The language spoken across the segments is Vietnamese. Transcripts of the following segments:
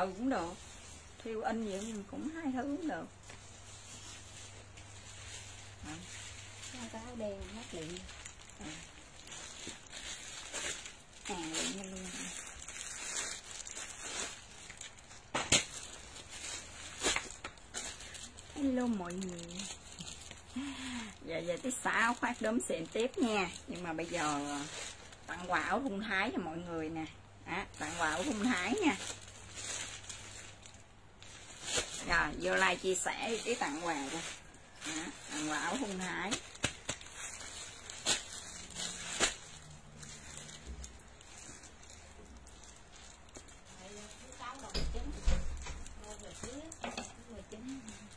ừ cũng được. Thiêu in gì cũng hai thứ cũng được. Ừ. cái áo đen mắt liền hàng liền nha luôn. Hello mọi người. Giờ giờ tí xả áo khoác đốm xịn tiếp nha. Nhưng mà bây giờ tặng quà áo thun thái cho mọi người nè. Đó, tặng quà áo thun thái nha rồi vô like chia sẻ cái tặng quà cho. Đó, tặng quà áo hung thái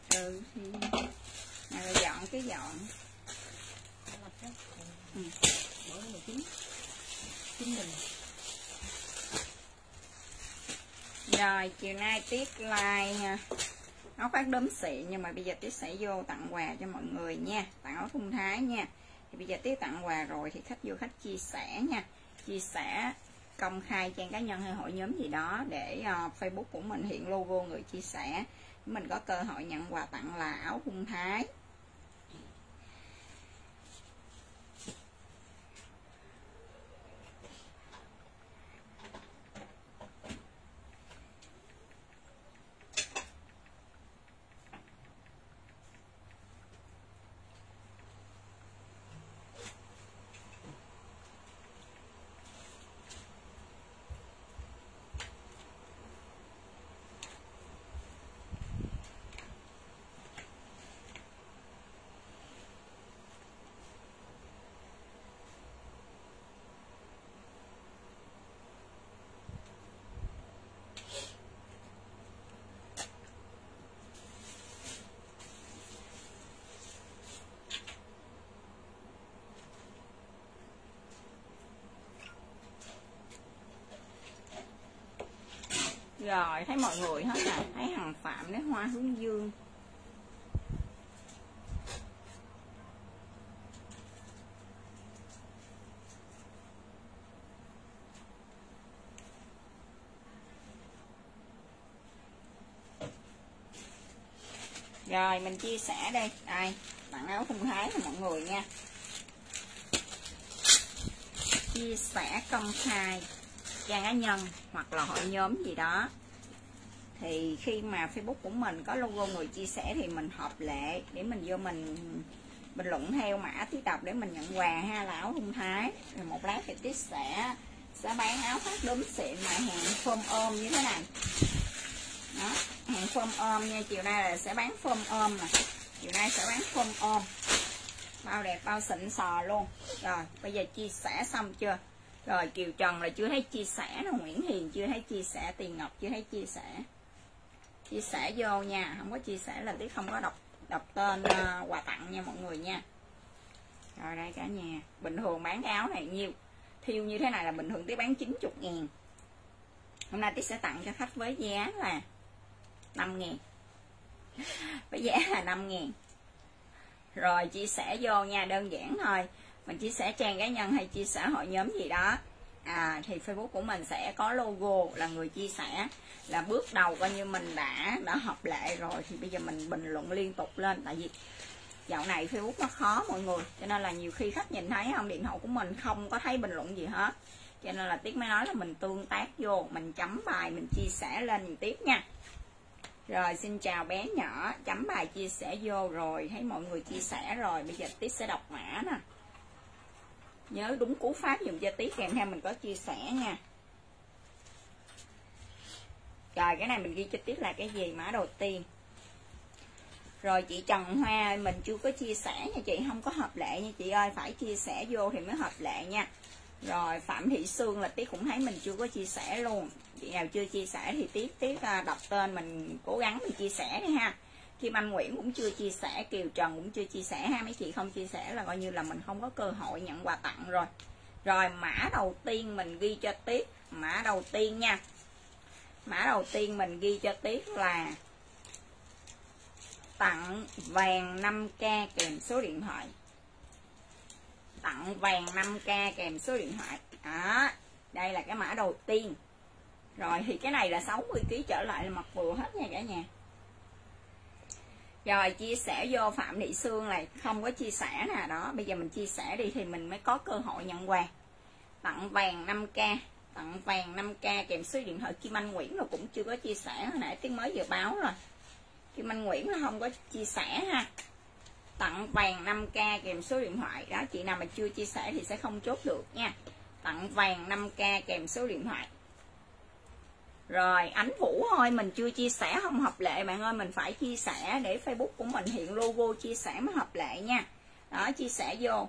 ừ, ừ. dọn cái dọn. Ừ. rồi chiều nay tiếp like nha áo khoác đốm xị nhưng mà bây giờ tiết sẽ vô tặng quà cho mọi người nha. Tặng áo thun thái nha. Thì bây giờ tiết tặng quà rồi thì khách vô khách chia sẻ nha. Chia sẻ công khai trang cá nhân hay hội nhóm gì đó để uh, facebook của mình hiện logo người chia sẻ. Mình có cơ hội nhận quà tặng là áo thun thái. Rồi, thấy mọi người hết rồi thấy hằng phạm lấy hoa hướng dương. Rồi, mình chia sẻ đây đây tặng áo thun thái cho mọi người nha. Chia sẻ công khai trang cá nhân hoặc là hội nhóm gì đó thì khi mà Facebook của mình có logo người chia sẻ thì mình hợp lệ để mình vô mình bình luận theo mã tí đọc để mình nhận quà ha, là áo hung thái. Rồi một lát thì tiết sẽ sẽ bán áo khoác đốm xịn mà hàng phôm ôm như thế này. Đó, hàng phôm ôm nha, chiều nay là sẽ bán phôm ôm nè. Chiều nay sẽ bán phôm ôm bao đẹp, bao xịn sò luôn. Rồi, bây giờ chia sẻ xong chưa? Rồi, Kiều Trần là chưa thấy chia sẻ đâu Nguyễn Hiền chưa thấy chia sẻ, Tiền Ngọc chưa thấy chia sẻ chia sẻ vô nha. Không có chia sẻ là tí không có đọc đọc tên uh, quà tặng nha mọi người nha. Rồi đây cả nhà. Bình thường bán cái áo này nhiêu? Thiêu như thế này là bình thường tí bán 90 ngàn. Hôm nay tí sẽ tặng cho khách với giá là 5 ngàn. Với giá là 5 ngàn. Rồi chia sẻ vô nha đơn giản thôi. Mình chia sẻ trang cá nhân hay chia sẻ hội nhóm gì đó à thì facebook của mình sẽ có logo là người chia sẻ, là bước đầu coi như mình đã đã hợp lệ rồi, thì bây giờ mình bình luận liên tục lên. Tại vì dạo này facebook nó khó mọi người, cho nên là nhiều khi khách nhìn thấy không điện thoại của mình không có thấy bình luận gì hết. Cho nên là tiếc mới nói là mình tương tác vô, mình chấm bài, mình chia sẻ lên tiếp nha. Rồi, xin chào bé nhỏ, chấm bài chia sẻ vô rồi, thấy mọi người chia sẻ rồi, bây giờ tiếp sẽ đọc mã nè nhớ đúng cú pháp dùng cho tí kèm theo mình có chia sẻ nha. Rồi, cái này mình ghi cho tiếp là cái gì? Mã đầu tiên. Rồi, chị Trần Hoa mình chưa có chia sẻ nha chị. Không có hợp lệ nha chị ơi. Phải chia sẻ vô thì mới hợp lệ nha. Rồi, Phạm Thị Sương là Tiết cũng thấy mình chưa có chia sẻ luôn. Chị nào chưa chia sẻ thì Tiết Tiết à, đọc tên mình, cố gắng mình chia sẻ đi ha. Kim Anh Nguyễn cũng chưa chia sẻ, Kiều Trần cũng chưa chia sẻ ha mấy chị không chia sẻ là coi như là mình không có cơ hội nhận quà tặng rồi. Rồi mã đầu tiên mình ghi cho Tiết, mã đầu tiên nha. Mã đầu tiên mình ghi cho Tiết là tặng vàng 5k kèm số điện thoại. Tặng vàng 5k kèm số điện thoại. Đó, đây là cái mã đầu tiên. Rồi thì cái này là 60 kg trở lại là mặc vừa hết nha cả nhà rồi, chia sẻ vô phạm thị xương này. Không có chia sẻ nè, đó. Bây giờ mình chia sẻ đi thì mình mới có cơ hội nhận quà. Tặng vàng 5k tặng vàng 5k kèm số điện thoại Kim Anh Nguyễn rồi cũng chưa có chia sẻ. Hồi nãy tiếng mới vừa báo rồi. Kim Anh Nguyễn nó không có chia sẻ ha. Tặng vàng 5k kèm số điện thoại. Đó, chị nào mà chưa chia sẻ thì sẽ không chốt được nha. Tặng vàng 5k kèm số điện thoại rồi ánh vũ thôi mình chưa chia sẻ không hợp lệ, bạn ơi, mình phải chia sẻ để facebook của mình hiện logo chia sẻ mới hợp lệ nha. Đó, chia sẻ vô.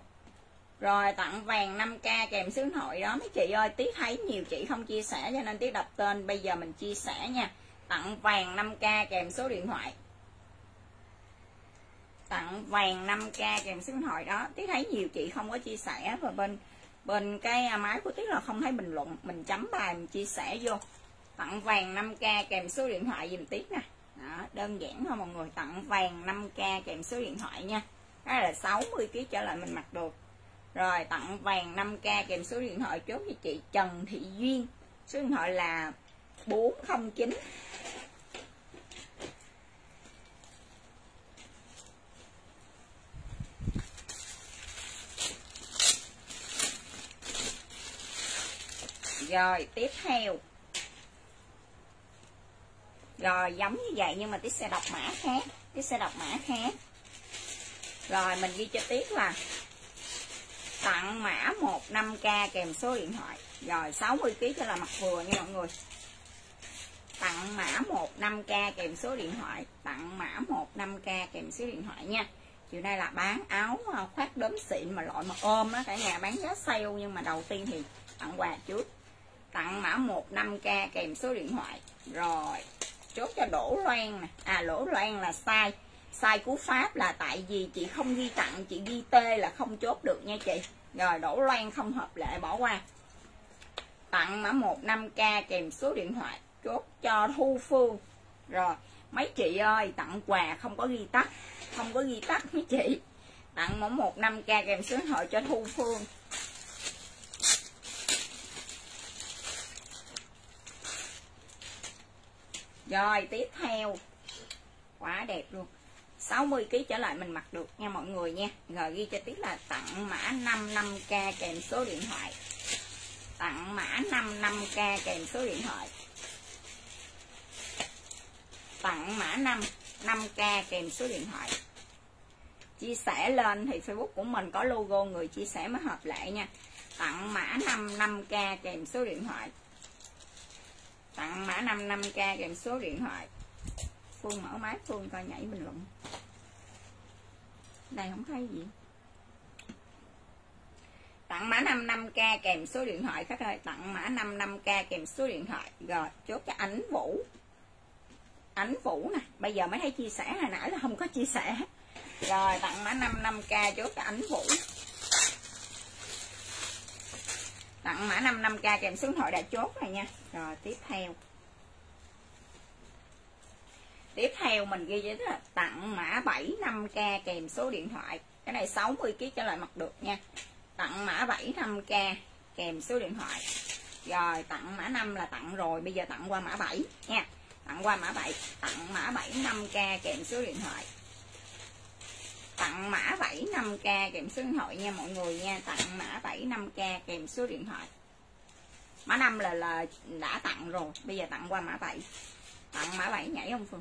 Rồi, tặng vàng 5k kèm số điện thoại đó. Mấy chị ơi, tiếc thấy nhiều chị không chia sẻ cho nên tiếc đọc tên. Bây giờ mình chia sẻ nha. Tặng vàng 5k kèm số điện thoại. Tặng vàng 5k kèm số điện thoại đó. Tiếc thấy nhiều chị không có chia sẻ và bên bên cái máy của tiếc là không thấy bình luận. Mình chấm bài, mình chia sẻ vô tặng vàng 5k kèm số điện thoại dùm tiếp nè đó, đơn giản thôi mọi người tặng vàng 5k kèm số điện thoại nha. Đó là 60 kg trở lại mình mặc được rồi tặng vàng 5k kèm số điện thoại chốt cho chị Trần Thị Duyên. Số điện thoại là 409 rồi tiếp theo rồi, giống như vậy, nhưng mà tí sẽ đọc mã khác, tí sẽ đọc mã khác. Rồi, mình ghi cho tiết là tặng mã 15k kèm số điện thoại. Rồi 60 kg cho là mặt vừa nha mọi người. Tặng mã 15k kèm số điện thoại. Tặng mã 15k kèm số điện thoại nha. Chiều nay là bán áo ờ, khoác đốm xịn mà loại mà ôm á. Cả nhà bán giá sale, nhưng mà đầu tiên thì tặng quà trước. Tặng mã 15k kèm số điện thoại. Rồi chốt cho đổ loan nè. À lỗ loan là sai. Sai cú pháp là tại vì chị không ghi tặng chị ghi t là không chốt được nha chị. Rồi đổ loan không hợp lệ, bỏ qua. Tặng mã 15k kèm số điện thoại, chốt cho thu phương. Rồi, mấy chị ơi, tặng quà không có ghi tắt, không có ghi tắt mấy chị. Tặng mẫu 15k kèm số điện thoại cho thu phương. Rồi, tiếp theo. Quá đẹp luôn. 60 kg trở lại mình mặc được nha mọi người nha. Rồi ghi cho tiếp là tặng mã 55k kèm số điện thoại. Tặng mã 55k kèm số điện thoại. Tặng mã 5 5k kèm số điện thoại. Chia sẻ lên thì Facebook của mình có logo người chia sẻ mới hợp lệ nha. Tặng mã 5 5k kèm số điện thoại tặng mã 55k kèm số điện thoại. Phương mở máy Phương coi nhảy bình luận. Đây không thấy gì. Tặng mã 55k kèm số điện thoại khách ơi. Tặng mã 55k kèm số điện thoại. Rồi, chốt cho ảnh vũ. Ảnh vũ nè, bây giờ mới thấy chia sẻ. Hồi nãy là không có chia sẻ. Rồi, tặng mã 55k chốt cho ảnh vũ tặng mã 55k kèm số điện thoại đã chốt rồi nha. Rồi, tiếp theo. Tiếp theo mình ghi cho là tặng mã 75k kèm số điện thoại. Cái này 60 kg trở lại mặt được nha. Tặng mã 75k kèm số điện thoại. Rồi, tặng mã 5 là tặng rồi, bây giờ tặng qua mã 7 nha. Tặng qua mã 7 tặng mã 75k kèm số điện thoại tặng mã 75k kèm số điện thoại nha mọi người nha. Tặng mã 75k kèm số điện thoại. Mã 5 là là đã tặng rồi. Bây giờ tặng qua mã 7 tặng mã 7 nhảy không Phương?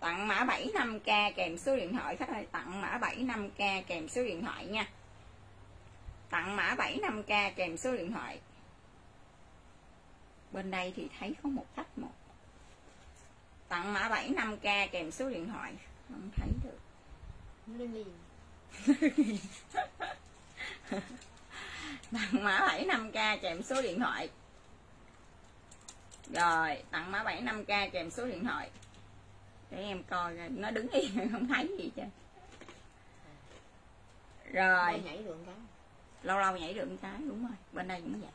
Tặng mã 75k kèm số điện thoại. Khách ơi tặng mã 75k kèm số điện thoại nha. Tặng mã 75k kèm số điện thoại. Bên đây thì thấy có một khách một tặng mã 75k kèm số điện thoại. Không thấy được. Tặng mã 75k kèm số điện thoại. Rồi tặng mã 75k kèm số điện thoại. Để em coi nó đứng yên không thấy gì chứ. Rồi. Nhảy được cái. Lâu lâu nhảy được cái đúng rồi. Bên đây cũng vậy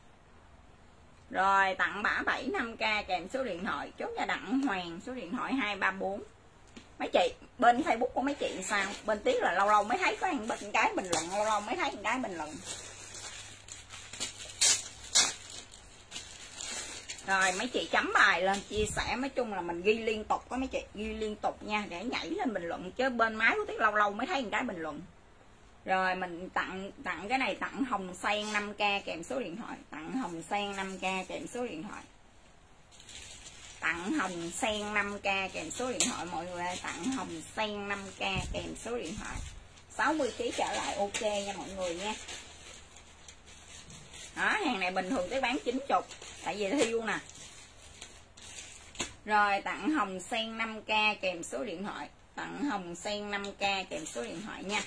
rồi, tặng bả 75k kèm số điện thoại. Chốt cho đặng hoàng, số điện thoại 234 mấy chị, bên facebook của mấy chị sao? Bên tiếng là lâu lâu mới thấy có một cái bình luận, lâu lâu mới thấy một cái bình luận. Rồi, mấy chị chấm bài lên, chia sẻ. Nói chung là mình ghi liên tục có mấy chị, ghi liên tục nha, để nhảy lên bình luận. Chứ bên máy của tiếng lâu lâu mới thấy một cái bình luận rồi mình tặng tặng cái này, tặng hồng sen 5k kèm số điện thoại. Tặng hồng sen 5k kèm số điện thoại. Tặng hồng sen 5k kèm số điện thoại, mọi người ơi. Tặng hồng sen 5k kèm số điện thoại. 60 kg trở lại ok nha mọi người nha. Đó, hàng này bình thường tới bán 90 tại vì thiêu nè. Rồi, tặng hồng sen 5k kèm số điện thoại. Tặng hồng sen 5k kèm số điện thoại nha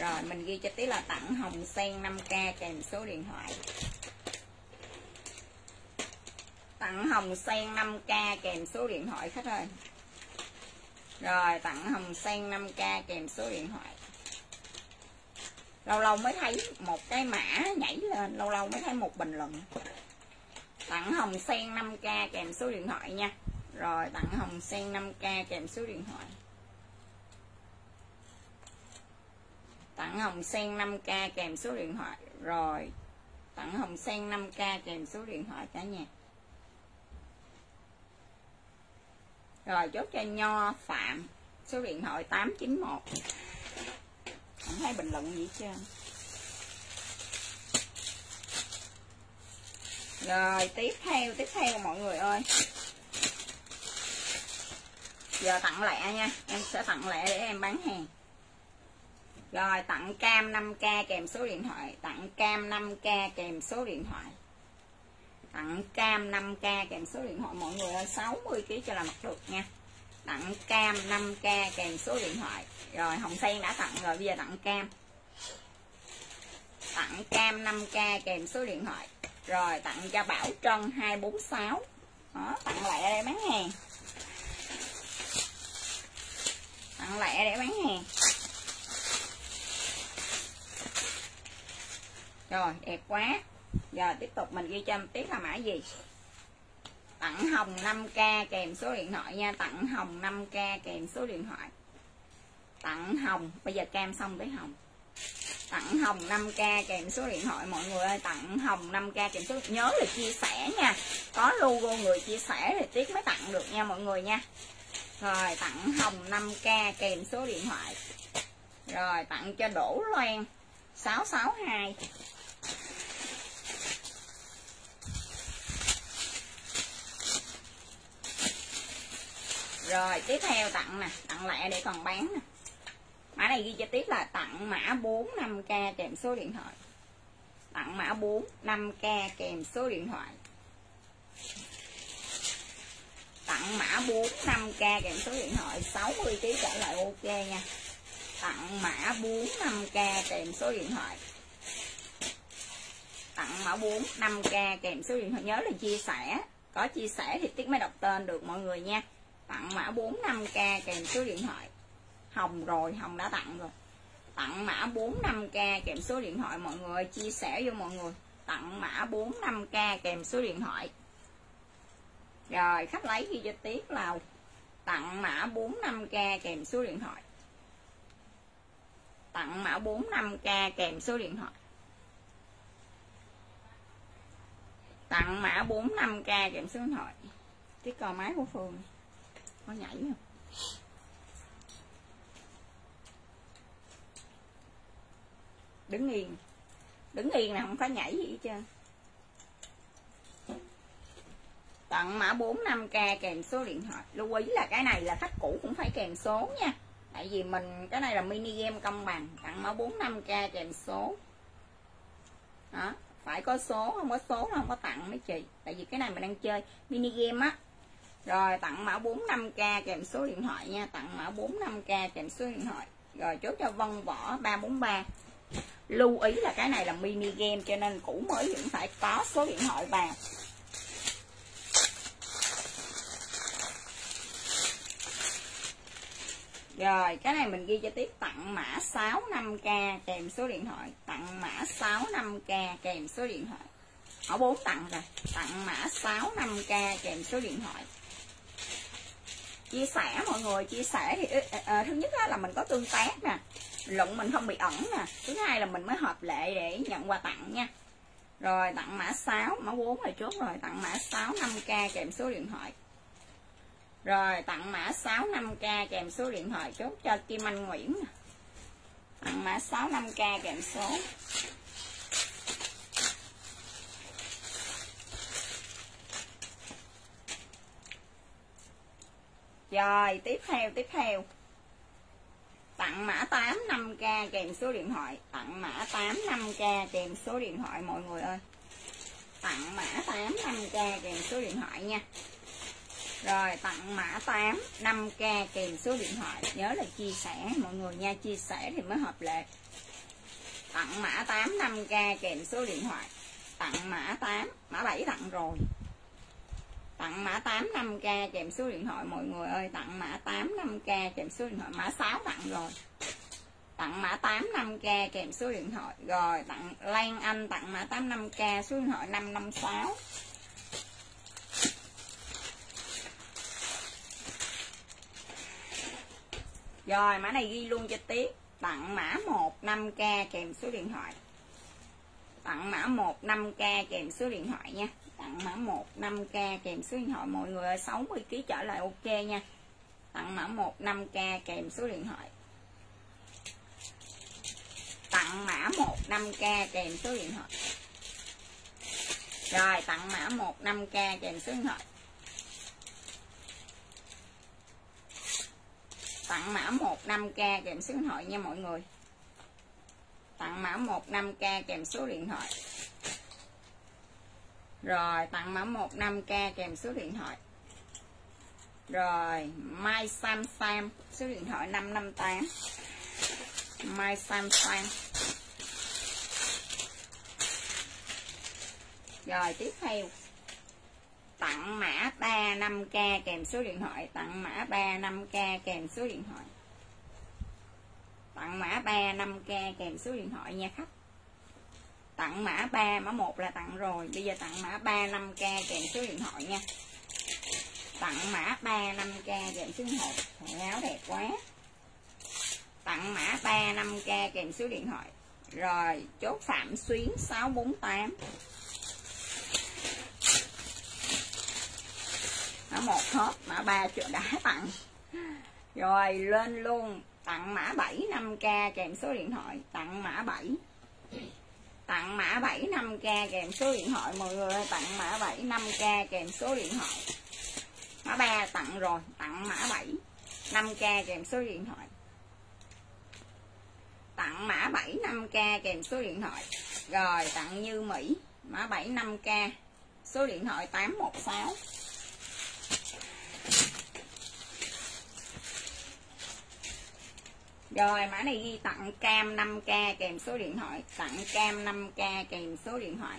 rồi, mình ghi cho tí là tặng hồng sen 5k kèm số điện thoại. Tặng hồng sen 5k kèm số điện thoại khách ơi. Rồi, tặng hồng sen 5k kèm số điện thoại. Lâu lâu mới thấy một cái mã nhảy lên, lâu lâu mới thấy một bình luận. Tặng hồng sen 5k kèm số điện thoại nha. Rồi, tặng hồng sen 5k kèm số điện thoại. Tặng hồng sen 5k kèm số điện thoại. Rồi. Tặng hồng sen 5k kèm số điện thoại cả nhà. Rồi, chốt cho nho, phạm. Số điện thoại 891 không thấy bình luận gì chưa rồi, tiếp theo tiếp theo mọi người ơi. Giờ tặng lẹ nha. Em sẽ tặng lẹ để em bán hàng rồi, tặng cam 5k kèm số điện thoại. Tặng cam 5k kèm số điện thoại. Tặng cam 5k kèm số điện thoại. Mọi người ơi 60 kg cho là mặt được nha. Tặng cam 5k kèm số điện thoại. Rồi, hồng sen đã tặng rồi, bây giờ tặng cam. Tặng cam 5k kèm số điện thoại. Rồi, tặng cho bảo trân 246 đó, tặng lẹ để bán hàng. Tặng lẹ để bán hàng. Rồi, đẹp quá. Giờ tiếp tục mình ghi cho tiếp là mã gì. Tặng hồng 5k kèm số điện thoại nha. Tặng hồng 5k kèm số điện thoại. Tặng hồng. Bây giờ cam xong tới hồng. Tặng hồng 5k kèm số điện thoại, mọi người ơi. Tặng hồng 5k kèm số nhớ là chia sẻ nha. Có logo người chia sẻ thì tiếc mới tặng được nha, mọi người nha. Rồi, tặng hồng 5k kèm số điện thoại. Rồi, tặng cho Đỗ Loan 662 rồi, tiếp theo tặng nè, tặng lẹ để còn bán nè. Mã này ghi cho tiếp là tặng mã 4 5k kèm số điện thoại. Tặng mã 4 5k kèm số điện thoại. Tặng mã 4 5k kèm số điện thoại 60 kg trở lại ok nha. Tặng mã 4 5k kèm số điện thoại tặng mã 4 5k kèm số điện thoại nhớ là chia sẻ. Có chia sẻ thì tiết mới đọc tên được mọi người nha. Tặng mã 4 5k kèm số điện thoại. Hồng rồi, hồng đã tặng rồi. Tặng mã 4 5k kèm số điện thoại mọi người, chia sẻ vô mọi người. Tặng mã 4 5k kèm số điện thoại. Rồi, khách lấy ghi cho tiết là tặng mã 4 5k kèm số điện thoại. Tặng mã 4 5k kèm số điện thoại. Tặng mã 4 5k kèm số điện thoại. Cái cò máy của phường có nhảy không đứng yên. Đứng yên là không có nhảy gì hết trơn. Tặng mã 45k kèm số điện thoại. Lưu ý là cái này là khách cũ, cũng phải kèm số nha. Tại vì mình, cái này là mini game công bằng. Tặng mã 45k kèm số. Đó phải có số, không có số, không có tặng mấy chị. Tại vì cái này mình đang chơi mini game á. Rồi, tặng mã 45k kèm số điện thoại nha. Tặng mã 45k kèm số điện thoại. Rồi, chốt cho Vân Võ 343 lưu ý là cái này là mini game cho nên cũ mới vẫn phải có số điện thoại vào. Rồi, cái này mình ghi cho tiếp. Tặng mã 65k kèm số điện thoại, tặng mã 65k kèm số điện thoại. Ở 4 tặng rồi, tặng mã 65k kèm số điện thoại. Chia sẻ mọi người chia sẻ thì à, thứ nhất là mình có tương tác nè. Luận mình không bị ẩn nè. Thứ hai là mình mới hợp lệ để nhận quà tặng nha. Rồi tặng mã 6 mã 4 rồi chốt rồi. Tặng mã 65k kèm số điện thoại rồi, tặng mã 65k kèm số điện thoại chốt cho Kim Anh Nguyễn tặng mã 65k kèm số. Rồi, tiếp theo tiếp theo. Tặng mã 85k kèm số điện thoại. Tặng mã 85k kèm số điện thoại, mọi người ơi. Tặng mã 85k kèm số điện thoại nha rồi, tặng mã 8 5k kèm số điện thoại. Nhớ là chia sẻ, mọi người nha, chia sẻ thì mới hợp lệ. Tặng mã 8 5k kèm số điện thoại. Tặng mã 8 mã 7 tặng rồi. Tặng mã 8 5k kèm số điện thoại, mọi người ơi. Tặng mã 8 5k kèm số điện thoại. Mã 6 tặng rồi. Tặng mã 8 5k kèm số điện thoại. Rồi, tặng Lan Anh tặng mã 8 5k số điện thoại 556 rồi, mã này ghi luôn cho tiếp. Tặng mã 1 5k kèm số điện thoại. Tặng mã 1 5k kèm số điện thoại nha. Tặng mã 1 5k kèm số điện thoại. Mọi người 60 kg trở lại ok nha. Tặng mã 1 5k kèm số điện thoại. Tặng mã 1 5k kèm số điện thoại. Rồi, tặng mã 1 5k kèm số điện thoại. Tặng mã 15k kèm số điện thoại nha mọi người. Tặng mã 15k kèm số điện thoại. Rồi, tặng mã 15k kèm số điện thoại. Rồi Mai Sam Sam số điện thoại 558 Mai Sam Sam rồi, tiếp theo tặng mã 35k kèm số điện thoại. Tặng mã 35k kèm số điện thoại. Tặng mã 35k kèm số điện thoại nha khách. Tặng mã 3 mã 1 là tặng rồi. Bây giờ tặng mã 35k kèm số điện thoại nha. Tặng mã 35k kèm số điện thoại. Thằng áo đẹp quá. Tặng mã 35k kèm số điện thoại. Rồi, chốt Phạm Xuyến 648 mã một hết mã ba chưa đã tặng. Rồi, lên luôn. Tặng mã 7 5k kèm số điện thoại. Tặng mã 7 tặng mã 7 5k kèm số điện thoại. Mọi người ơi, tặng mã 7 5k kèm số điện thoại. Mã 3 tặng rồi. Tặng mã 7 5k kèm số điện thoại. Tặng mã 7 5k kèm số điện thoại. Rồi, tặng Như Mỹ. Mã 7 5k số điện thoại 816 Rồi, mã này ghi tặng cam 5k kèm số điện thoại. Tặng cam 5k kèm số điện thoại.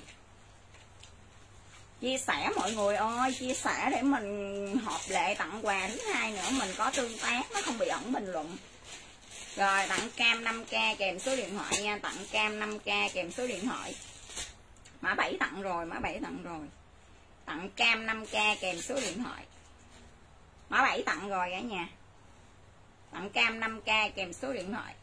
Chia sẻ mọi người ơi, Chia sẻ để mình hợp lệ tặng quà thứ hai nữa. Mình có tương tác, nó không bị ẩn bình luận. Rồi, tặng cam 5k kèm số điện thoại nha. Tặng cam 5k kèm số điện thoại. Mã 7 tặng rồi, Mã 7 tặng rồi. Tặng cam 5k kèm số điện thoại. Mã 7 tặng rồi cả nhà tặng cam 5k kèm số điện thoại.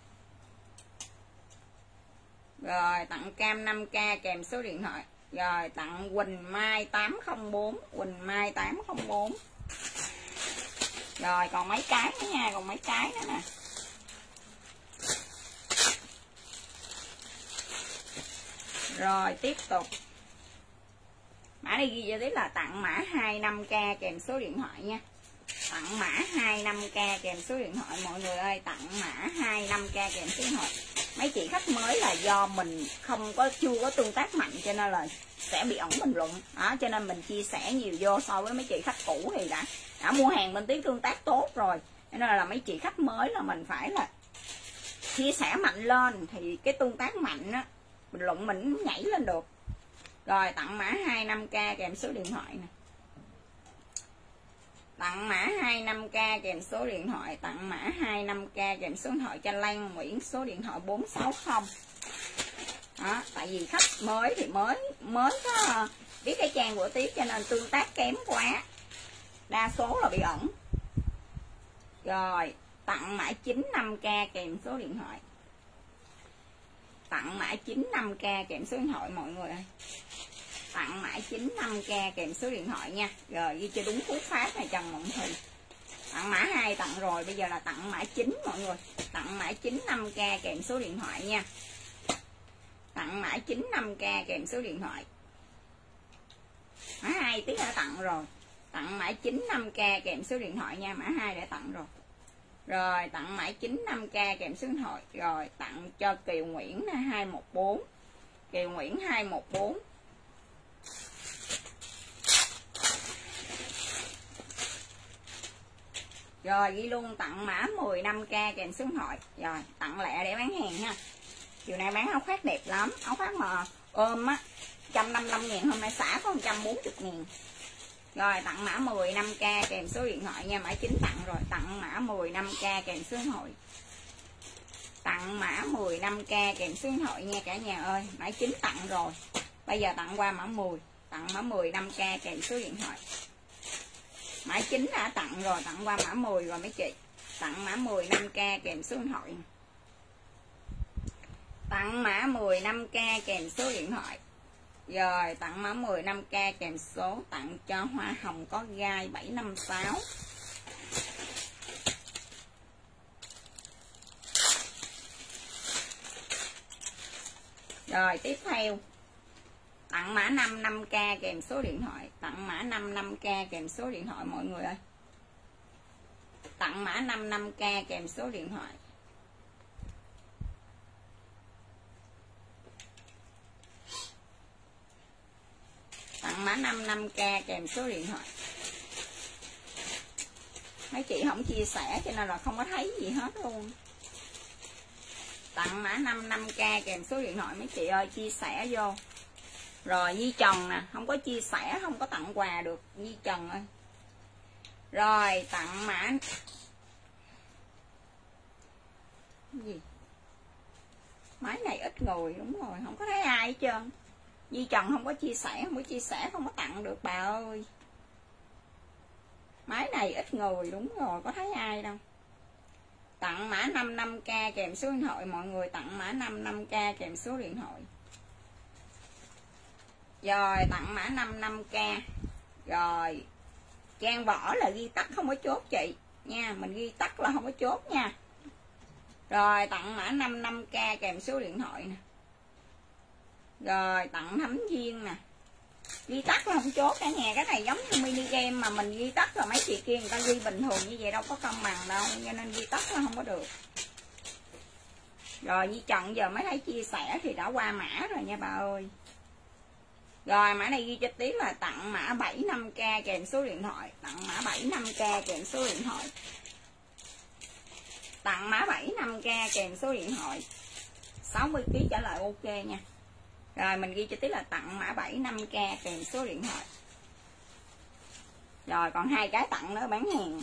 Rồi, tặng cam 5k kèm số điện thoại. Rồi, tặng Quỳnh Mai 804 Quỳnh Mai 804 rồi, còn mấy cái nữa nha, còn mấy cái nữa nè. Rồi, tiếp tục. Mã này ghi cho tiếp là tặng mã 25k kèm số điện thoại nha tặng mã 25k kèm số điện thoại. Mọi người ơi, tặng mã 25k kèm số điện thoại. Mấy chị khách mới là do mình không có, chưa có tương tác mạnh cho nên là sẽ bị ẩn bình luận. Đó, cho nên mình chia sẻ nhiều vô so với mấy chị khách cũ thì đã đã mua hàng bên tiếng tương tác tốt rồi. Cho nên là mấy chị khách mới là mình phải là chia sẻ mạnh lên. Thì cái tương tác mạnh á, bình luận mình nhảy lên được. Rồi, tặng mã 25k kèm số điện thoại nè tặng mã 25k kèm số điện thoại. Tặng mã 25k kèm số điện thoại cho Lan Nguyễn. Số điện thoại 460 đó, tại vì khách mới thì mới mới có à, biết cái trang của tiếp cho nên tương tác kém quá. Đa số là bị ẩn rồi, tặng mã 95k kèm số điện thoại. Tặng mã 95k kèm số điện thoại, mọi người ơi tặng mãi 95k kèm số điện thoại nha. Rồi, ghi cho đúng cú pháp này Trần Mộng Thùy tặng mã 2 tặng rồi, bây giờ là tặng mã 9 mọi người. Tặng mã 95k kèm số điện thoại nha. Tặng mã 95k kèm số điện thoại. Mã 2 tí đã tặng rồi. Tặng mã 95k kèm số điện thoại nha mã 2 đã tặng rồi. Rồi, tặng mã 95k kèm số điện thoại. Rồi, tặng cho Kiều Nguyễn 214 Kiều Nguyễn 214 rồi, ghi luôn tặng mã 15k kèm số điện thoại. Rồi, tặng lẹ để bán hàng ha. Chiều nay bán áo khoác đẹp lắm. Áo khoác mà ôm á 155 ngàn, hôm nay xả có 140 ngàn. Rồi, tặng mã 10 5k kèm số điện thoại nha. Mã 9 tặng rồi. Tặng mã 10 5k kèm số điện thoại. Tặng mã 10 5k kèm số điện thoại nha cả nhà ơi. Mã 9 tặng rồi. Bây giờ tặng qua mã 10 tặng mã 10 5k kèm số điện thoại mã 9 đã tặng rồi, tặng qua mã 10 rồi mấy chị. Tặng mã 10 5k kèm số điện thoại. Tặng mã 10 5k kèm số điện thoại. Rồi, tặng mã 10 5k kèm số tặng cho hoa hồng có gai 756 Rồi, tiếp theo. Tặng mã 5 5k kèm số điện thoại. Tặng mã 5 5k kèm số điện thoại, mọi người ơi. Tặng mã 5 5k kèm số điện thoại. Tặng mã 5 5k kèm số điện thoại. Mấy chị không chia sẻ cho nên là không có thấy gì hết luôn. Tặng mã 5 5k kèm số điện thoại, mấy chị ơi, chia sẻ vô rồi, Di Trần nè, không có chia sẻ, không có tặng quà được. Di Trần ơi. Rồi, tặng mã gì? Máy này ít người, đúng rồi, không có thấy ai hết trơn. Di Trần không có chia sẻ, không có chia sẻ, không có tặng được, bà ơi. Máy này ít người, đúng rồi, có thấy ai đâu. Tặng mã 55k kèm số điện thoại, mọi người tặng mã 55k kèm số điện thoại rồi, tặng mã 55k rồi, trang vỏ là ghi tắt, không có chốt chị. Nha, mình ghi tắt là không có chốt nha. Rồi, tặng mã 55k kèm số điện thoại nè. Rồi, tặng thấm viên nè. Ghi tắt là không chốt cả nhà. Cái này giống như mini game mà mình ghi tắt rồi mấy chị kia người ta ghi bình thường như vậy đâu có công bằng đâu. Cho nên ghi tắt là không có được. Rồi như chọn giờ mới thấy chia sẻ thì đã qua mã rồi nha bà ơi rồi, mã này ghi cho tí là tặng mã 75k kèm số điện thoại. Tặng mã 75k kèm số điện thoại. Tặng mã 75k kèm số điện thoại. 60 kg trả lời ok nha. Rồi, mình ghi cho tí là tặng mã 75k kèm số điện thoại. Rồi, còn hai cái tặng nữa, bán hàng.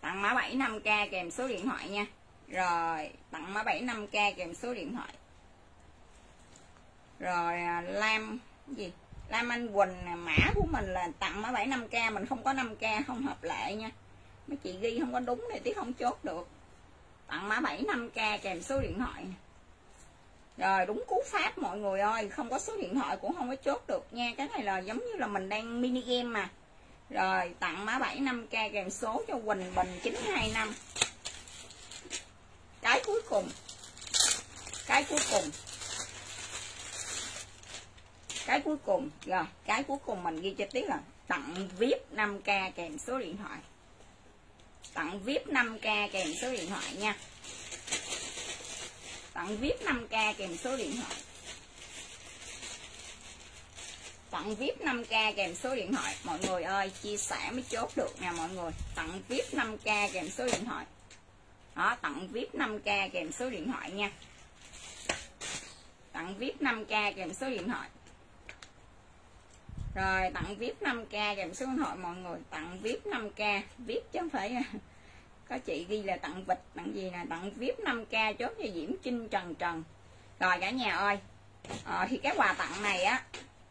Tặng mã 75k kèm số điện thoại nha. Rồi, tặng mã 75k kèm số điện thoại rồi à, lam, gì? Lam anh quỳnh mã của mình là tặng mã 75k mình không có 5k không hợp lệ nha. Mấy chị ghi không có đúng thì tí không chốt được. Tặng mã 75k kèm số điện thoại. Rồi, đúng cú pháp, mọi người ơi, không có số điện thoại cũng không có chốt được nha. Cái này là giống như là mình đang mini game mà. Rồi, tặng mã 75k kèm số cho Quỳnh Bình 925 cái cuối cùng. Cái cuối cùng cái cuối cùng, rồi, cái cuối cùng mình ghi cho tí là tặng vip 5k kèm số điện thoại. Tặng vip 5k kèm số điện thoại nha. Tặng vip 5k kèm số điện thoại. Tặng vip 5k kèm số điện thoại. Mọi người ơi, chia sẻ mới chốt được nè mọi người. Tặng vip 5k kèm số điện thoại. Đó, tặng vip 5k kèm số điện thoại nha. Tặng vip 5k kèm số điện thoại rồi tặng vip 5k kèm số điện thoại mọi người. Tặng vip 5k vip chứ không phải à, có chị ghi là tặng vịt tặng gì nè. Tặng vip 5k chốt cho diễm trinh trần trần. Rồi cả nhà ơi. À, thì cái quà tặng này á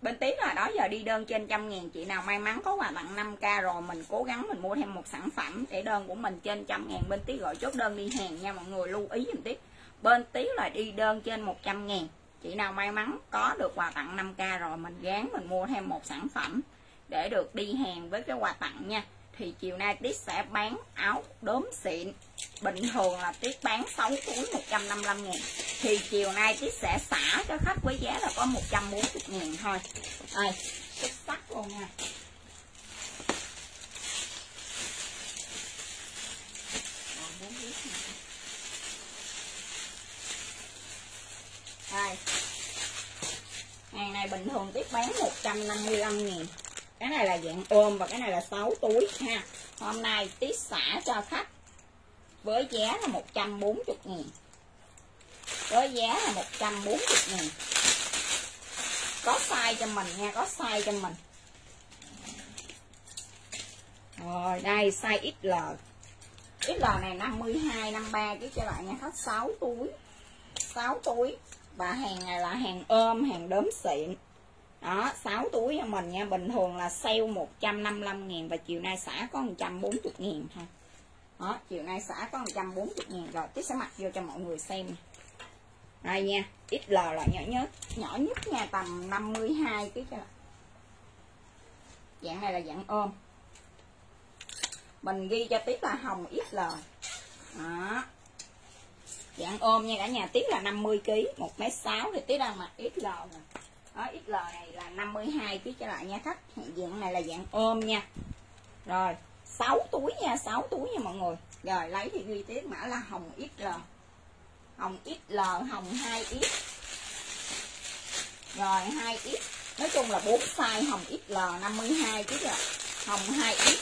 bên tí là đó giờ đi đơn trên trăm ngàn. Chị nào may mắn có quà tặng 5k rồi mình cố gắng mình mua thêm một sản phẩm để đơn của mình trên trăm ngàn. Bên tí gọi chốt đơn đi hàng nha mọi người lưu ý giùm tí bên tí là đi đơn trên 100 ngàn chị nào may mắn có được quà tặng 5k rồi mình gán mình mua thêm một sản phẩm để được đi hàng với cái quà tặng nha. Thì chiều nay Tiết sẽ bán áo đốm xịn. Bình thường là Tiết bán 6 túi 155 ngàn. Thì chiều nay Tiết sẽ xả cho khách với giá là có 140 ngàn thôi. Đây xuất sắc luôn nha. Đây. Hàng này bình thường tiếp bán 155 ngàn cái này là dạng ôm và cái này là 6 túi, ha. Hôm nay tiết xả cho khách với giá là 140 ngàn với giá là 140 ngàn có size cho mình nha, có size cho mình. Rồi, đây, size XL XL này 52 53 chứ cho lại nha khách 6 túi. 6 túi và hàng này là hàng ôm, hàng đốm xịn. Đó 6 túi cho mình nha. Bình thường là sale 155 ngàn và chiều nay xả có 140 ngàn thôi. Đó, chiều nay xả có 140 ngàn. Rồi, tiếp sẽ mặc vô cho mọi người xem đây nha XL là nhỏ nhất nhỏ nhất nha, tầm 52 kg cho. Dạng này là dạng ôm. Mình ghi cho tiếp là hồng XL đó dạng ôm nha cả nhà. Tiếp là 50 kg một m sáu thì tiếp đang mặc XL rồi đó XL này là 52 kg trở lại nha khách. Dạng này là dạng ôm nha. Rồi 6 túi nha 6 túi nha mọi người. Rồi, lấy thì ghi tiếp mã là hồng XL hồng XL hồng 2X rồi 2X nói chung là 4 size hồng XL 52 kg rồi. Hồng 2X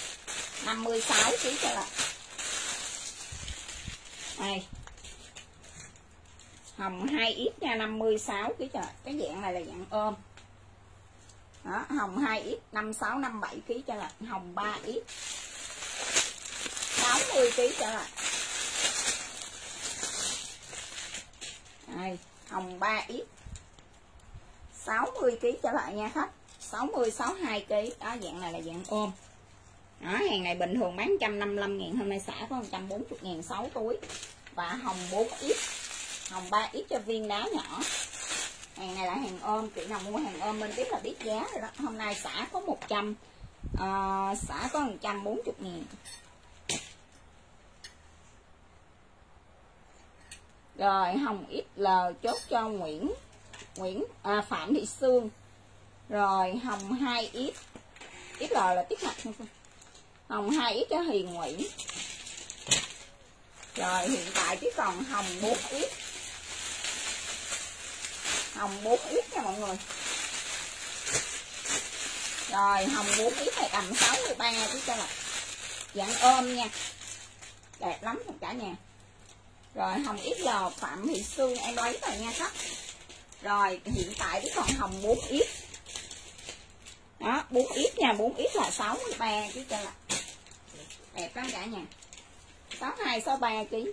56 kg trở lại. Đây hồng 2x nha 56 kg trời. Cái dạng này là dạng ôm. Đó, hồng 2x 56 57 kg cho là hồng 3x 60 kg cho là đây hồng 3x 60 kg trở lại nha khách. 60 62 kg đó dạng này là dạng ôm. Đó hàng này bình thường bán 155 ngàn hôm nay xả có 140 ngàn 6 túi. Và hồng 4x hồng 3 ít cho viên đá nhỏ. Hàng này là hàng ôm chị nào mua hàng ôm bên tiếp là biết giá rồi đó. Hôm nay xả có 100 uh, ờ, xả có 140 ngàn rồi hồng XL chốt cho Nguyễn Nguyễn à, Phạm Thị Sương. Rồi hồng 2 ít XL là tiếp mặt hồng 2 ít cho Hiền Nguyễn. Rồi hiện tại chỉ còn hồng 4 ít hồng 4 ít nha mọi người. Rồi, hồng 4 ít này tầm 63 chứ cho là dạng ôm nha. Đẹp lắm cả nhà. Rồi, hồng ít lò phạm thị xương em lấy rồi nha khách rồi, hiện tại cái còn hồng 4 ít. Đó 4 ít nha 4 ít là 63 chứ cho là đẹp lắm cả nhà. 62 63 kg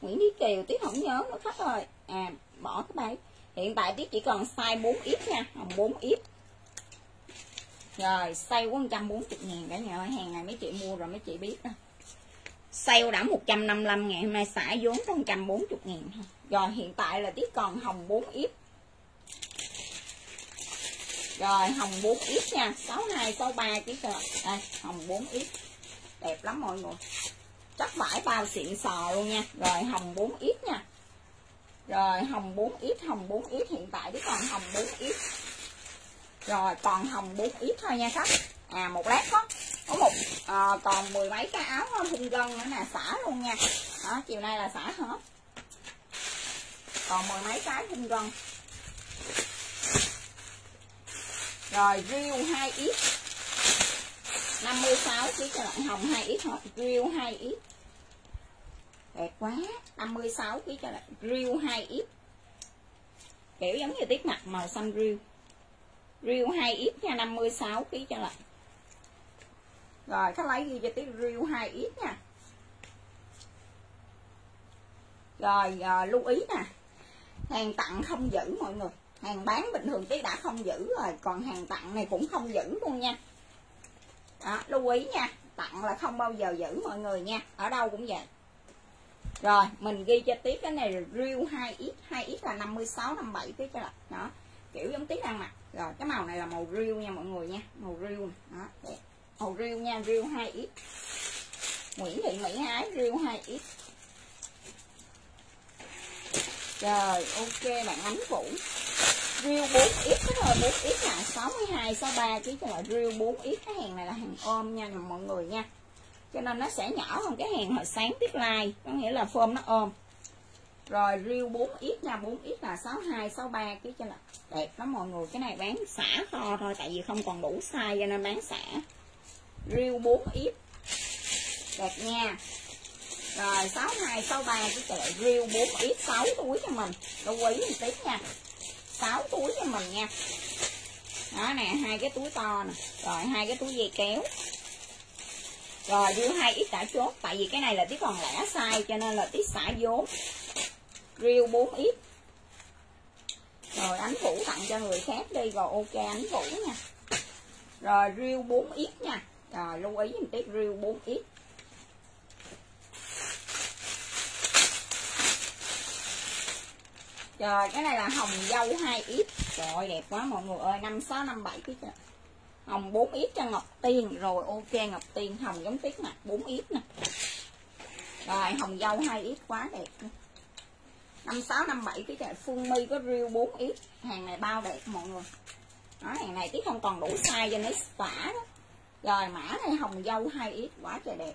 Nguyễn Thí Kiều tiếp không nhớ nữa, khách ơi à bỏ cái bài. Hiện tại tiết chỉ còn size 4 ít nha. 4 ít. Rồi sale có 140 ngàn cả nhà ơi. Hàng này mấy chị mua rồi mấy chị biết đó. Sale đã 155 ngàn. Hôm nay xả vốn có 140 ngàn rồi, hiện tại là tiết còn hồng 4 ít. Rồi, hồng 4 ít nha. 62 63 kg rồi đây hồng 4 ít. Đẹp lắm mọi người. Chắc vải bao xịn sò luôn nha. Rồi, hồng 4 ít nha rồi hồng 4X, hồng 4X hiện tại chỉ còn hồng 4X. rồi còn hồng 4X thôi nha khách à một lát đó. có một à, còn mười mấy cái áo à, thun gân nữa nè xả luôn nha đó chiều nay là xả hết còn mười mấy cái thun gân rồi riêu 2X. 56 kg cho lại hồng 2 ít thôi riêu 2X đẹp quá. 56 ký cho lại riêu 2 ít. Kiểu giống như tiết mặt màu xanh riêu riêu 2 ít nha 56 ký cho lại rồi khách lấy ghi cho tiết riêu 2 ít nha. Rồi à, lưu ý nè. Hàng tặng không giữ mọi người. Hàng bán bình thường tí đã không giữ rồi còn hàng tặng này cũng không giữ luôn nha. Đó lưu ý nha. Tặng là không bao giờ giữ mọi người nha. Ở đâu cũng vậy rồi mình ghi cho tiếp cái này là riêu 2x 2x là 56 57 cái cho là đó kiểu giống tí đang mặc. Rồi cái màu này là màu real nha mọi người nha màu riêu đó đẹp. Màu real nha real 2x Nguyễn Thị Mỹ Ái real 2x Trời, ok bạn ánh vũ. Real 4x cái rồi 4x là 62 63 kg cho là Real 4x cái hàng này là hàng ôm nha mọi người nha cho nên nó sẽ nhỏ hơn cái hàng hồi sáng tiết lai. Có nghĩa là phơm nó ôm. Rồi riêu 4x nha 4x là 62 63 kg cho là đẹp lắm mọi người. Cái này bán xả kho thôi, tại vì không còn đủ size cho nên bán xả. Riêu 4x đẹp nha. Rồi 62 63 cái chợ riêu 4x 6 túi cho mình. Lưu ý một tí nha. 6 túi cho mình nha. Đó nè, hai cái túi to nè. Rồi hai cái túi dây kéo rồi riêu hai ít đã chốt. Tại vì cái này là tí còn lẻ sai cho nên là tí xả vốn riêu 4 ít. Rồi ánh vũ tặng cho người khác đi. Rồi ok ánh vũ nha. Rồi riêu 4 ít nha. Rồi lưu ý một tí riêu 4 ít. Trời cái này là hồng dâu 2 ít. Trời ơi đẹp quá mọi người ơi. 5, 6, 5, 7 cái hồng 4 ít cho ngọc tiên. Rồi, ok, ngọc tiên hồng giống tiết mặt 4 ít nè. Rồi, hồng dâu 2 ít quá đẹp nữa. 56 57 cái chạy phương mi có riêu 4 ít hàng này bao đẹp mọi người. Đó, hàng này tiết không còn đủ size cho nó tỏa đó. Rồi, mã này hồng dâu 2 ít quá trời đẹp.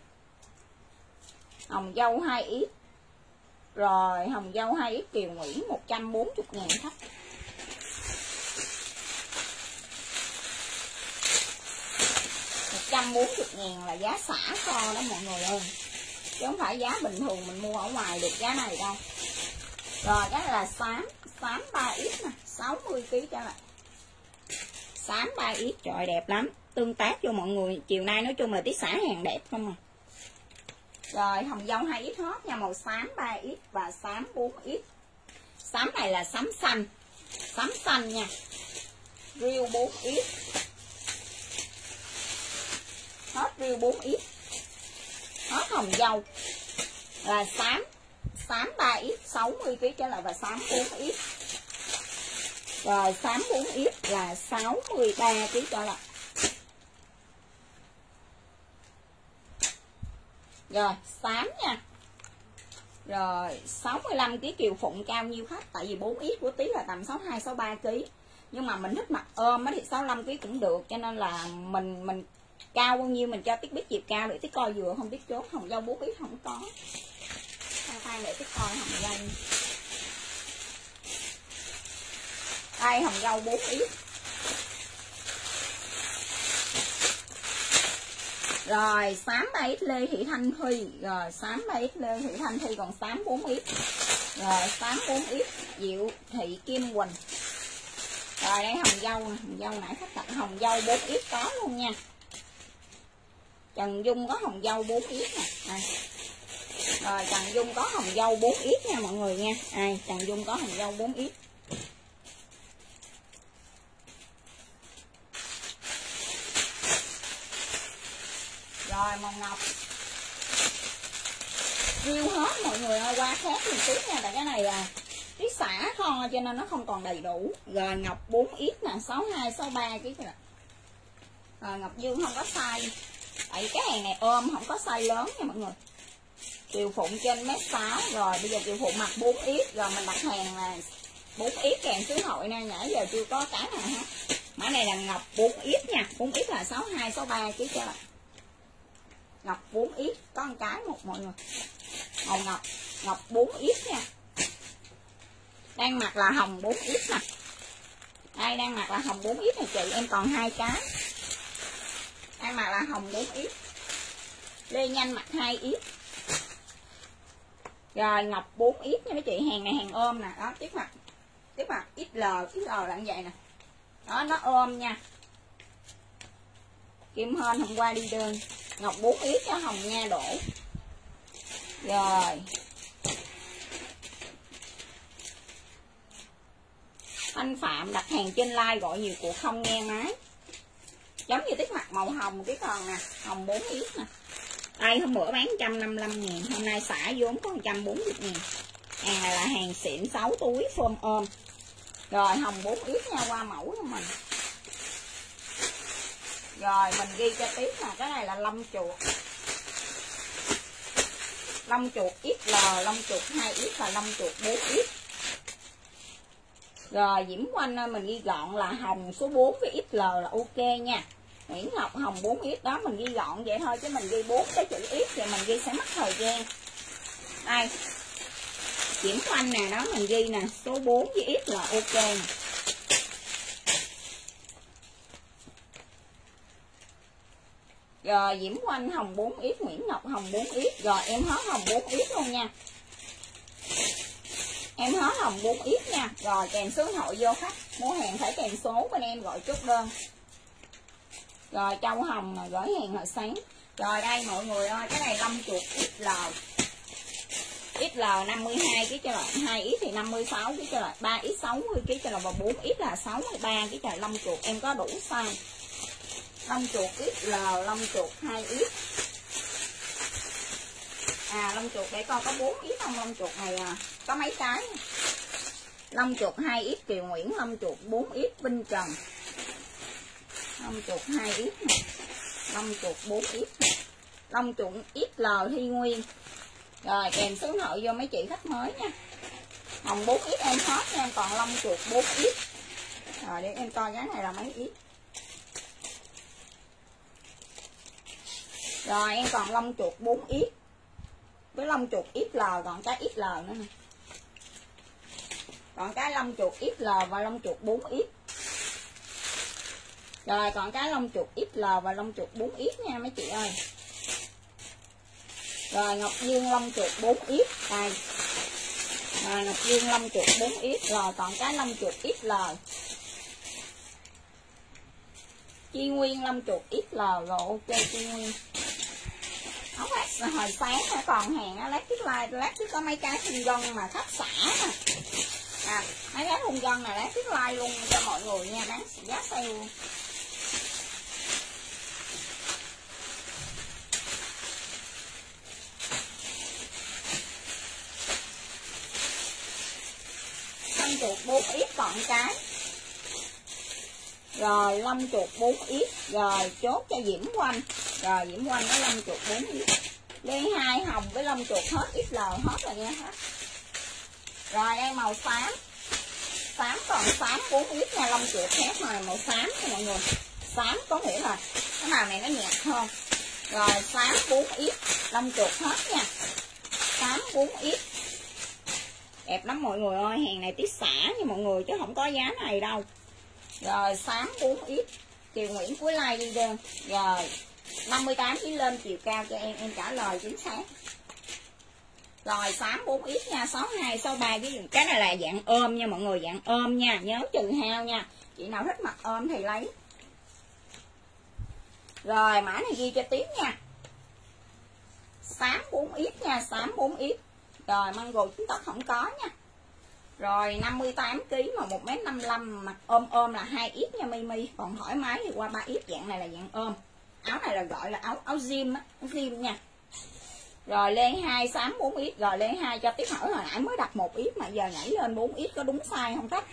Hồng dâu 2 ít rồi, hồng dâu 2 ít kiều nguyễn 140 ngàn thấp 140 ngàn là giá xả kho đó mọi người ơi. Chứ không phải giá bình thường mình mua ở ngoài được giá này đâu. Rồi, cái là xám xám 3 ít nè 60 kg cho lại xám 3 ít trời đẹp lắm. Tương tác cho mọi người, chiều nay nói chung là tiết xả hàng đẹp không à. Rồi, hồng dâu 2 ít hot nha, màu xám 3 ít và xám 4 ít xám này là xám xanh xám xanh nha. Riêu 4 ít hết riêu 4 ít hết hồng dâu là xám xám 3 ít 60 kg trở lại và xám 4 ít rồi xám 4 ít là 63 kg trở lại Rồi, xám nha. Rồi, 65 kg kiều phụng cao nhiêu khách? Tại vì 4 ít của tí là tầm 62 63 kg. Nhưng mà mình thích mặc ôm thì 65 kg cũng được cho nên là mình mình cao bao nhiêu mình cho tiết biết chiều cao để tiết coi vừa, không biết chốt hồng dâu bố biết không có. Khoan khoan để tiết coi hồng dâu. Đây hồng dâu 4x rồi, xám 3 ít lê thị thanh huy rồi, xám 3 ít lê thị thanh huy còn xám 4 ít rồi, xám 4 ít diệu thị kim quỳnh. Rồi, đây hồng dâu hồng dâu nãy khách tặng hồng dâu 4 ít có luôn nha. Trần Dung có hồng dâu 4x nè. Đây. Rồi, Trần Dung có hồng dâu 4x nha mọi người nha. Đây Trần Dung có hồng dâu 4x rồi, màu ngọc. Riêu hết mọi người ơi, qua khác thì tí nha, tại cái này là cái xả kho cho nên nó không còn đầy đủ. Rồi, ngọc 4x nè 62 63 chứ kìa rồi, ngọc dương không có size tại cái hàng này ôm không có size lớn nha mọi người. Kiều phụng trên mét 6 rồi, bây giờ kiều phụng mặc 4x rồi mình đặt hàng là 4x kèm sứ hội nè, nãy giờ chưa có cái nào hết. Mã này là ngọc 4x nha 4x là 62 63 chứ cho ngọc 4 ít, có một cái một mọi người. Màu ngọc ngọc 4 ít nha. Đang mặc là hồng 4 ít nè. Đây, đang mặc là hồng 4 ít này chị, em còn hai cái hai mặc là hồng 4 ít lê nhanh mặc hai ít rồi ngọc 4 ít nha mấy chị, hàng này hàng ôm nè. Đó, tiếp mặt tiếp mặt XL XL là như vậy nè. Đó, nó ôm nha. Kim hên hôm qua đi đơn ngọc 4 yết cho hồng nha đổ. Rồi. Anh phạm đặt hàng trên like gọi nhiều cuộc không nghe máy giống như tiết mặt màu hồng, cái còn nè hồng 4 yết nè. Đây, hôm bữa bán 155 ngàn hôm nay xả vốn có 140 ngàn hàng này là hàng xịn 6 túi phôm ôm. Rồi, hồng 4 ít nha, qua mẫu cho mình. Rồi, mình ghi cho tiếp là cái này là lông chuột. Lông chuột XL lông chuột 2X và lông chuột 4X rồi, diễm quanh mình ghi gọn là hồng số 4 với XL là ok nha. Nguyễn Ngọc Hồng 4 ít đó, mình ghi gọn vậy thôi, chứ mình ghi 4 cái chữ ít thì mình ghi sẽ mất thời gian. Đây. Diễm Quanh nè, đó, mình ghi nè, số 4 với ít là ok. Rồi, Diễm Quanh Hồng 4 ít, Nguyễn Ngọc Hồng 4 ít. Rồi, em hết Hồng 4 ít luôn nha. Em hết Hồng 4 ít nha. Rồi, kèm số hội vô khách. Mua hàng phải kèm số bên em gọi chốt đơn. Rồi, Châu Hồng mà gửi hàng hồi sáng. Rồi, đây, mọi người ơi, Cái này lâm chuột XL XL 52 kg cho loại 2 x thì 56 kg cho loại 3 x 60 kg cho loại, và 4 x là 63 kg cho loại lâm chuột. Em có đủ size. Lông chuột XL lông chuột 2 x. à lông chuột để coi có 4 x không lông chuột này à. Có mấy cái? Lông chuột 2 x Kiều Nguyễn lông chuột 4 x Vinh Trần lông chuột 2 ít này. Lông chuột 4 ít này. lông chuột XL Thi Nguyên. Rồi, kèm số nội vô mấy chị khách mới nha. Hồng 4 ít em hết nha, còn lông chuột 4 ít. Rồi, để em coi cái này là mấy ít. Rồi, em còn lông chuột 4 ít. Với lông chuột XL còn cái XL nữa nè. Còn cái lông chuột XL và lông chuột 4 ít rồi còn cái lông chuột XL và lông chuột 4 ít nha mấy chị ơi. Rồi ngọc dương lông chuột 4 ít đây. Rồi ngọc dương lông chuột 4 ít rồi còn cái lông chuột XL chi nguyên lông chuột XL rồi ok chi nguyên. Ốc hồi sáng nó còn hàng á lát trước like lát trước có mấy cái hung gân mà khách xả nè à, mấy cái hung gân này lát trước like luôn cho mọi người nha bán giá sale. Chuột 4 ít còn cái. Rồi 5 chuột 4 ít. Rồi, chốt cho Diễm Quanh Rồi, Diễm Quanh có 5 chuột 4 ít. Ly hai, hồng với 5 chuột hết ít XL hết rồi nha. Hết Rồi, đây màu xám. Xám còn xám 4 ít nha. 5 chuột khác mà màu xám nha mọi người. Xám có nghĩa là Cái màu này nó nhạt hơn. Rồi, xám 4 ít. 5 chuột hết nha. Xám 4 ít đẹp lắm mọi người ơi. Hàng này tiết xả nha mọi người, chứ không có giá này đâu. Rồi, xám 4 ít. Chiều Nguyễn cuối like đi đơn rồi 58 kg lên chiều cao cho em em trả lời chính xác. Rồi, xám 4 ít nha. 62 63 cái cái này là dạng ôm nha mọi người, dạng ôm nha. Nhớ trừ hao nha. Chị nào thích mặc ôm thì lấy. Rồi, mã này ghi cho tiếp nha. Xám 4 ít nha, xám 4 ít rồi, mango chúng ta không có nha. Rồi 58 kg mà 1m55 mặt ôm ôm là 2 ít nha, Mimi. Còn thoải mái thì qua 3 ít, dạng này là dạng ôm. Áo này là gọi là áo áo gym á, áo gym nha. Rồi, lên 2 sáng 4 ít. Rồi, lên 2 cho tiếp hỏi hồi nãy mới đặt một ít mà giờ nhảy lên 4 ít, có đúng sai không khách?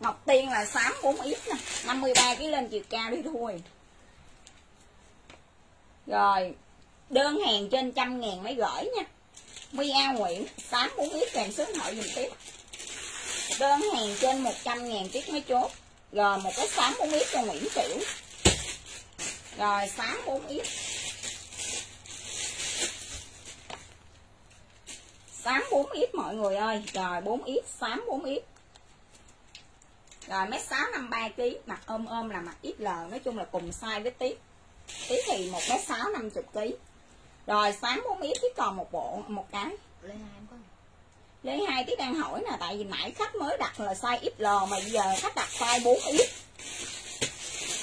Ngọc Tiên là xám 4 ít nè 53 kg lên chiều cao đi thôi. Rồi, đơn hàng trên trăm ngàn mới gửi nha. My A Nguyễn 8 muốn biết kèm số điện thoại dùm tiếp. Đơn hàng trên 100 ngàn chiếc mới chốt. Rồi một cái xám 4 ít cho Nguyễn Tiểu. Rồi xám 4 ít xám 4 ít mọi người ơi. Rồi bốn ít xám 4 ít rồi mét sáu năm ba kg mặt ôm ôm là mặt XL nói chung là cùng size với tiếp tiếp thì một mét sáu năm chục kg rồi xám 4 ít tiếp còn một bộ một cái. Lê hai tí đang hỏi nè tại vì nãy khách mới đặt là size XL mà bây giờ khách đặt size 4 ít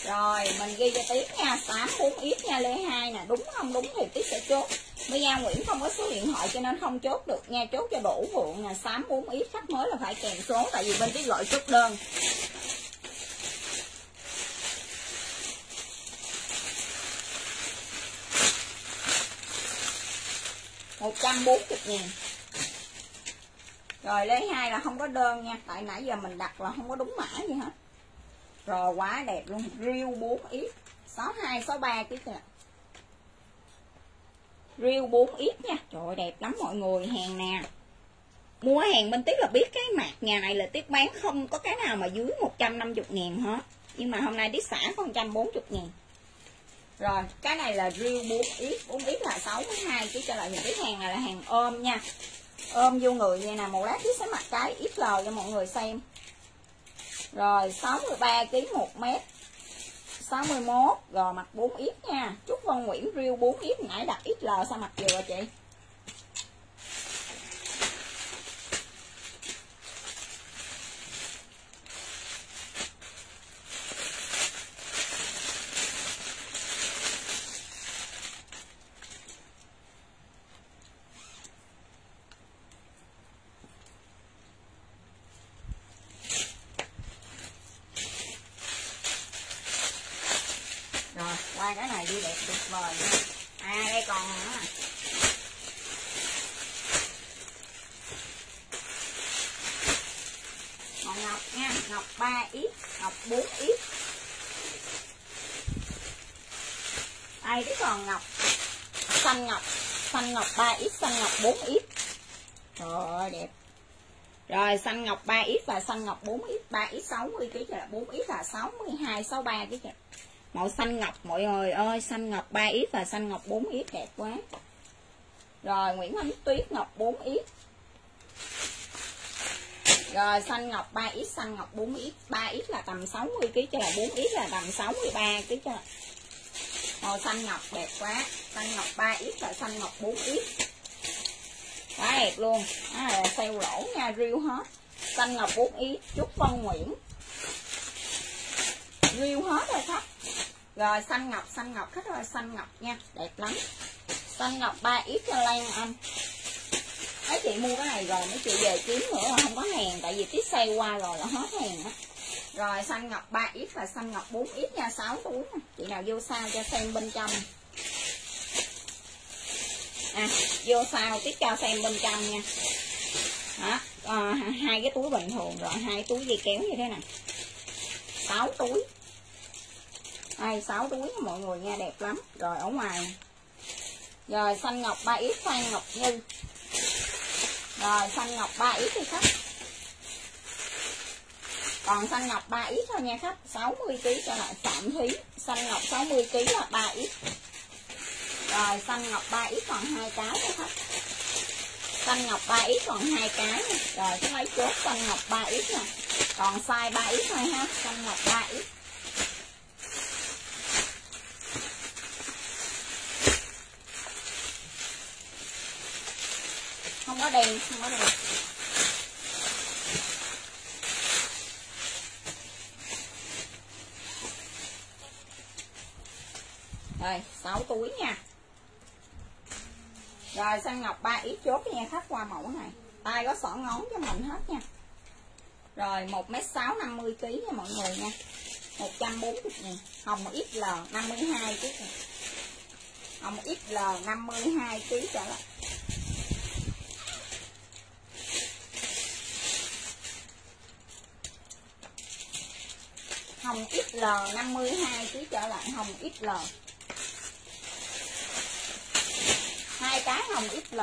rồi mình ghi cho tiếp nha 8 4 ít nha Lê hai nè. Đúng không? Đúng thì tiếp sẽ chốt. Mia Nguyễn không có số điện thoại cho nên không chốt được nha chốt cho đủ vượng nè. 8 4 ít khách mới là phải kèm số tại vì bên tí gọi chốt đơn 140 ngàn. Rồi lấy hai là không có đơn nha. Tại nãy giờ mình đặt là không có đúng mã gì hết. Rồi quá đẹp luôn. Riêu 4x 62 63 cái kìa riêu 4x nha. Trời ơi, đẹp lắm mọi người. Hàng nè. Mua hàng bên tiếp là biết cái mặt nhà này là tiếp bán không có cái nào mà dưới 150 ngàn hết. Nhưng mà hôm nay tiếp xả có 140 ngàn rồi, cái này là riêu 4 ít 4 ít là 62 chứ cho lại những cái hàng này là hàng ôm nha. Ôm vô người như nè, một lát tiếp sẽ mặc cái XL cho mọi người xem. Rồi 63 kg 1 mét. 61 rồi mặt 4 ít nha. Chúc Vân Nguyễn riêu 4 ít nãy đặt XL sao mặt vừa chị rồi qua cái này đi đẹp tuyệt vời nha à đây còn nữa nè. còn ngọc nha ngọc 3 ít ngọc 4 ít đây cái còn ngọc xanh ngọc xanh ngọc 3 ít xanh ngọc 4 ít trời ơi đẹp rồi xanh ngọc 3 ít và xanh ngọc 4 ít 3 ít 60 kg là 4 ít là 62 63 chứ kìa. màu xanh ngọc mọi người ơi xanh ngọc 3 ít và xanh ngọc 4 ít đẹp quá. Rồi Nguyễn Ánh Tuyết ngọc 4 ít. Rồi xanh ngọc 3 ít xanh ngọc 4 ít. 3 ít là tầm 60 kg cho là 4 ít là tầm 63 kg cho. Màu xanh ngọc đẹp quá. Xanh ngọc 3 ít và xanh ngọc 4 ít. Quá đẹp luôn. À, sale lỗ nha riêu hết. Xanh ngọc 4 ít chúc Vân Nguyễn riêu hết rồi khách rồi xanh ngọc xanh ngọc khách ơi xanh ngọc nha. Đẹp lắm. Xanh ngọc 3 ít cho Lan Anh mấy chị mua cái này rồi mấy chị về kiếm nữa là không có hàng tại vì tiết xây qua rồi là hết hàng á. Rồi xanh ngọc 3 ít và xanh ngọc 4 ít nha 6 túi chị nào vô sao cho xem bên trong. À vô sao tiếp cho xem bên trong nha. Đó à, hai cái túi bình thường rồi hai túi dây kéo như thế này. 6 túi đây 6 túi, mọi người nha đẹp lắm. Rồi, ở ngoài. Rồi, xanh ngọc 3 ít xanh ngọc như. Rồi, xanh ngọc 3 ít đi khách còn xanh ngọc 3 ít thôi nha khách. 60 kg cho lại Phạm Thúy xanh ngọc 60 kg là 3 ít rồi, xanh ngọc 3 ít còn hai cái nha khách. Xanh ngọc 3 ít còn hai cái nè. rồi, cái lấy chốt xanh ngọc 3 ít nè còn size 3 ít thôi ha. Xanh ngọc 3 ít không có đèn, không có đèn. Rồi 6 túi nha. Rồi, sang ngọc 3 ít chốt nha khách qua mẫu này. Tay có sỏ ngón cho mình hết nha. Rồi 1m6 50 kg nha mọi người nha. 140 ngàn hồng XL 52 kg hồng XL 52 kg trở lại. Hồng XL 52 kg trở lại hồng XL hai cái hồng XL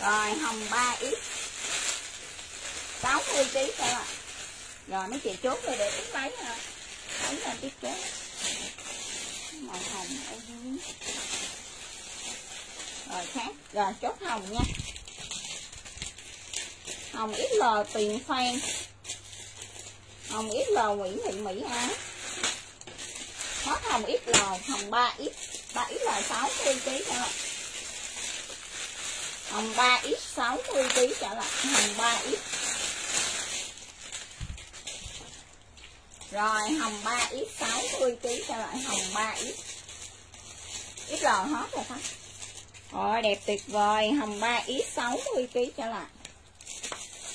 rồi, hồng 3 x. 60 kg các bạn rồi, mấy chị chốt rồi để ít lấy ha lấy lên tiếp chốt màu hồng ở dưới rồi khác. Rồi, chốt hồng nha. Hồng XL tiền phan hồng XL Nguyễn Thị Mỹ Á. Hết hồng XL hồng ba x ba x là 60 kg cho ạ hồng ba x 60 kg trở lại. Hồng ba x rồi, hồng ba x 60 kg trở lại. Hồng ba x XL hết rồi khách rồi đẹp tuyệt vời. Hồng 3x 60 kg trở lại.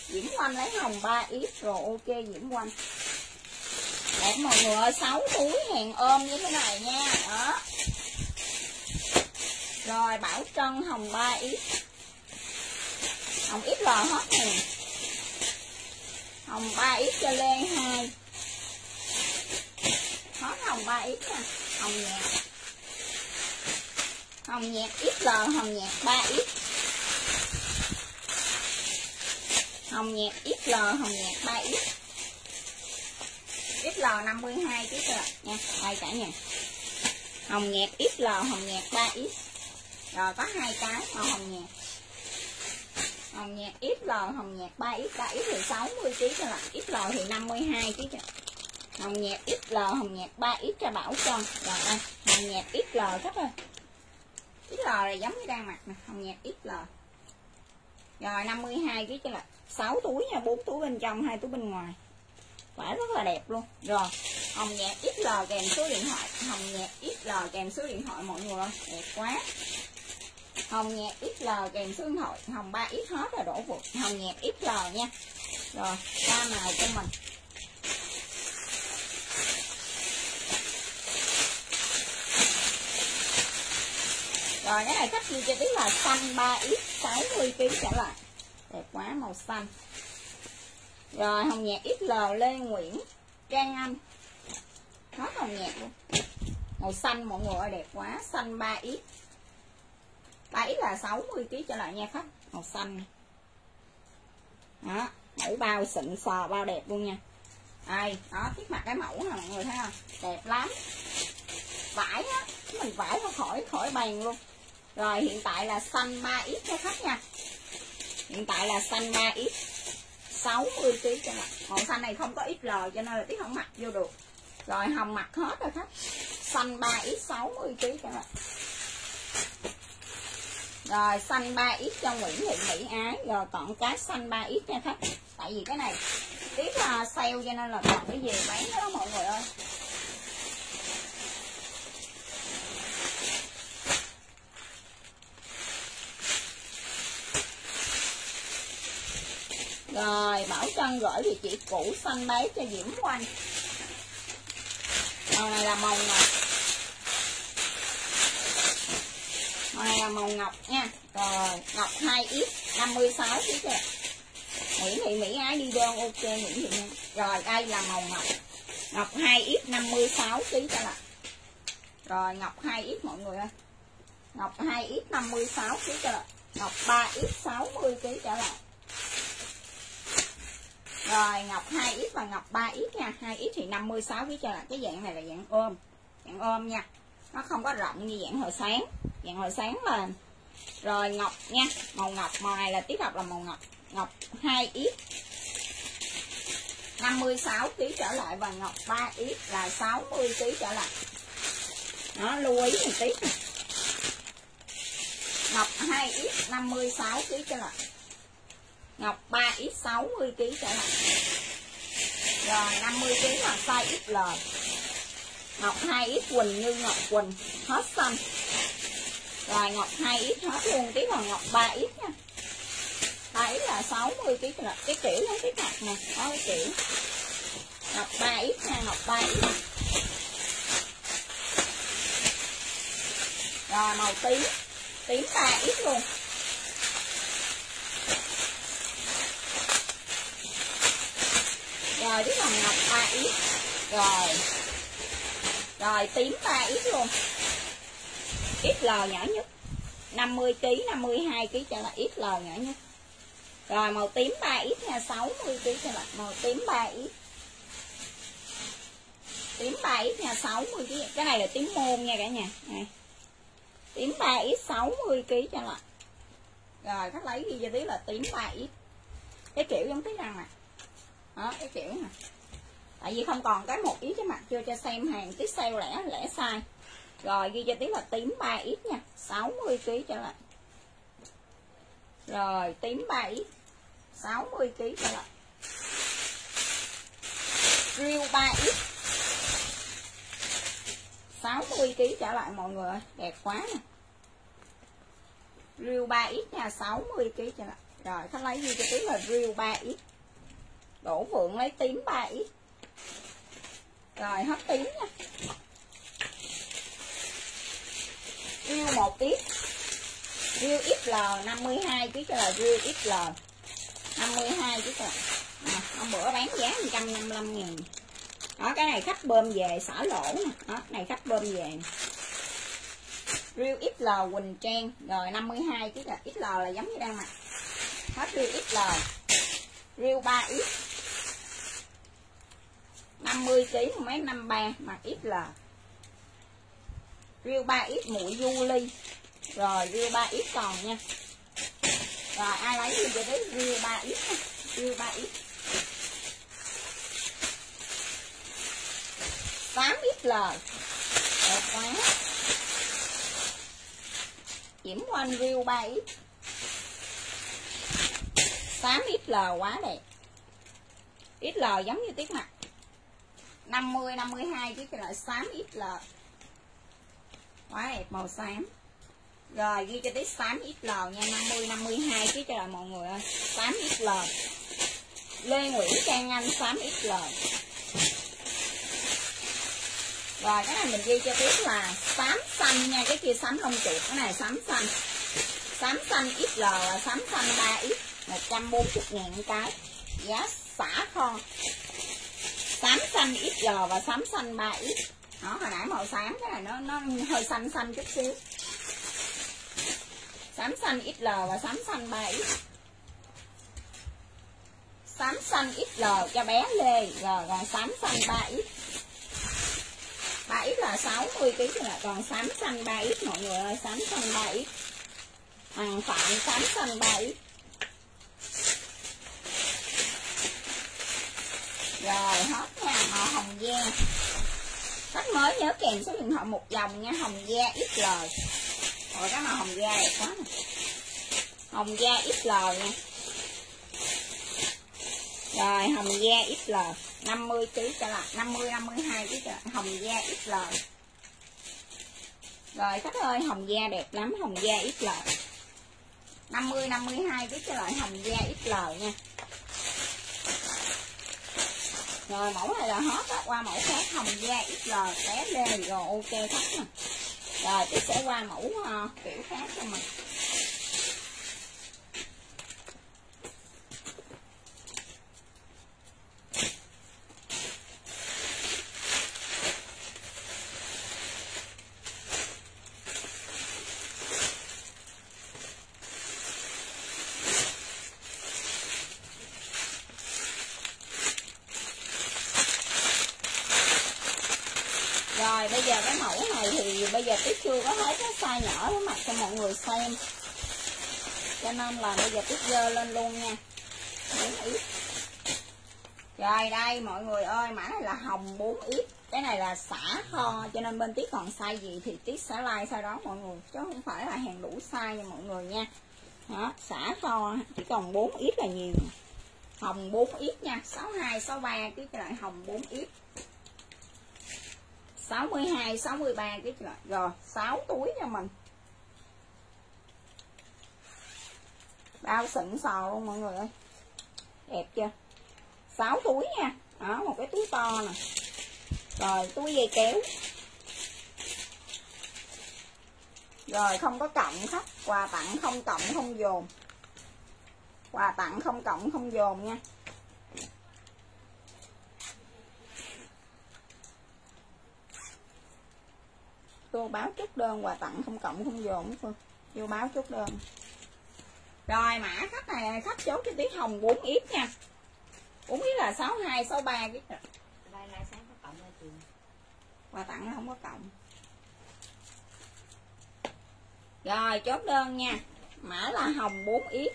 Diễm Oanh lấy hồng 3X rồi, ok, Diễm Oanh. Đẹp mọi người ơi 6 túi hàng ôm như thế này nha. Đó. Rồi, Bảo Trân hồng 3X Hồng XL hết nè. Hồng 3X cho Lê 2 Hết hồng 3X nha. Hồng nhạt Hồng nhạt XL hồng nhạt 3X hồng nhạt XL hồng nhạt 3X XL 52 kg rồi nha đây cả nhà hồng nhạt XL hồng nhạt 3X rồi có hai cái màu hồng nhạt hồng nhạt XL hồng nhạt 3X 3X thì 60 kg cho là XL thì 52 kg cho hồng nhạt XL hồng nhạt 3X cho Bảo con rồi đây, hồng nhạt XL các ơi XL này giống như đang mặc nè hồng nhạt XL rồi 52 kg cho là 6 túi nha 4 túi bên trong, hai túi bên ngoài. Quả rất là đẹp luôn. Rồi hồng nhạt XL kèm số điện thoại. Hồng nhạt XL kèm số điện thoại, mọi người ơi. Đẹp quá. Hồng nhạt XL kèm số điện thoại. Hồng 3X hết rồi đổ vụt. Hồng nhạt XL nha. Rồi, ba màu cho mình. Rồi cái này khách ghi cho biết là xanh 3x 60 kg trở lại. Đẹp quá, màu xanh. Rồi, hồng nhạt XL Lê Nguyễn Trang Anh. Hết hồng nhạt luôn. Màu xanh, mọi người ơi, đẹp quá, xanh 3x 3x là 60 kg trở lại nha khách, màu xanh. Này. đó, mẫu bao xịn sò, bao đẹp luôn nha. Đây, đó tiếp mặt cái mẫu nè, mọi người thấy không? Đẹp lắm. Vải á, mình vải nó khỏi khỏi bàn luôn rồi, hiện tại là xanh 3x cho khách nha. Hiện tại là xanh 3x 60 kg cho mặt còn xanh này không có XL cho nên là tí không mặc vô được. Rồi, hồng mặc hết rồi khách. Xanh 3x 60 kg cho mặt rồi, xanh 3x cho Nguyễn Thị Mỹ Ái rồi, còn cái xanh 3x nha khách. Tại vì cái này tiếp là sale cho nên là còn cái gì bán đó, mọi người ơi. Rồi, bảo trân gửi địa chỉ cũ xanh bé cho diễm quanh màu này là màu ngọc. Màu này là màu ngọc nha. Rồi, ngọc 2x 56 kg kìa. Mỹ Thị Mỹ Ái đi đơn, ok, Mỹ Thị Nhân rồi, đây là màu ngọc. Ngọc 2x 56 kg cho lại rồi, ngọc 2x mọi người ơi. Ngọc 2x 56 kg cho lại ngọc 3x 60 kg cho lại rồi, ngọc 2x và ngọc 3x nha. 2x thì 56 kg cho là cái dạng này là dạng ôm. Dạng ôm nha. Nó không có rộng như dạng hồi sáng. Dạng hồi sáng là rồi, ngọc nha. Màu ngọc, màu này là tiếp hợp là màu ngọc. Ngọc 2x 56 kg trở lại và ngọc 3x là 60 kg trở lại. Nó lưu ý một tí ngọc 2x 56 kg trở lại. Ngọc 3x 60 kg trở lại. Rồi 50 kg là size XL. Ngọc 2x Quỳnh như Ngọc Quỳnh hết xanh. Rồi Ngọc 2x hết luôn tí là Ngọc 3x nha. 3x là 60 kg là cái kiểu lấy cái mặt nè, có cái kiểu. Ngọc 3x nha, Ngọc 3x. Rồi màu tím, tím 3x luôn. Rồi biết hồng ngọc 3 ít rồi. Rồi tím 3 ít luôn. XL nhỏ nhất. 50 kg 52 kg cho là XL nhỏ nhất. Rồi, màu tím 3 ít nha 60 kg cho là màu tím 3 ít tím 3 ít nha 60 kg cái này là tím môn nha cả nhà. Này. tím 3 ít 60 kg cho là rồi các lấy ghi cho tí là tím 3 ít cái kiểu giống tí răng nè? Đó, cái kiểu này. Tại vì không còn cái một ý cho mặt chưa cho xem hàng tiếp sale lẻ lẻ sai. Rồi, ghi cho tiếng là tím 3 ít nha 60 kg trở lại. Rồi, tím 3 ít 60 kg trở lại. Riêu 3 ít 60 kg trở lại mọi người ơi, đẹp quá nè. Riêu 3 ít nha 60 kg trở lại. Rồi, khách lấy ghi cho tiếng là riêu 3x đổ phượng lấy tím 7 rồi hết tím nha. Riêu 1x riêu XL 52 kg là riêu XL 52 kg là à, hôm bữa bán giá 155 ngàn đó cái này khách bơm về xả lỗ nè đó này khách bơm về. Nè Real XL Quỳnh Trang. Rồi 52 chứ là XL là giống như đang mặc. Hết Real XL Real 3X 50 kg mấy 53 mặc XL riêu 3X mũi du ly. Rồi, riêu 3X còn nha. Rồi, ai lấy thì cho đấy, riêu 3X nha Real 3X 8XL đẹp quá Diễm Quanh riêu 3X 8XL quá đẹp. XL giống như tiết mặt. 50, 52 chứ cái loại xám XL Quá đẹp màu xám. Rồi ghi cho tí xám XL nha 50, 52 chứ cho là mọi người ơi xám XL Lê Nguyễn Trang Anh xám XL rồi cái này mình ghi cho tiếp là xám xanh nha cái kia xám lông chuột cái này xám xanh. Xám xanh XL là xám xanh 3X 140 ngàn cái. Giá xả kho xám xanh ít giờ và xám xanh 3 ít. Đó, hồi nãy màu xám cái này, nó nó hơi xanh xanh chút xíu. Xám xanh XL và xám xanh 3X xám xanh XL cho bé Lê rồi rồi xám xanh 3X 3x là 60 kg là còn xám xanh 3x mọi người ơi, xám xanh 3x hàng phạm, xám xanh 3x rồi, hết nha màu hồng da khách mới nhớ kèm số điện thoại một dòng nha, hồng da XL rồi cái màu hồng da đẹp quá nè hồng da XL nha. Rồi, hồng da XL 50 kg cho là 50 52 kg hồng da XL rồi, khách ơi, hồng da đẹp lắm, hồng da XL 50 52 kg cho lại hồng da XL nha rồi mẫu này là hết á. Qua mẫu khác hồng da XL bé lên rồi ok khách nè. Rồi tiếp sẽ qua mẫu uh, kiểu khác cho mình Rồi bây giờ cái mẫu này thì bây giờ Tuyết chưa có thấy cái size nhỏ để mặc cho mọi người xem nên là bây giờ tiết dơ lên luôn nha. Rồi đây mọi người ơi mã này là hồng 4 ít. Cái này là xả kho cho nên bên tiết còn size gì thì tiết sẽ like sau đó mọi người. Chứ không phải là hàng đủ size nha mọi người nha. Đó, xả kho chỉ còn 4 ít là nhiều. Hồng 4 ít nha. 62, 63 cái loại hồng 4 ít. 62 63 cái loại. rồi 6 túi cho mình. Bao xịn sò luôn mọi người ơi. Đẹp chưa? 6 túi nha. Đó, một cái túi to nè. Rồi, túi dây kéo. Rồi, không có cộng khách. Quà tặng không cộng không dồn. Quà tặng không cộng không dồn nha. Cô báo chốt đơn quà tặng không cộng không dồn phương vô báo chốt đơn rồi mã khách này khách chốt cho tiếng hồng 4 yết nha. 4 yết là 62 63 cái quà tặng nó không có cộng. Rồi chốt đơn nha. Mã là hồng 4 yết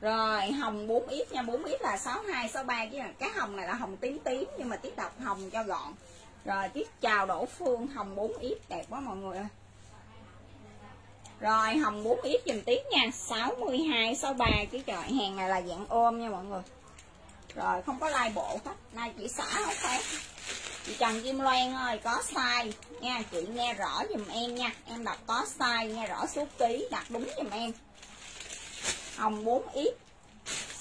Rồi hồng 4 ít nha. 4 ít là 62 63 chứ. Cái hồng này là hồng tím tím nhưng mà tiết đọc hồng cho gọn. Rồi tiết chào đổ phương, hồng 4 ít đẹp quá mọi người ơi. Rồi, hồng 4 ít dùm tiết nha 62 63 chứ trời, hàng này là dạng ôm nha mọi người. Rồi, không có lai bộ hết Nay chỉ xả hết thôi chị Trần Kim Loan ơi, có size. Nha, chị nghe rõ dùm em nha, em đọc có size, nghe rõ số ký đặt đúng dùm em. Hồng 4 ít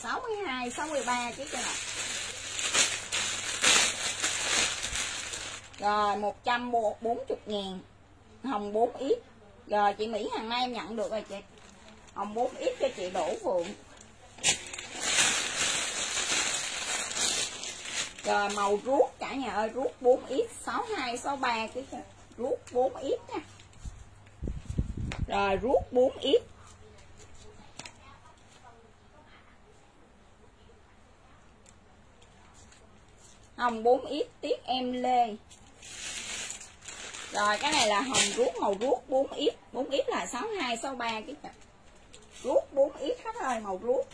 62 63 chứ cho nào rồi 140 ngàn. Hồng 4 ít. Rồi, chị Mỹ hàng nay em nhận được rồi chị. Hồng 4 ít cho chị đổ Phượng. Rồi, màu ruốc, cả nhà ơi, ruốc 4 ít. 62 63 cái ruốc 4 ít nha. Rồi, ruốc 4 ít. Hồng 4 ít tiết em lê rồi, cái này là hồng ruốc màu ruốc 4 ít. 4 ít là 62 63 cái nhỉ ruốc 4 ít, hết rồi, màu ruốc.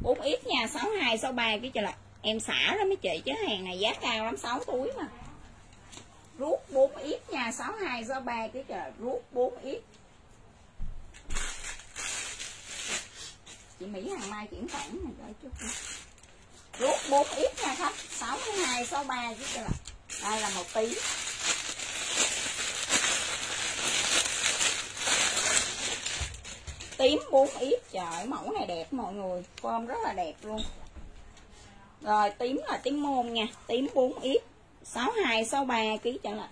4 ít nha 62 63 cái cho là em xả đó mấy chị, chứ hàng này giá cao lắm 6 túi mà. Ruốc 4 ít nha 62 63 cái trời là ruốc 4 ít. Chị Mỹ hàng mai chuyển khoản này gửi chút ruốc 4 ít nha, khách. 62 63 cái trời là đây là một tí. Tím 4 ít, trời, mẫu này đẹp, mọi người. Form rất là đẹp luôn. Rồi, tím là tím môn nha. Tím 4 ít. 62 63 kg trở lại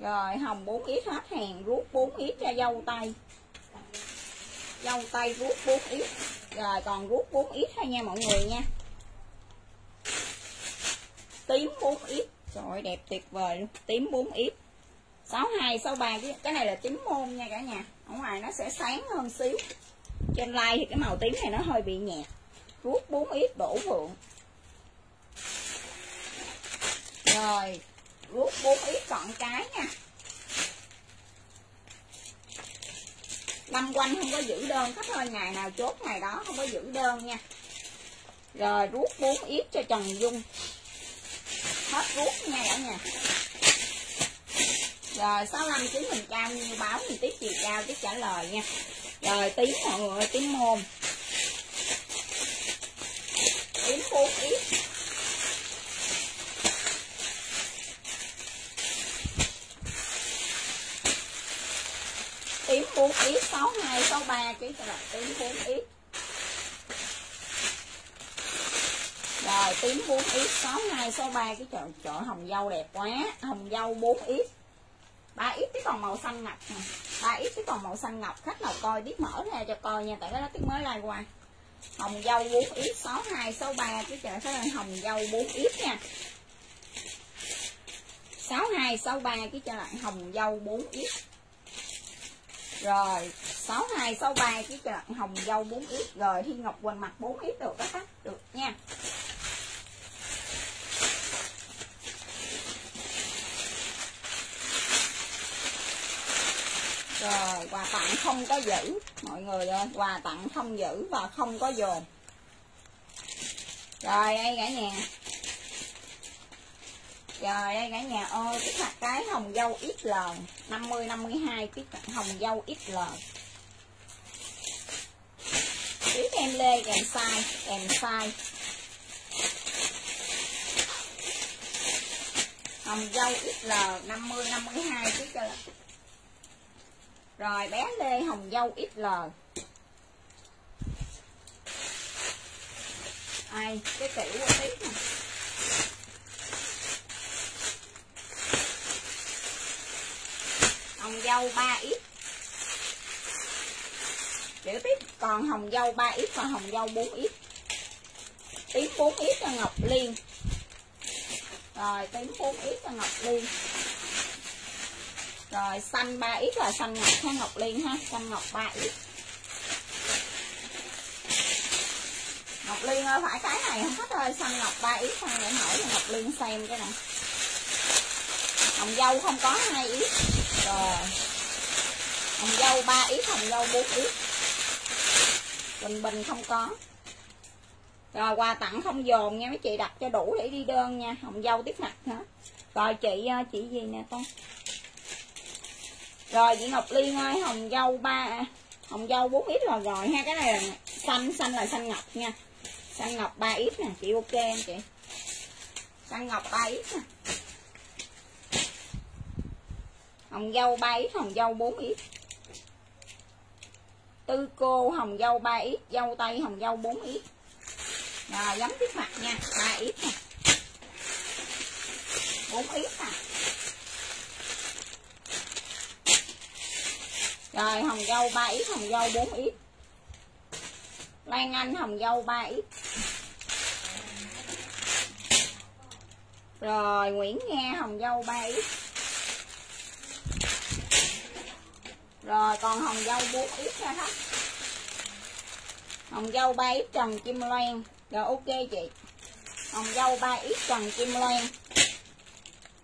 rồi, hồng 4 ít hết hàng rút 4 ít cho dâu tay dâu tay rút 4 ít. Rồi, còn rút 4 ít thôi nha mọi người nha tím 4 ít trời ơi, đẹp tuyệt vời luôn. Tím 4 ít 62 63 cái cái này là tím môn nha cả nhà. Ở ngoài nó sẽ sáng hơn xíu. Trên like thì cái màu tím này nó hơi bị nhạt. Rút 4 ít đổ vượng. Rồi rút 4 ít còn cái nha. Năm quanh không có giữ đơn. Khách ơi ngày nào chốt ngày đó không có giữ đơn nha. Rồi rút 4 ít cho Trần Dung hết rút nha cả nhà. Rồi 65 kg mình cao như báo, mình tiếp chiều cao tiếp trả lời nha. Rồi tím mọi người tím môn. Tím bốn ít tím bốn ít 62 63 kg cho là tím bốn ít rồi tím 4X 62 63 cái chợ chợ hồng dâu đẹp quá. Hồng dâu 4X 3X cái còn màu xanh ngọc nè. 3X cái còn màu xanh ngọc. Khách nào coi biết mở ra cho coi nha, tại cái đó tiếng mới like qua. Hồng dâu 4X 62 63 cái chợ sẽ là hồng dâu 4X nha? 62 63 cái cho lại hồng dâu 4X rồi 62 63 cái cho lại hồng dâu 4X rồi Thi Ngọc Quỳnh mặt 4X được đó được nha. Rồi, quà tặng không có giữ. Mọi người ơi, quà tặng không giữ và không có dồn. Rồi, đây cả nhà. Rồi, đây cả nhà ơi, cái mặt cái hồng dâu XL 50 52 cái hồng dâu XL tiếp em lê kèm size kèm size hồng dâu XL 50 52 cái rồi, bé Lê Hồng Dâu XL ai, cái kiểu qua tí nè. Hồng dâu 3 ít. Kiểu tiếp, còn hồng dâu 3 x và hồng dâu 4 x tím 4 ít cho Ngọc Liên. Rồi, tím 4 ít cho Ngọc Liên rồi, xanh 3x là xanh ngọc ha ngọc liên ha, xanh ngọc 3x ngọc liên ơi, phải cái này không hết ơi, xanh ngọc 3x xanh để hỏi cho ngọc liên xem cái này. Hồng dâu không có 2x rồi. Hồng dâu 3x hồng dâu 4x bình bình không có. Rồi, quà tặng không dồn nha, mấy chị đặt cho đủ để đi đơn nha. Hồng dâu tiếp mặt hả rồi, chị ờ, chị gì nè ta rồi, chị Ngọc Liên ơi, hồng dâu ba, hồng dâu 4 ít rồi rồi ha. Cái này là xanh xanh là xanh ngọc nha. Xanh ngọc 3 ít nè, chị ok em chị? Xanh ngọc 3 ít nè. Hồng dâu 3 ít, hồng dâu 4 ít. Tư cô, hồng dâu 3 ít. Dâu tây, hồng dâu 4 ít. Rồi giấm tiếp mặt nha 3 ít nè. 4 ít nè. Rồi hồng dâu 3 ít, hồng dâu 4 ít. Lan Anh, hồng dâu 3 ít. Rồi, Nguyễn Nga hồng dâu 3 ít. Rồi, còn hồng dâu 4 ít ra hết Hồng dâu 3 ít Trần Kim Loan. Rồi, ok chị. Hồng dâu 3 ít Trần Kim Loan.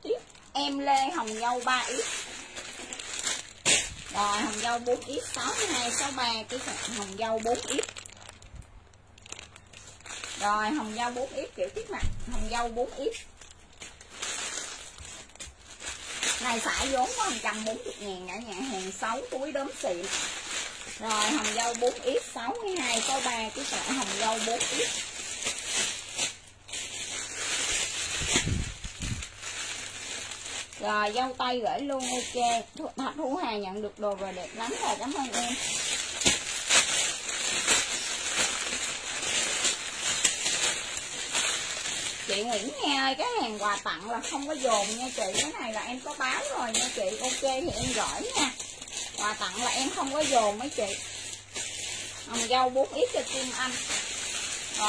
Tiếp em Lê, hồng dâu 3 ít. Ờ, Rồi hồng dâu 4x 62 63 cái hồng dâu 4x Rồi, hồng dâu 4x kiểu tiếp mặt, Hồng dâu 4x này, xả vốn có 140 ngàn cả nhà, hàng xấu túi đốm xịn. Rồi, hồng dâu 4x 62 63 cái sợi hồng dâu 4x rồi dâu tay gửi luôn ok. Thu, thu hà nhận được đồ rồi đẹp lắm rồi cảm ơn em. Chị Nguyễn Nga ơi cái hàng quà tặng là không có dồn nha chị. Cái này là em có báo rồi nha chị. Ok thì em gửi nha. Quà tặng là em không có dồn mấy chị. Hồng dâu 4 ít cho Kim Anh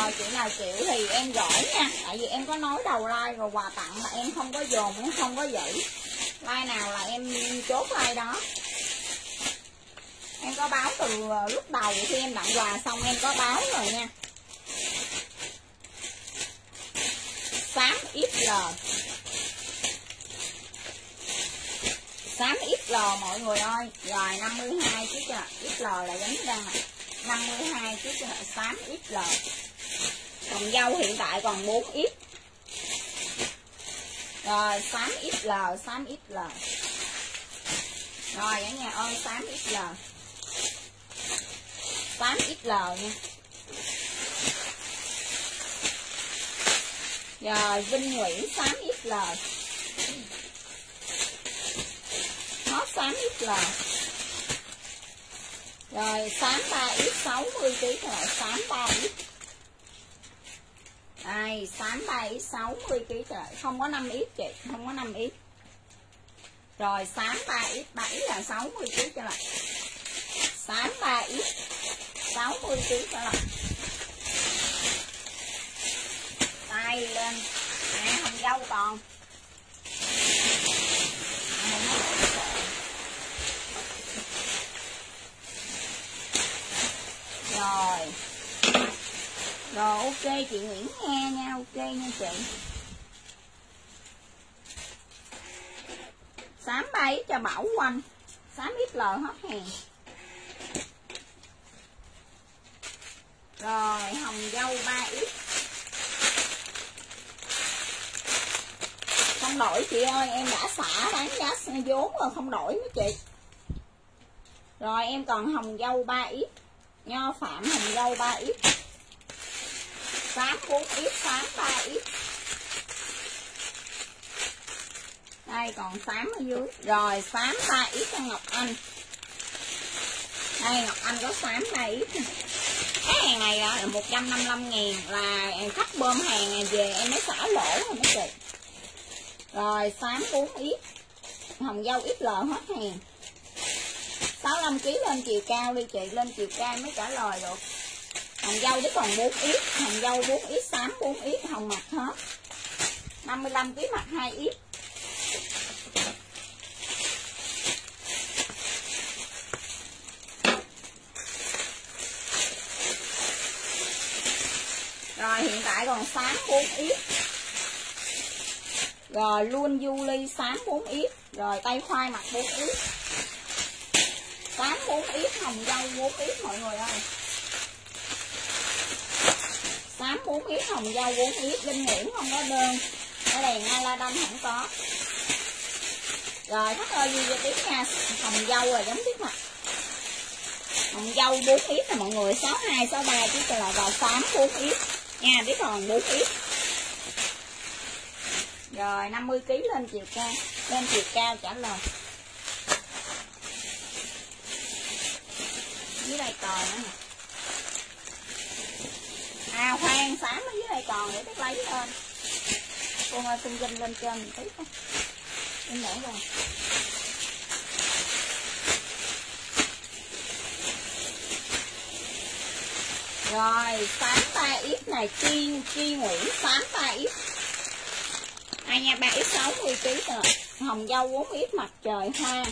rồi chị nào chịu thì em gửi nha. Tại vì em có nói đầu like rồi, quà tặng mà em không có dồn cũng không có giữ. Like nào là em chốt like đó. Em có báo từ ờ, lúc đầu khi em tặng quà xong em có báo rồi nha. Xám XL xám XL mọi người ơi. Rồi 52 chứ chưa XL là giống răng này 52 chứ chưa xám XL Trồng dâu hiện tại còn 4 ít. Rồi, xám XL xám XL rồi, cả nhà ơi, xám XL xám XL nha. Rồi, Vinh Nguyễn 8XL Hot 8XL Rồi 83X 60kg rồi 83X đây 83X 60kg trời, Không có 5 ít chị Không có 5 ít. Rồi 83X 7 là 60kg cho lại 83X 60kg cho lại tay lên. Nè hồng dâu còn. Rồi rồi, ok, chị Nguyễn nghe nha, ok nha chị. Sám bay cho bảo quanh. Sám ít lờ hết hàng. Rồi, hồng dâu 3 ít. Không đổi chị ơi, em đã xả bán giá vốn rồi, không đổi nữa chị. Rồi, em còn hồng dâu 3 ít. Nho phạm hồng dâu 3 ít xám 4 ít xám 3 ít. Đây, còn xám ở dưới. Rồi, xám 3 ít cho Ngọc Anh. Đây, Ngọc Anh có xám 3 ít cái hàng này à, là 155 ngàn là khách bơm hàng này về, em mới xả lỗ rồi mấy chị rồi, xám 4 ít. Hồng dâu ít lờ hết hàng. 65 kg lên chiều cao đi chị, lên chiều cao mới trả lời được hồng dâu chứ còn 4 ít hồng dâu 4 ít xám 4 ít hồng mặt hết. 55 kg mặt 2 ít Rồi, hiện tại còn sáng 4 ít rồi, luôn du ly sáng 4 ít rồi, tay khoai mặt 4 ít xám 4 ít hồng dâu 4 ít mọi người ơi xám 4 ít hồng dâu bốn ít linh nguyễn không có đơn. Ở đèn ngay la đanh không có. Rồi thắt ơi gì cho tiếng nha. Hồng dâu rồi, giống tiếp mặt hồng dâu bốn ít là mọi người. 62 63 chứ là vào xám bốn ít nha, biết còn bốn ít rồi 50 kg lên chiều cao. Lên chiều cao trả lời. Dưới đây còn nữa nè à khoan xám ở dưới đây còn để biết lấy lên. Cô ơi xin dinh lên trên một tí không em để rồi rồi tám ba ít này chi chi nguyễn tám ba ít ai nha, ba ít sáu mươi kg rồi. Hồng dâu bốn ít mặt trời hoa.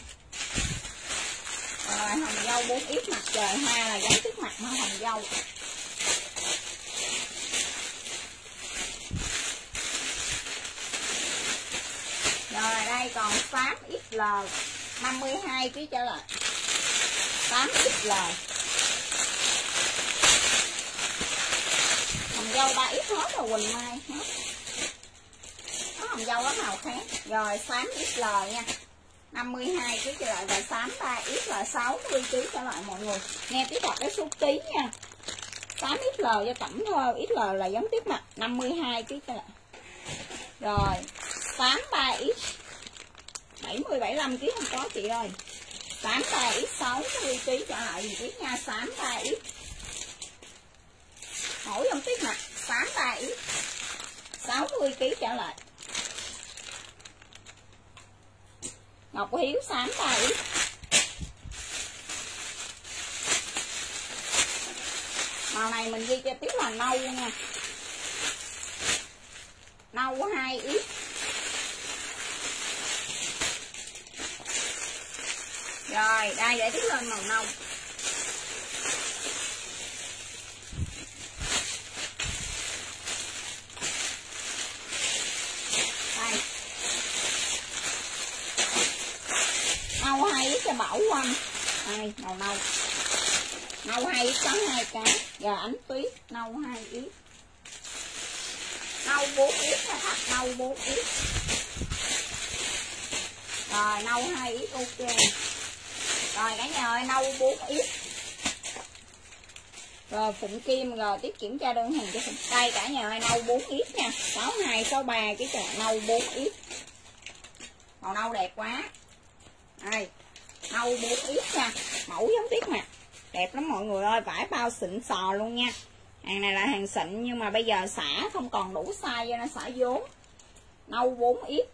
Rồi, hồng dâu bốn ít mặt trời hoa là giống trước mặt hoa hồng dâu. Rồi, đây còn 8 XL 52 kg trở lại 8 XL hồng dâu 3 x hết rồi, Quỳnh Mai hết. Có hồng dâu có màu khác? Rồi 8 XL nha. 52 kg trở lại và 83 x là 60 kg trở lại mọi người. Nghe tiếp đọc cái số ký nha. 8 XL cho tổng thôi XL là giống tiếp mặt. 52 kg trở lại rồi. 83 x. 70 75 kg không có chị ơi. 83 x 60 kg trở lại một tiếp nha. 83 x. Mỗi giống tiếp mặt 83 x. 60 kg trở lại. Ngọc Hiếu xám x. Màu này mình ghi cho tiếp là nâu nha. Nâu 2 x. Rồi, đây để tiếp lên màu nâu. Nâu hai cho bảo quanh. Đây, màu nâu. Nâu hai ít trắng hai cái. Giờ ánh tuyết, nâu hai ít. Nâu bốn ít là thắt, nâu bốn ít. Rồi, nâu hai ít, ok rồi, cả nhà ơi, nâu bốn ít rồi, phụng kim, rồi, tiếp kiểm tra đơn hàng cho phụng đây, cả nhà ơi, nâu bốn ít nha. Sáu hai sáu ba cái chợ nâu bốn ít màu nâu đẹp quá. Đây, nâu bốn ít nha. Mẫu giống tiết mặt đẹp lắm mọi người ơi, vải bao xịn sò luôn nha. Hàng này là hàng xịn nhưng mà bây giờ xả không còn đủ size cho nó xả vốn. Nâu 4 ít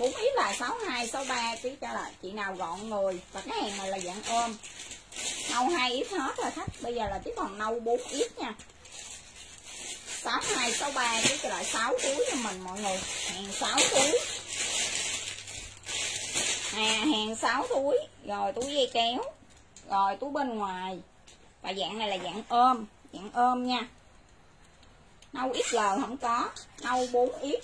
4 ít là 62 63 ký trả lời chị nào gọn người. Và cái hàng này là dạng ôm. Nâu 2 ít hết rồi khách. Bây giờ là tiếp còn nâu 4 ít nha. 62 63 ký trả lời 6 túi cho mình, mọi người. Hàng 6 túi. À hàng 6 túi. Rồi túi dây kéo. Rồi túi bên ngoài. Và dạng này là dạng ôm. Dạng ôm nha. Nâu XL không có. Nâu 4 ít.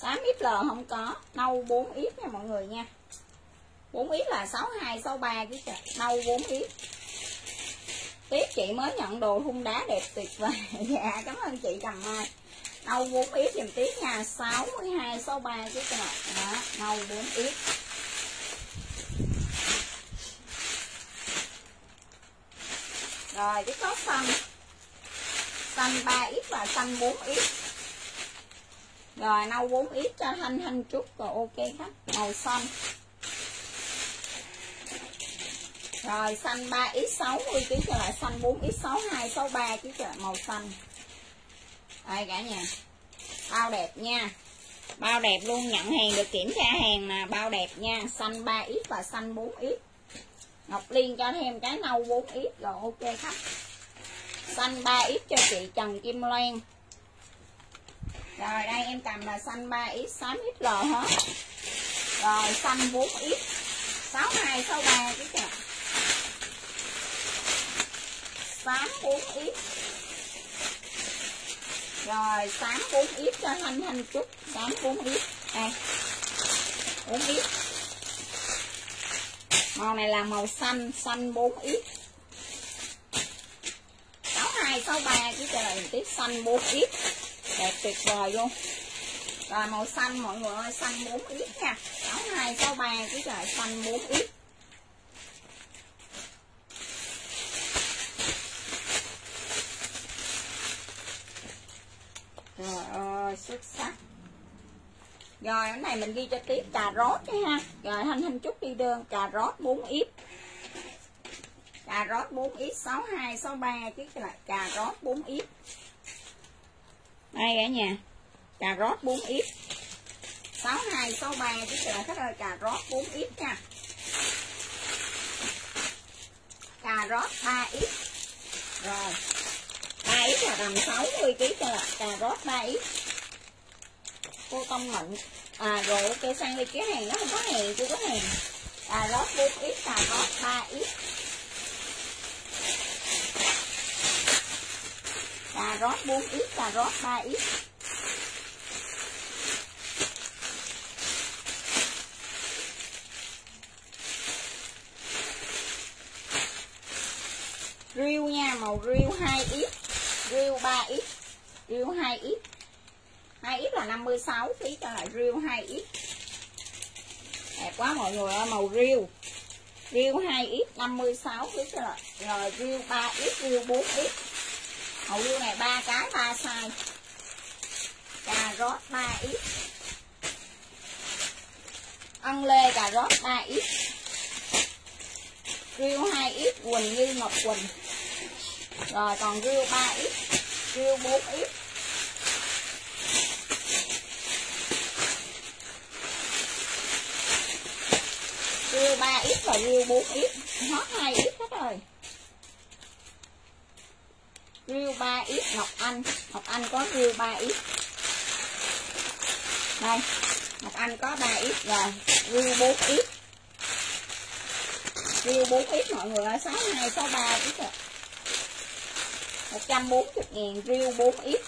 8 XL không có. Nâu 4 x nha mọi người nha. 4 x là 62 63 chứ trời nâu 4 x tiếp chị mới nhận đồ hung đá đẹp tuyệt vời. Dạ cảm ơn chị Trần Mai nâu 4 x dùm tiếp nha. 62 63 chứ trời đó, nâu 4 x rồi, cái có xanh. Xanh 3x và xanh 4x rồi nâu 4 ít cho thanh thanh chút rồi ok khách màu xanh. Rồi, xanh 3x 60 kg cho lại, xanh 4x 62 63 kg cho lại màu xanh. Đây cả nhà. Bao đẹp nha. Bao đẹp luôn, nhận hàng được kiểm tra hàng nè bao đẹp nha. Xanh 3x và xanh 4x Ngọc Liên cho thêm cái nâu 4 ít rồi ok khách xanh 3 ít cho chị Trần Kim Loan rồi đây, em cầm là xanh 3 ít 8 ít l hết rồi xanh 4x 62 63 cái kìa. 8 4 ít. Rồi 8 4 ít cho thanh thanh chút. 8 4 ít. Đây. 4x màu này là màu xanh xanh 4x 62 63 cái trời tiếp xanh 4x đẹp tuyệt vời luôn. Rồi màu xanh, mọi người ơi, xanh 4 ít nha. 62 63 cái trời, xanh 4 ít sắc. Rồi, cái này mình ghi cho tiếp cà rốt đi ha. Rồi, thanh thanh chút đi đơn, cà rốt 4 ít cà rốt 4 ít 62 63 chứ là cà rốt 4 ít đây cả nhà. Cà rốt 4 ít. 6263 chứ là khách ơi, cà rốt 4 ít nha. Cà rốt 3 ít. Rồi. 3 ít là tầm 60 kg cho là cà rốt 3 ít. Cô công nhận. À rồi kêu sang đi cái hàng nó không có hàng, chưa có hàng. Cà rốt 4 ít, cà rốt 3 ít. Cà rốt 4 ít, cà rốt 3 ít. Riêu nha, màu riêu 2 ít, riêu 3 ít, riêu 2 ít. 2 ít là 56 kg cho lại riêu 2 ít. Đẹp quá mọi người ơi, màu riêu. Riêu 2 ít 56 kg cho lại rồi riêu 3 ít, riêu 4 ít hầu như này ba cái, ba size cà rốt 3 ít. Ân lê cà rốt 3 ít. Riêu 2 ít, quỳnh như ngọc quỳnh. Rồi còn riêu 3 ít, riêu 4 ít. Riêu 3 ít và riêu 4 ít. Hết 2 ít hết rồi riêu 3 ít, Ngọc Anh. Ngọc Anh có riêu 3 ít. Đây, Ngọc Anh có 3 ít rồi. Riêu 4 ít. Riêu 4 ít, mọi người ơi 62 63 ít rồi 140 ngàn riêu 4 ít.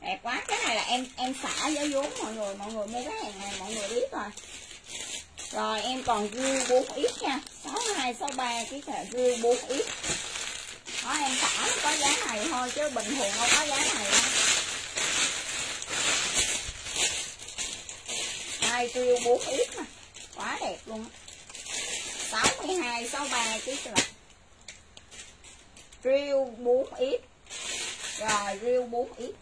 Đẹp quá, cái này là em em xả giá vốn, mọi người mọi người mua cái hàng này, mọi người biết rồi. Rồi, em còn riêu 4 ít nha. 62 63 cái thẻ riêu 4 ít ở em xả có giá này thôi, chứ bình thường không có giá này đâu. Hai tiêu bốn ít mà, quá đẹp luôn 62 63 chứ là riêu 4 ít rồi riêu 4 ít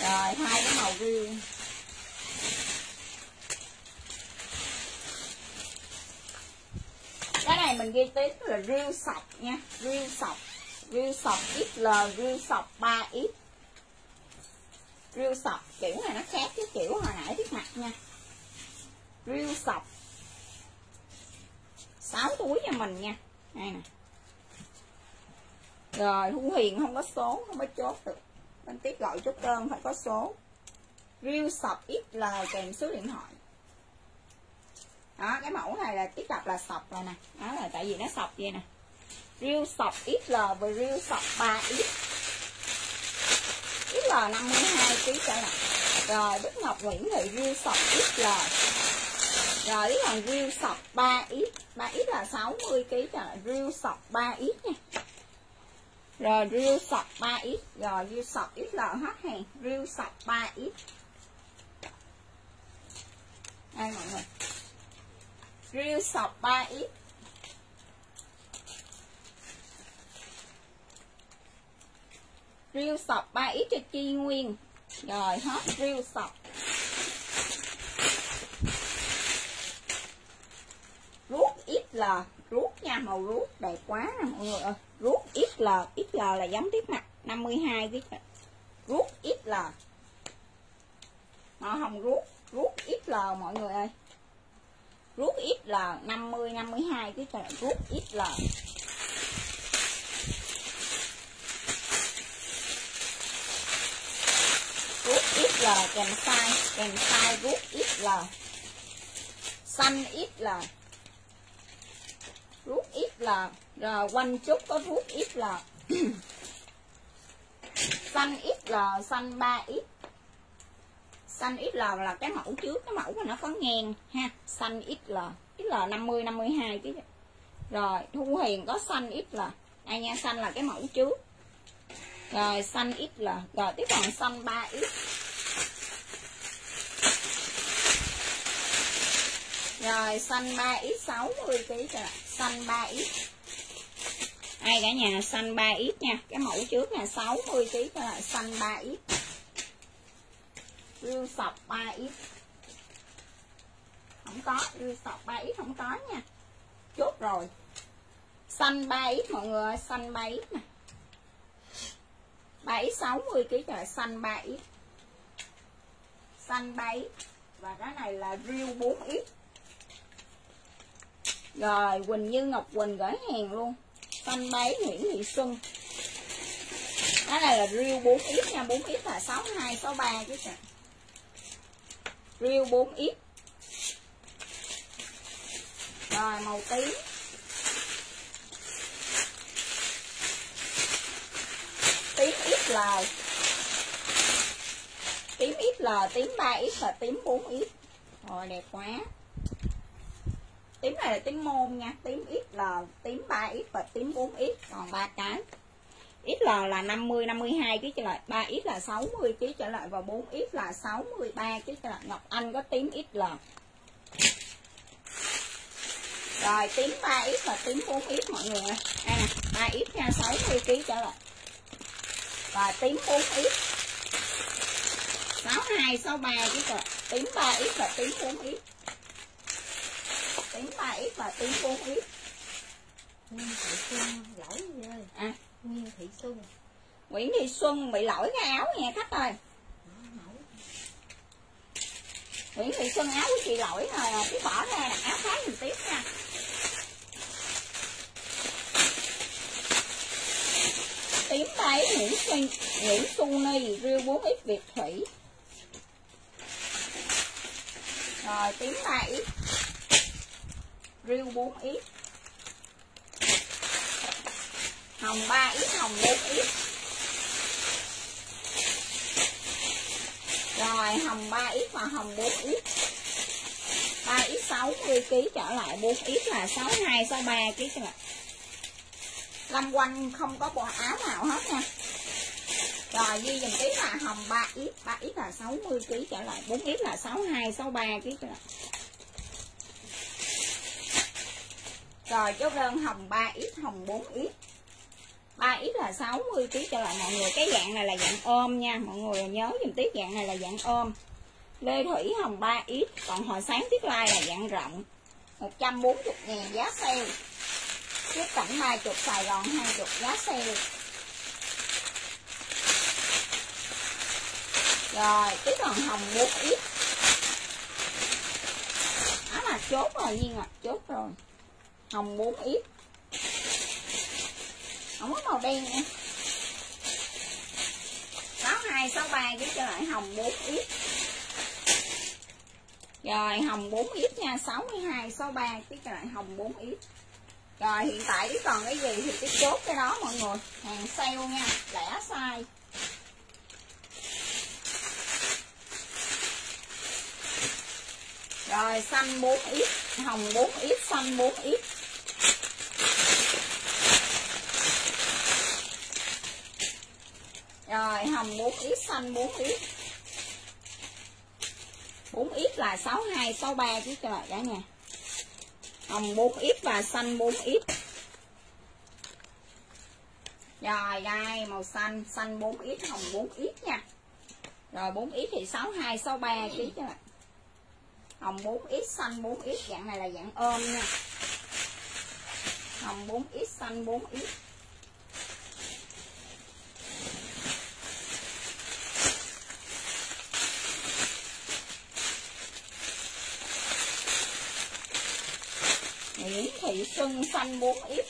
rồi, hai cái màu riêu cái này mình ghi tiếng là riêu sọc nha. Riêu sọc riêu sọc XL riêu sọc 3X riêu sọc kiểu này nó khác cái kiểu hồi nãy trước mặt nha. Riêu sọc 6 túi cho mình nha. Đây nè. Rồi Thu hiền không có số, không có chốt được. Bên tiếp gọi chốt đơn phải có số. Riêu sọc XL kèm số điện thoại đó, cái mẫu này là tiếp đọc là sọc rồi nè. Đó là tại vì nó sọc vậy nè. Riêu sọc XL và riêu sọc 3 x. XL 52 kg trở lại rồi, Đức Ngọc Nguyễn Thị riêu sọc XL rồi cái hàng riêu sọc 3 x. 3 x là 60 kg trở lại riêu sọc 3 x nha. Rồi riêu sọc 3 x. Rồi riêu sọc XL hết hàng. Riêu sọc 3 x. Đây mọi người. Grill sọc 3 x Grill sọc 3 ít cho chi nguyên. Rồi, hết grill sọc. Rút ít là rút nha, màu rút đẹp quá nè, mọi người ơi. Rút ít là ít là là giống tiếp mặt 52 cái rút ít là họ không rút rút ít là, mọi người ơi rút ít là 50 52 cái rút ít là rút XL kèm size kèm size rút XL xanh XL rút XL rồi quanh chút có rút XL xanh XL xanh 3X xanh XL là cái mẫu trước, cái mẫu mà nó có ngang, ha. Xanh XL XL 50 52 chứ rồi, Thu Hiền có xanh XL đây nha, xanh là cái mẫu trước. Rồi, xanh XL rồi, tiếp còn xanh 3X rồi, xanh 3X 60 kg rồi xanh 3x ai cả nhà, xanh 3x nha. Cái mẫu trước là 60 kg rồi xanh 3x riêu sọc 3 ít. Không có riêu sọc 3 ít không có nha. Chốt rồi. Xanh 3 ít mọi người ơi, xanh 3 ít nè. 7 60 kg trời, xanh 3 ít. Xanh 7 và cái này là riêu 4 ít. Rồi, Quỳnh Như Ngọc Quỳnh gửi hàng luôn. Xanh 7 Nguyễn Thị Xuân. Cái này là riêu 4x nha 4x là 62 63 chứ trời riêu 4 ít. Rồi, màu tím. Tím ít XL tím ít XL tím 3 ít và tím 4 ít. Rồi, đẹp quá. Tím này là tím môn nha. Tím ít XL tím 3 ít và tím 4 ít. Còn ba cái. XL là 50 52 kg trở lại 3X là 60 kg trở lại và 4X là 63 kg trở lại Ngọc Anh có tím XL rồi tím 3X và tím 4X mọi người ơi. Nè 3X nha 60 kg trở lại và tím 4x 62 63 chứ trời tím 3x và tím 4x tím 3x và tím 4x Nguyên Thị Xuân lỗi ơi à Nguyễn Thị Xuân. Nguyễn Thị Xuân bị lỗi cái áo nha khách ơi Nguyễn Thị Xuân áo của chị lỗi rồi cứ bỏ ra, đặt áo khác mình tiếp nha. Tím tay Nguyễn Xuân Nguyễn Xuân Ni riêu 4x Việt Thủy. Rồi, tím 3x riêu 4x hồng 3 ít, hồng 4x rồi, hồng 3 ít và hồng 4 ít. 3 ít 60 kg trở lại 4 ít là 62 63 kg các bạn. Lâm quanh không có bộ áo nào hết nha. Rồi, ghi dùm tí là hồng 3 ít 3 ít là 60 kg trở lại 4 ít là 62 63 kg các bạn. Rồi, chốt đơn hồng 3 ít, hồng 4 ít. 4x 3x là 60 kg cho lại. Mọi người, cái dạng này là dạng ôm nha. Mọi người nhớ dùm tiếp, dạng này là dạng ôm Lê Thủy hồng 3x còn hồi sáng tiết lai là dạng rộng. 140 ngàn giá sale Tiếp cảnh 30 Sài Gòn 20 giá sale Rồi tiếp còn hồng 4x Đó là chốt rồi Nhiên à Chốt rồi. Hồng 4x không có màu đen nữa sáu hai sáu ba với cho lại hồng 4 ít. Rồi hồng 4 ít nha 62, 63 cái trở lại hồng 4 ít. Rồi hiện tại cái còn cái gì thì cái chốt cái đó mọi người. Hàng sale nha lẻ size. Rồi xanh 4 ít hồng 4 ít xanh 4 ít. Rồi hồng 4x xanh 4x 4x là 62 63 chứ trời cả nhà. Hồng 4x và xanh 4x rồi, đây, màu xanh xanh 4x hồng 4x nha. Rồi 4x thì 62 63 kg cho bạn hồng 4x xanh 4x dạng này là dạng ôm nha. Hồng 4x xanh 4x Nguyễn Thị Xuân xanh 4 ít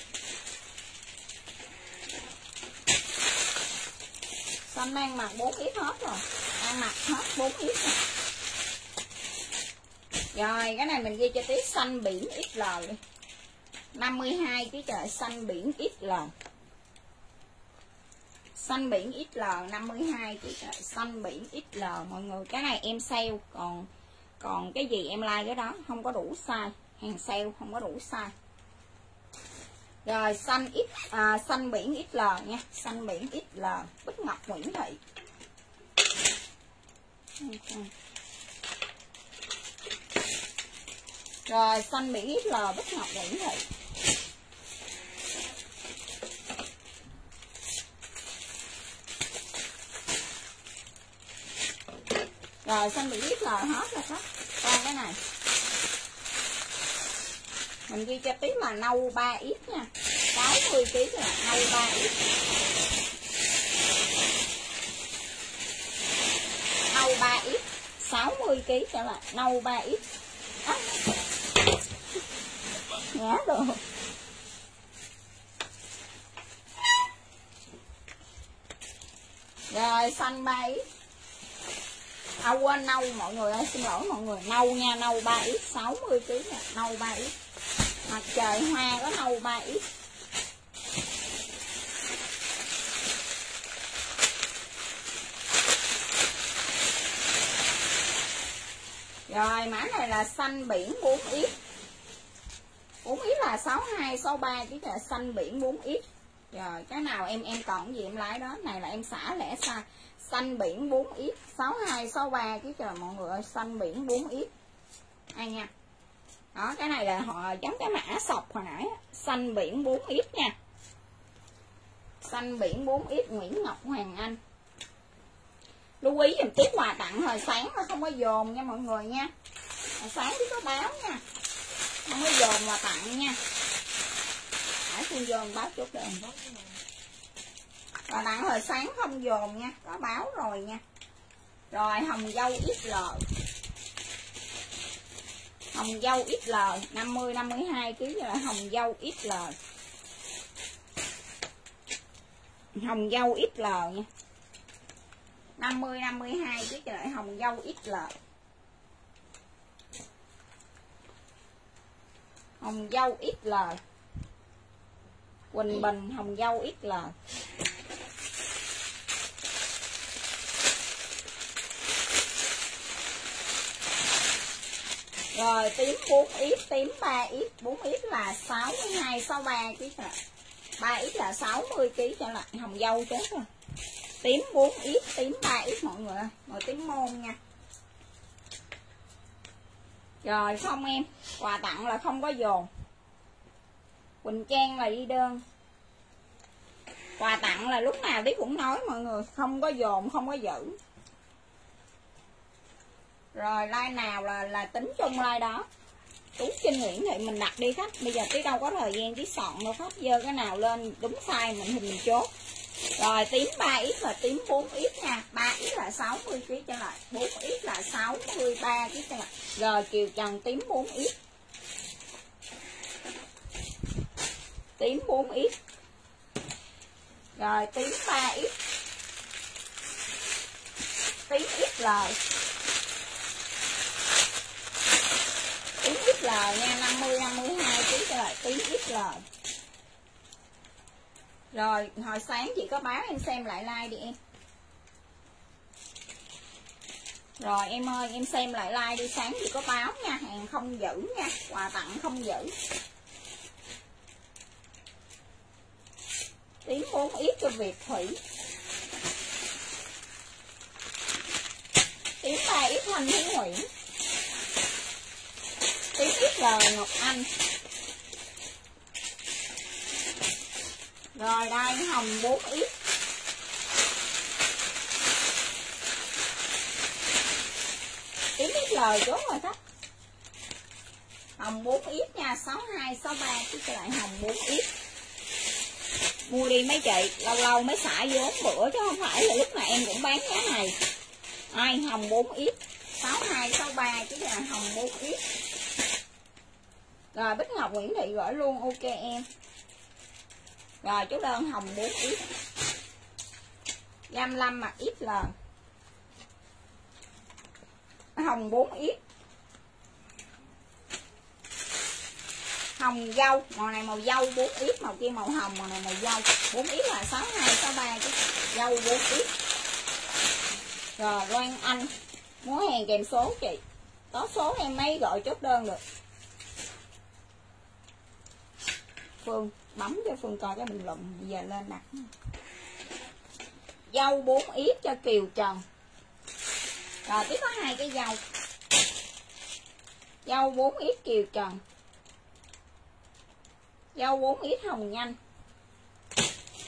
Xanh đang mặc 4 ít hết rồi. Ăn mặc hết 4 ít rồi. Rồi, cái này mình ghi cho tí, xanh biển XL đi 52 cái trời, xanh biển XL Xanh biển XL 52 cái trời, xanh biển XL Mọi người, cái này em sale, Còn còn cái gì em like cái đó, Không có đủ size hàng sale không có đủ size. Rồi xanh ít à, xanh biển ít l nha. Xanh biển ít l Bích Ngọc Nguyễn Thị. Okay. rồi xanh biển ít l Bích Ngọc Nguyễn Thị. Rồi xanh biển ít l hết rồi đó. Coi cái này mình ghi cho tí là nâu 3 ít nha. 60 kg là nâu 3 ít. Nâu 3 ít. 60 kg sẽ là nâu 3 ít. À. ngã rồi rồi, xanh 3 ít. À quên nâu, mọi người ơi, xin lỗi mọi người. Nâu nha, nâu 3 ít. 60 kg nè, nâu 3 ít mặt trời hoa có nâu bảy Rồi, mã này là xanh biển 4 ít. 4 ít là 62 63 chứ là xanh biển 4 ít. Rồi, cái nào em em còn gì em lái đó? Này là em xả lẻ xa Xanh biển 4 ít. 62 63 chứ trời mọi người ơi, Xanh biển 4 ít. Ai nha? Đó, cái này là họ giống cái mã sọc hồi nãy Xanh biển 4 ít nha. Xanh biển 4 ít Nguyễn Ngọc Hoàng Anh. Lưu ý dùm tiếp quà tặng hồi sáng nó không có dồn nha mọi người nha. Hồi sáng chứ có báo nha. Không có dồn quà tặng nha. Phải xin dồn báo chút đền quà tặng hồi sáng không dồn nha. Có báo rồi nha. Rồi hồng dâu XL hồng dâu XL 50 52 kg là hồng dâu XL hồng dâu XL nha. 50 52 kg trời hồng dâu XL hồng dâu XL Quỳnh Bình, hồng dâu XL Rồi tím 4 ít, tím 3 ít, 4 ít là 62 63 kg ạ 3 ít là 60 kg cho lại hồng dâu chết rồi. Tím 4 ít tím 3 ít mọi người ơi. Màu tím môn nha. Rồi không em quà tặng là không có dồn. Quỳnh Trang là đi đơn. Quà tặng là lúc nào tí cũng nói mọi người không có dồn không có giữ rồi like nào là là tính chung like đó. Đúng trên nguyễn thì mình đặt đi khách. Bây giờ tí đâu có thời gian tí soạn đâu khách dơ cái nào lên, đúng sai mình thì mình chốt. Rồi tím 3 ít và tím 4 ít nha. 3 ít là 60 kg trở lại 4 ít là 63 kg trở lại rồi chiều trần, tím 4 ít. Tím 4 ít. Rồi tím 3 ít. Tím ít lời. XL nha 50 52 kg cho lại tím ít rồi, hồi sáng chị có báo em xem lại like đi em. Rồi, em ơi, em xem lại like đi, sáng chị có báo nha, hàng không giữ nha, quà tặng không giữ. Tím bốn ít cho Việt Thủy. Tím ba ít Thanh Hiếu Nguyễn tí ít là Ngọc Anh. Rồi, đây hồng 4 ít tím ít lời chốt rồi thấp hồng 4 ít nha 62 63 cái lại hồng 4 ít mua đi mấy chị, lâu lâu mới xả vốn bữa chứ không phải là lúc nào em cũng bán giá này. Ai, hồng 4 ít 62 63 chứ là hồng 4 ít rồi, Bích Ngọc Nguyễn Thị gửi luôn, ok em. Rồi, chú đơn hồng 4 ít. 55 mặt ít lần hồng 4 ít. Hồng dâu, màu này màu dâu 4 ít, màu kia màu hồng, màu này màu dâu. 4 ít là 62 63 chứ. Dâu 4 ít. Rồi Loan Anh muốn hàng kèm số chị. Có số em mấy gọi chốt đơn được. Phương, bấm cho Phương coi cái bình luận bây giờ lên đặt dâu 4 ít cho Kiều Trần. Rồi, tiếp có hai cái dâu. Dâu 4 ít Kiều Trần. Dâu 4 ít Hồng Nhanh.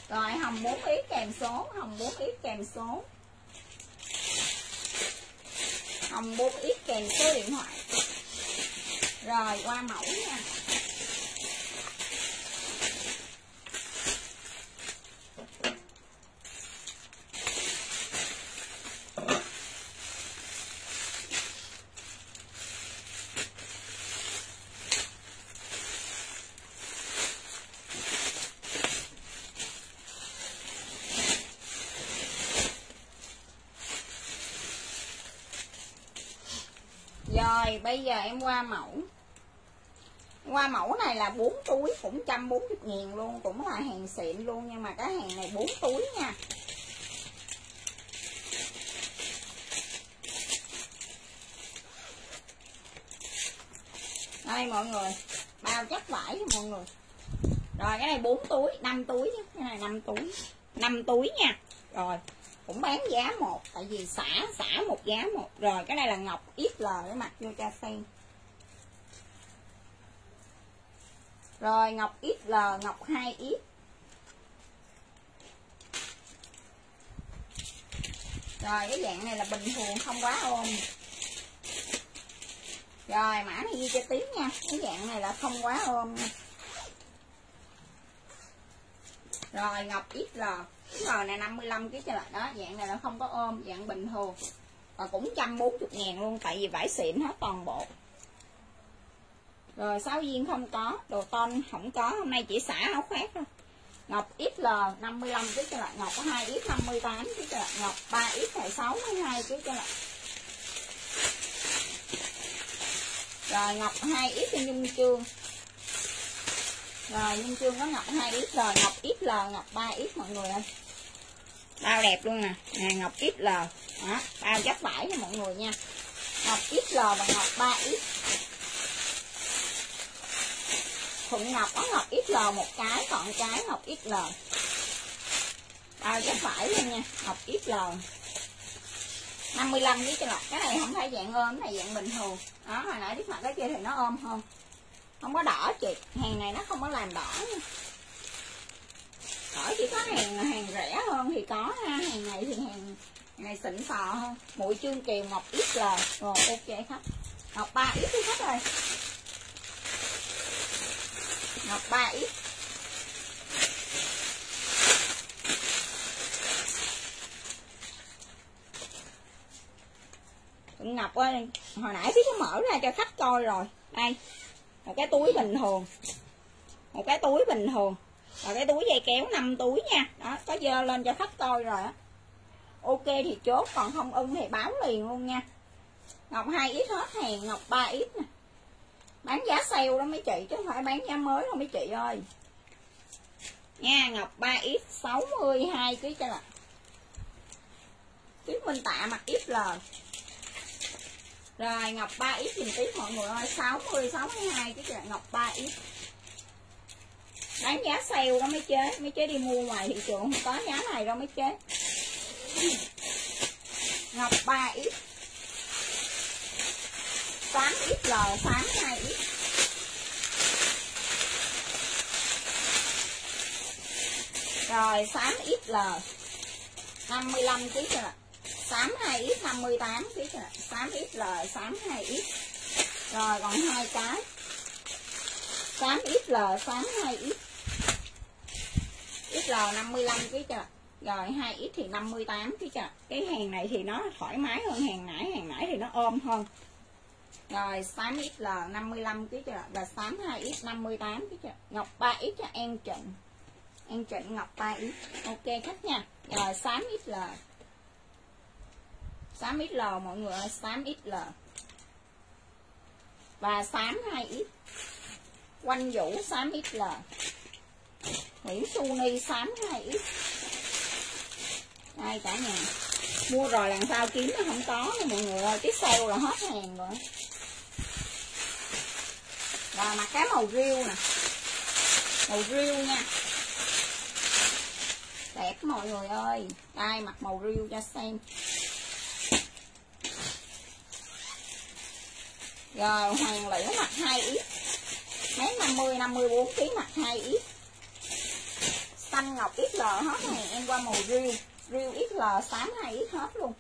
Rồi, hồng 4 ít kèm số, hồng 4 ít kèm số. Hồng 4 ít kèm số điện thoại. Rồi, qua mẫu nha Rồi bây giờ em qua mẫu. Qua mẫu này là 4 túi, cũng 140 ngàn luôn, Cũng là hàng xịn luôn, Nhưng mà cái hàng này 4 túi nha. Đây, mọi người, Bao chắc vải cho mọi người. Rồi, cái này 4 túi 5 túi chứ Cái này 5 túi 5 túi nha. Rồi cũng bán giá một, tại vì xả xả một giá một. Rồi, cái này là ngọc XL để mặc vô cho xem rồi, ngọc XL ngọc 2X rồi, cái dạng này là bình thường, không quá ôm. Rồi, mã này ghi cho tím nha. Cái dạng này là không quá ôm nha. Rồi, ngọc XL cái này 55 kg cho lại đó, dạng này nó không có ôm, dạng bình thường. Và cũng 140 ngàn luôn, tại vì vải xịn hết toàn bộ. Rồi sáu viên không có, đồ ton không có, hôm nay chỉ xả áo khoác thôi. Ngọc XL 55 kg cho lại ngọc có 2 x 58 kg cho lại ngọc 3 x là 62 kg cho lại rồi ngọc 2 x cho nhung chương rồi, nhưng chưa có ngọc 2 ít rồi ngọc XL ngọc 3 ít mọi người ơi. Bao đẹp luôn nè. Nè, ngọc XL đó, bao chất vải cho mọi người nha. Ngọc XL và ngọc 3X thuận ngọc có ngọc XL một cái, còn cái ngọc XL bao chất vải luôn nha, ngọc XL 55 với cho cái này không phải dạng ôm, cái này dạng bình thường. Đó, hồi nãy biết mặt cái kia thì nó ôm hơn không có đỏ chị. Hàng này nó không có làm đỏ nha. Đỏ chỉ có hàng hàng rẻ hơn thì có ha. Hàng này thì hàng này xịn sò hơn. Mũi chương kiều ngọc XL rồi. Ok khách. Ngọc ba ít đi khách rồi ngọc ba ít, Ngọc ơi hồi nãy biết nó mở ra cho khách coi rồi. Đây một cái túi bình thường. Một cái túi bình thường. Và cái túi dây kéo 5 túi nha. Đó, có dơ lên cho khách coi rồi á. Ok thì chốt, còn không ưng thì báo liền luôn nha. Ngọc 2 ít hết hàng, ngọc 3 ít nè. Bán giá sale đó mấy chị, chứ không phải bán giá mới đâu mấy chị ơi. Nha, ngọc 3 ít 62 kg cho là tuyết minh tạ mặt XL rồi, ngọc 3 ít dùm tí mọi người ơi 60 62 chứ cái ngọc 3 ít bán giá sale đó mấy chế mấy chế đi mua ngoài thị trường không có giá này đâu mấy chế. Ngọc 3 x 8 xl 82 x rồi 8 xl 55 kg rồi 82 x 58 kg rồi 8 xl 82 x rồi, còn hai cái. 8 xl 82 x XL 55 kg chưa? rồi 2X thì 58 kg chưa? cái hàng này thì nó thoải mái hơn hàng nãy hàng nãy thì nó ôm hơn. Rồi 8XL 55 kg chưa? và 82X 58 kg chưa? Ngọc 3X cho An Trịnh. An Trịnh, Ngọc 3X ok, khách nha. Rồi 8XL 8XL mọi người ơi 8XL và 82X quanh vũ 8XL Nguyễn Suni xám 2X Đây cả nhà. Mua rồi lần sau kiếm nó không có nha mọi người ơi. Cái sale là hết hàng rồi. Và mặt cái màu riêu nè. Màu riêu nha. Đẹp mọi người ơi. Đây mặt màu riêu cho xem. rồi hoàng lửa mặt hai ít mấy 50 50 4 kg mặt hai ít xanh ngọc XL hết này, em qua màu riêu. Riêu XL xám hai ít hết luôn.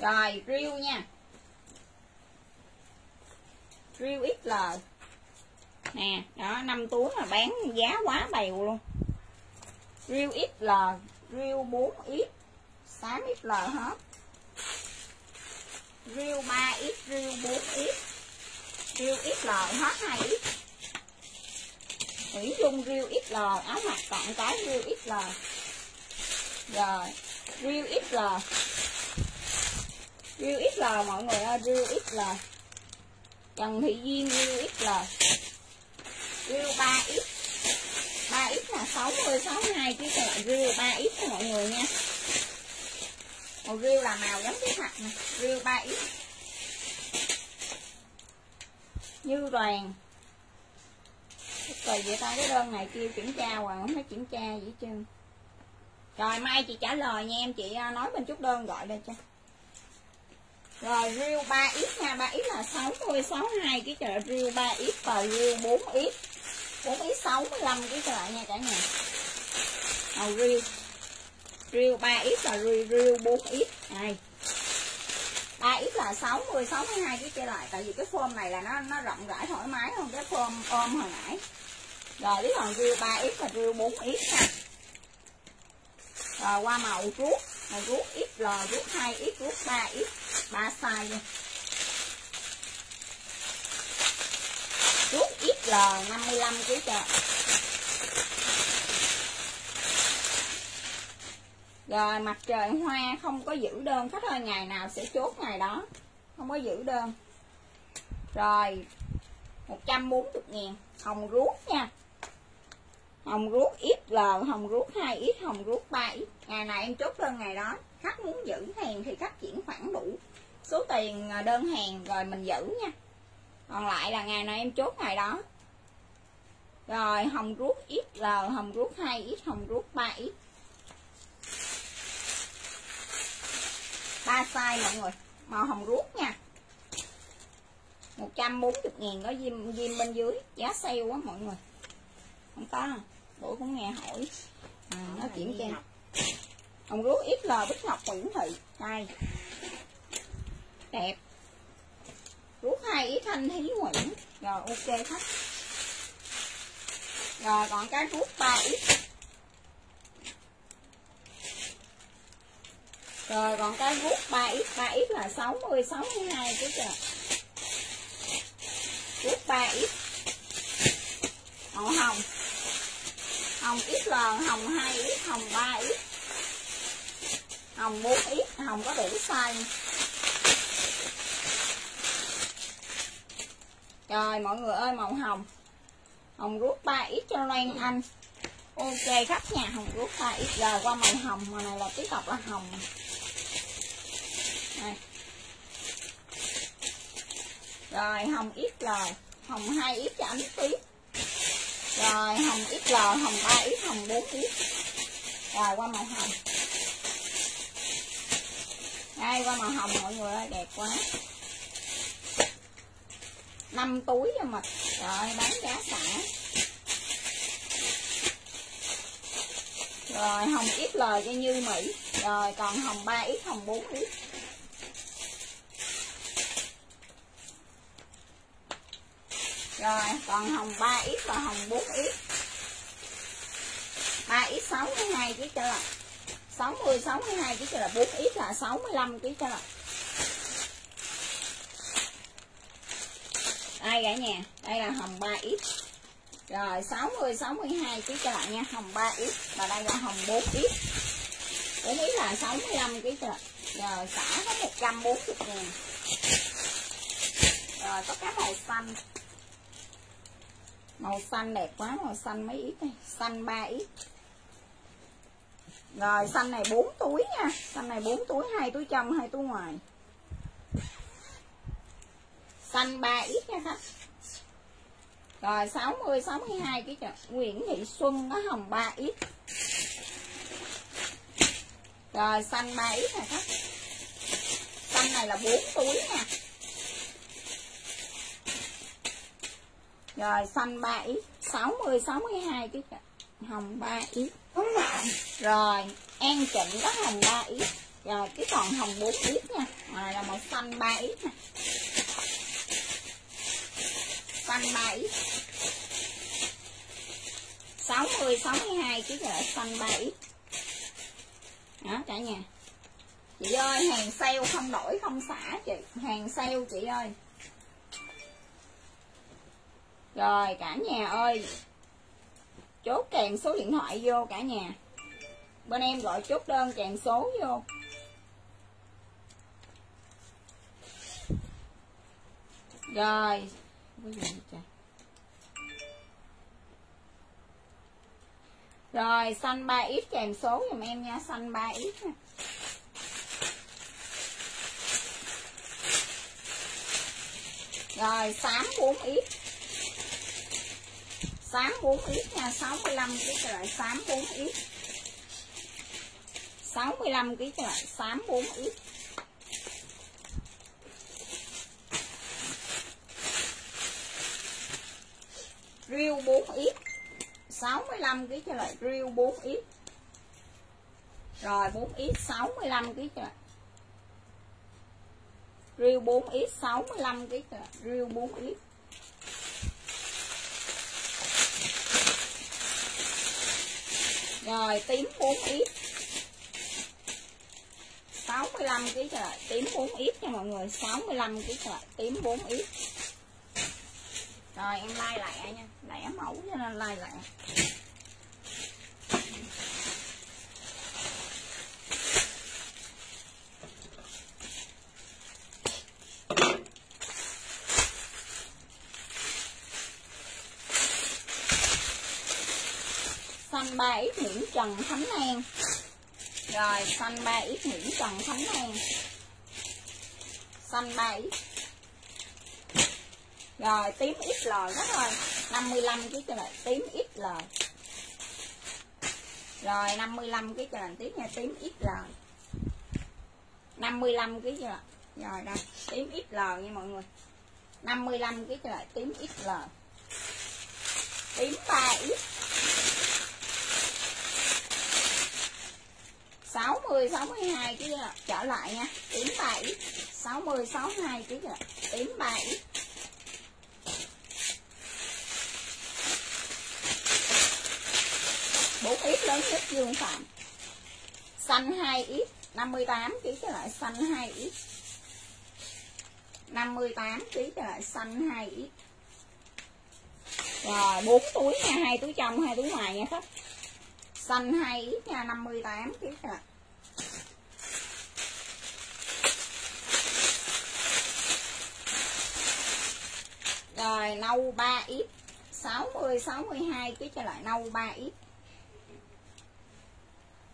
Rồi, riêu nha. Riêu XL nè, đó, năm túi mà bán giá quá bèo luôn. Riêu XL riêu bốn ít. 8XL hết. Riêu 3X riêu 4X riêu XL hết 2X Nguyễn Dung riêu XL áo mặc còn cái riêu XL rồi riêu XL riêu XL mọi người ơi riêu XL Trần Thị Duyên riêu XL riêu 3X 3X là 60 62 chứ còn lại riêu 3X cho mọi người nha màu riêu là màu giống cái hạt nè riêu ba ít như đoàn rồi vậy ta, cái đơn này kêu kiểm tra hoàng không thấy kiểm tra gì chứ rồi, mai chị trả lời nha em, chị à, nói bên chút đơn gọi đây cho. Rồi, riêu 3x nha 3x là 60 62 cái chợ riêu 3x và riêu 4x 4x 65 cái chợ nha cả nhà. Màu riêu riêu 3x là riêu, riêu 4x này. 3x là 60 62 cái chia lại. Tại vì cái form này là nó nó rộng rãi thoải mái hơn cái form ôm hồi nãy. Rồi cái còn riêu 3x và riêu 4x nha rồi qua màu ruốc. Màu ruốc XL ruốc 2x ruốc 3x 3 size luôn. Ruốc XL 55 kg trời rồi mặt trời hoa không có giữ đơn, khách ơi, ngày nào sẽ chốt ngày đó. Không có giữ đơn. Rồi 140 ngàn hồng ruốc nha. Hồng ruốc XL hồng ruốc 2X hồng ruốc 3X ngày này em chốt đơn ngày đó, khách muốn giữ hàng thì khách chuyển khoản đủ. Số tiền à, đơn hàng rồi mình giữ nha. Còn lại là ngày này em chốt ngày đó. Rồi, hồng ruốc XL hồng ruốc 2X hồng ruốc 3X ba size mọi người. Màu hồng ruốc nha. 140 ngàn có diêm diêm bên dưới. Giá sale quá mọi người. Không có. Bữa cũng nghe hỏi. À, nó kiểm tra hồng ruốc XL Bích Ngọc Nguyễn Thị đây. Đẹp. Ruốc hai ý thanh thí nguyễn rồi ok khách rồi còn cái ruốc ba ít. Rồi, còn cái vuốt 3x 3x là 60 62 chứ trời vuốt 3x màu hồng. Hồng XL hồng 2x hồng 3x hồng 4x hồng có đủ size. Trời, mọi người ơi, màu hồng. Hồng rút 3x cho Loan Anh. Ok khách nhà hồng rút 3x Rồi, qua màu hồng, màu này là tiếp tục là hồng. Đây. rồi, hồng XL hồng 2x cho anh tí. Rồi, hồng XL hồng 3x hồng 4x rồi, qua màu hồng. Đây, qua màu hồng mọi người ơi, đẹp quá. 5 túi cho mình. Rồi, bán giá xả rồi, hồng XL cho Như Mỹ. Rồi, còn hồng 3X hồng 4X rồi, còn hồng 3 ít và hồng 4 ít. 3 ít 62 kg cho lại 60 62 kg trở lại 4x là 65 kg cho lại đây cả nhà, đây là hồng 3 ít. Rồi 60 62 kg cho lại nha? Hồng 3 ít và đây là hồng 4 ít. 4x là 65 kg cho lại rồi, xả có 140 ngàn. Rồi, có cái màu xanh màu xanh đẹp quá, màu xanh mấy ít đây? Xanh 3 ít. Rồi, xanh này 4 túi nha. Xanh này 4 túi, hai túi trong, hai túi ngoài. Xanh 3 ít nha khách. Rồi 60 62 cái chợ. Nguyễn Thị Xuân có hồng 3 ít. Rồi, xanh 3 ít nè khách. Xanh này là 4 túi nha. Rồi, xanh 3 ít 60 62 chứ hồng 3 ít Rồi An chỉnh đó, hồng 3 ít Rồi, cái còn hồng 4 ít nha. Rồi, là màu xanh 3 ít nè. Xanh 3 ít 60 62 chứ loại xanh 3 ít đó cả nhà? Chị ơi, hàng sale không đổi, không xả chị. Hàng sale, chị ơi rồi, cả nhà ơi. Chốt kèm số điện thoại vô, cả nhà. Bên em gọi chốt đơn kèm số vô. Rồi. Rồi xanh 3x kèm số giùm em nha xanh 3x nha. Rồi xám 4x sám 4 ít nha 65 cái loại sám 4 ít 65 cái loại sám 4 ít riêu 4 ít 65 kg cho loại riêu 4 ít rồi 4 ít 65 kg cho loại riêu 4 ít 65 kg cho loại riêu 4 ít rồi, tím 4 ít. 65 kg trời tím 4 ít nha mọi người. 65 kg trời tím 4 ít. Rồi, em like lại nha. Lẻ mẫu cho nên like lại. Xanh ba ít Nguyễn Trần Thánh An. Rồi xanh ba ít Nguyễn Trần Thánh An. Xanh 3 ít rồi, tím XL rất thôi 55 cái cho lại tím XL rồi 55 cái cho lại tím nha, tím XL 55 cái cho lại rồi đây, tím XL nha mọi người. 55 cái cho lại tím XL tím 3X 60 62 kg trở lại nha. Tím 7 60 62 kg tím 3X 4 ít lớn nhất dương phạm? Xanh 2 ít. 58 kg trở lại xanh 2 ít. 58 kg trở lại xanh 2 ít. Rồi 4 túi nha. Hai túi trong, hai túi ngoài nha khách xanh 2 ít nha 58 kg ạ. rồi, nâu 3 ít 60 62 kg trở lại nâu 3 ít.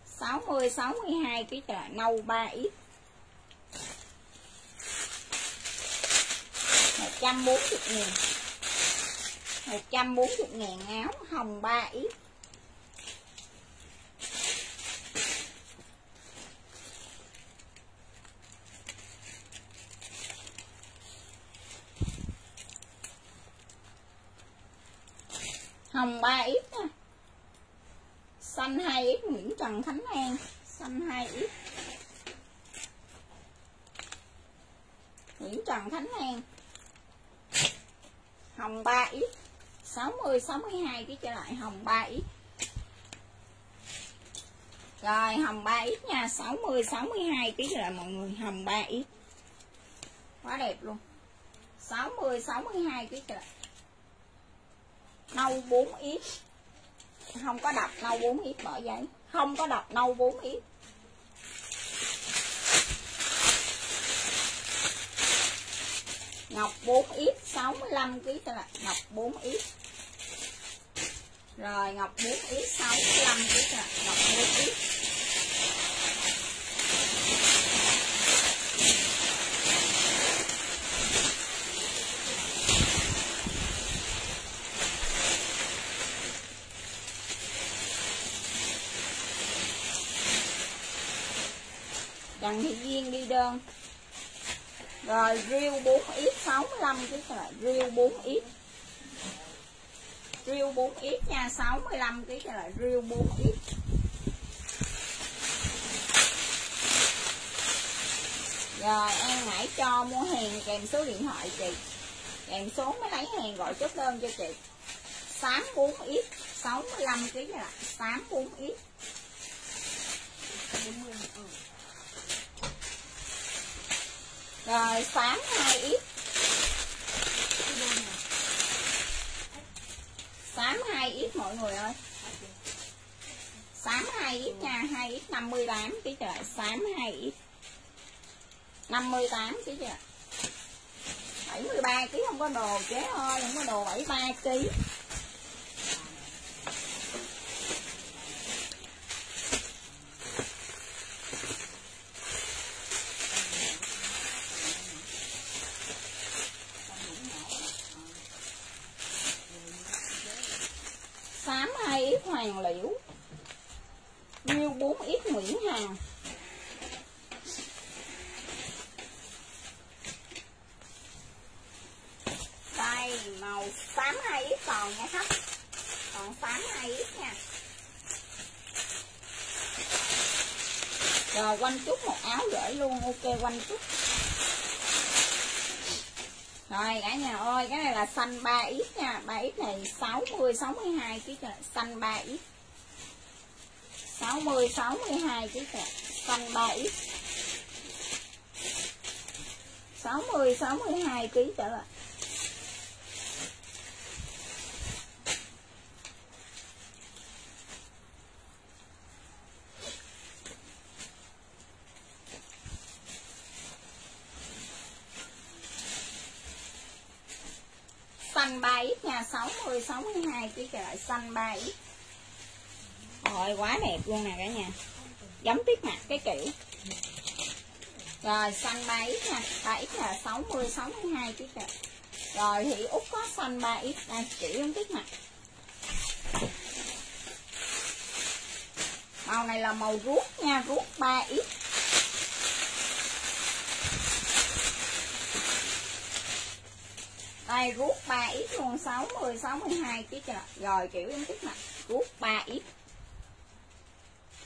60 62 kg là nâu 3 ít. 140 ngàn 140 ngàn áo hồng 3 ít. Hồng 3 ít nha. Xanh 2 ít, Nguyễn Trần Khánh An. Xanh 2 ít. Nguyễn Trần Khánh An. Hồng 3 ít. 60 62 cái trở lại, hồng 3 ít. Rồi, hồng 3 ít nha. 60 62 kg lại, mọi người, hồng 3 ít. Quá đẹp luôn. 60 62 kg lại nâu 4 ít không có đập nâu 4 ít mở giấy không có đập nâu 4 ít ngọc 4 ít 65 kg cho là ngọc 4 ít rồi, ngọc 4 ít 65 kg cho là ngọc 4 ít Trần Thị Duyên đi đơn. Rồi riêu 4 ít 65 cái là riêu 4 ít. Riêu 4 ít nha 65 cái là riêu 4 ít. Rồi, em hãy cho mua hàng kèm số điện thoại chị. Kèm số mới lấy hàng gọi chốt đơn cho chị. Sám 4 ít 65 kg là sám 4 ít 40 ừ. Rồi sám 2 ít. Sám 2 ít mọi người ơi. Sám 2 ít nha 2 ít 58 cái trời sám 2 ít. 58 cái trời 73 ký, không có đồ chế ơi, không có đồ 73 ba ký. 60 62 ký kìa, xanh 3 ít. 60 62 ký kìa, xanh 3 ít. 60 62 ký trở lại. 3X nha 60 62 cái trời xanh 3X Rồi quá đẹp luôn nè cả nhà. Giống tiết mặt cái kiểu. Rồi, xanh 3X nha. 3X là 60 62 cái trời Rồi thì út có xanh 3X đây kiểu giống tiết mặt Màu này là màu ruốc nha, Ruốc 3X đây rút 3 ít luôn 60 62 kg cho rồi, kiểu em tiếp mặt rút 3 ít.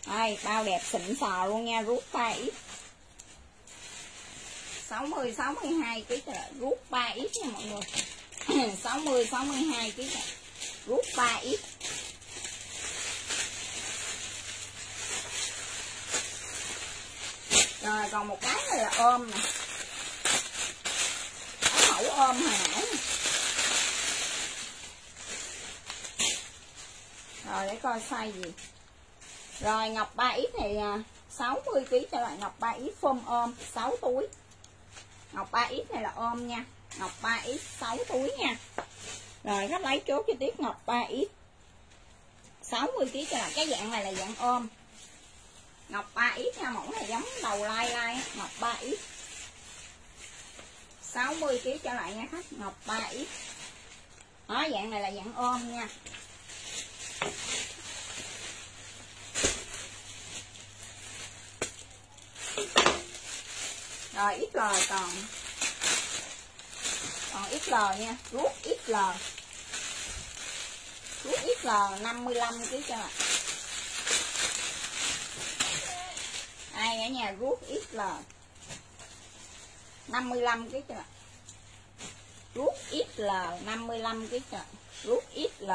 Đây bao đẹp xịn sò luôn nha rút 3 ít. 60 62 kg cho rút 3 ít nha mọi người. 60 62 kg rút 3 ít. Rồi, còn một cái này là ôm nè mẫu ôm hồi nãy. Rồi, để coi size gì. Rồi, ngọc 3 ít thì 60 kg cho loại ngọc 3 ít phôm ôm 6 túi. Ngọc 3 ít này là ôm nha. Ngọc 3 ít 6 túi nha. Rồi, khách lấy chốt cho tiếp ngọc 3 ít 60 kg cho lại. Cái dạng này là dạng ôm. Ngọc 3 ít nha, mẫu này giống đầu lai lai ngọc 3 ít 60 kg trở lại nha khách, ngọc 3 ít. Đó, dạng này là dạng ôm nha. Rồi, ít XL còn. Còn ít XL nha rút ít XL rút ít XL 55 kg cho ạ ai ở nhà rút ít XL 55 kg chưa ạ rút XL 55 kg cho rút XL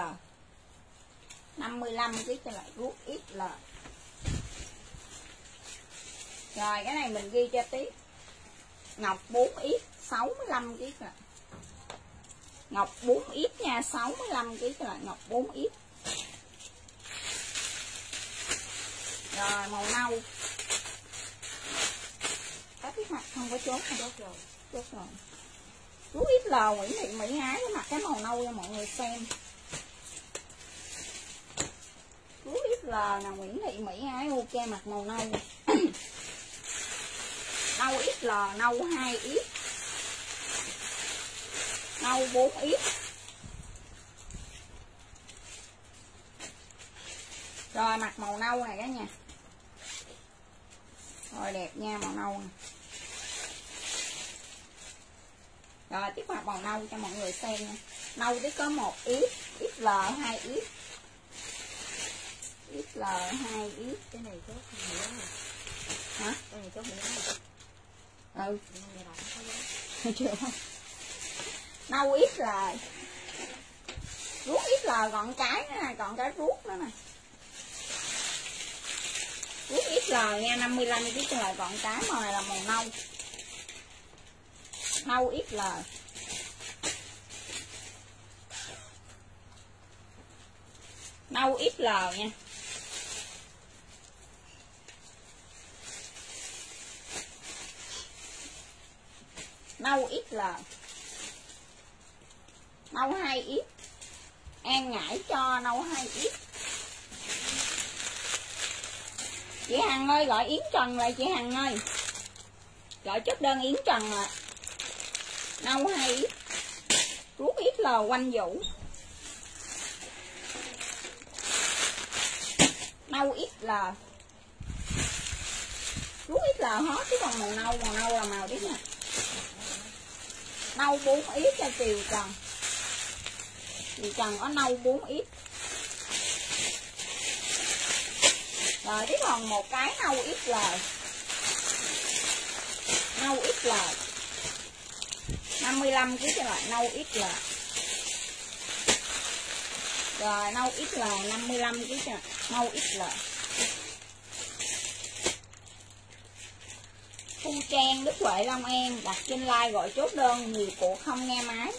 55 kg cho lại rút XL rồi, cái này mình ghi cho tí. Ngọc 4X 65 kg rồi. Ngọc 4X nha 65 kg rồi Ngọc 4X Rồi, màu nâu mặt không có chốt không chốt rồi. Chốt rồi. Chú ít lờ Nguyễn Thị Mỹ Ái cái mặt cái màu nâu cho mọi người xem. Chú ít lờ là Nguyễn Thị Mỹ Ái, ok mặt màu nâu. Nâu ít lờ, nâu 2 ít. Nâu 4 ít. Rồi mặt màu nâu này cả nha. rồi, đẹp nha, màu nâu này. Rồi tiếp mặt màu nâu cho mọi người xem nha. Nâu tí có một ít XL 2 ít. XL 2 ít. Cái này nghĩa này hả? Cái này nghĩa này ừ chưa? Nâu ít lời ruốc ít lời còn cái nữa nè còn cái ruốc nữa nè. Ruốc ít lời nha 55 kg trên lời còn cái màu này là màu nâu nâu ít lời nâu ít lờ nha. Nâu ít lờ nâu hai ít. An ngải cho nâu hai ít. Chị hằng ơi, gọi yến trần lại, chị hằng ơi. Gọi chốt đơn yến trần ạ nâu hay. Ít rút ít là quanh vũ nâu ít là rút ít là hết chứ còn màu nâu màu nâu là màu biết nè nâu 4 ít cho chiều trần. Chiều trần có nâu 4 ít. Rồi tiếp còn một cái nâu ít lời nâu ít lời 55 kg cho loại nâu ít là rồi, nâu ít là 55 kg cho nâu ít là Thu Trang, Đức Huệ Long An, đặt trên like gọi chốt đơn, nhiều cổ không nghe máy.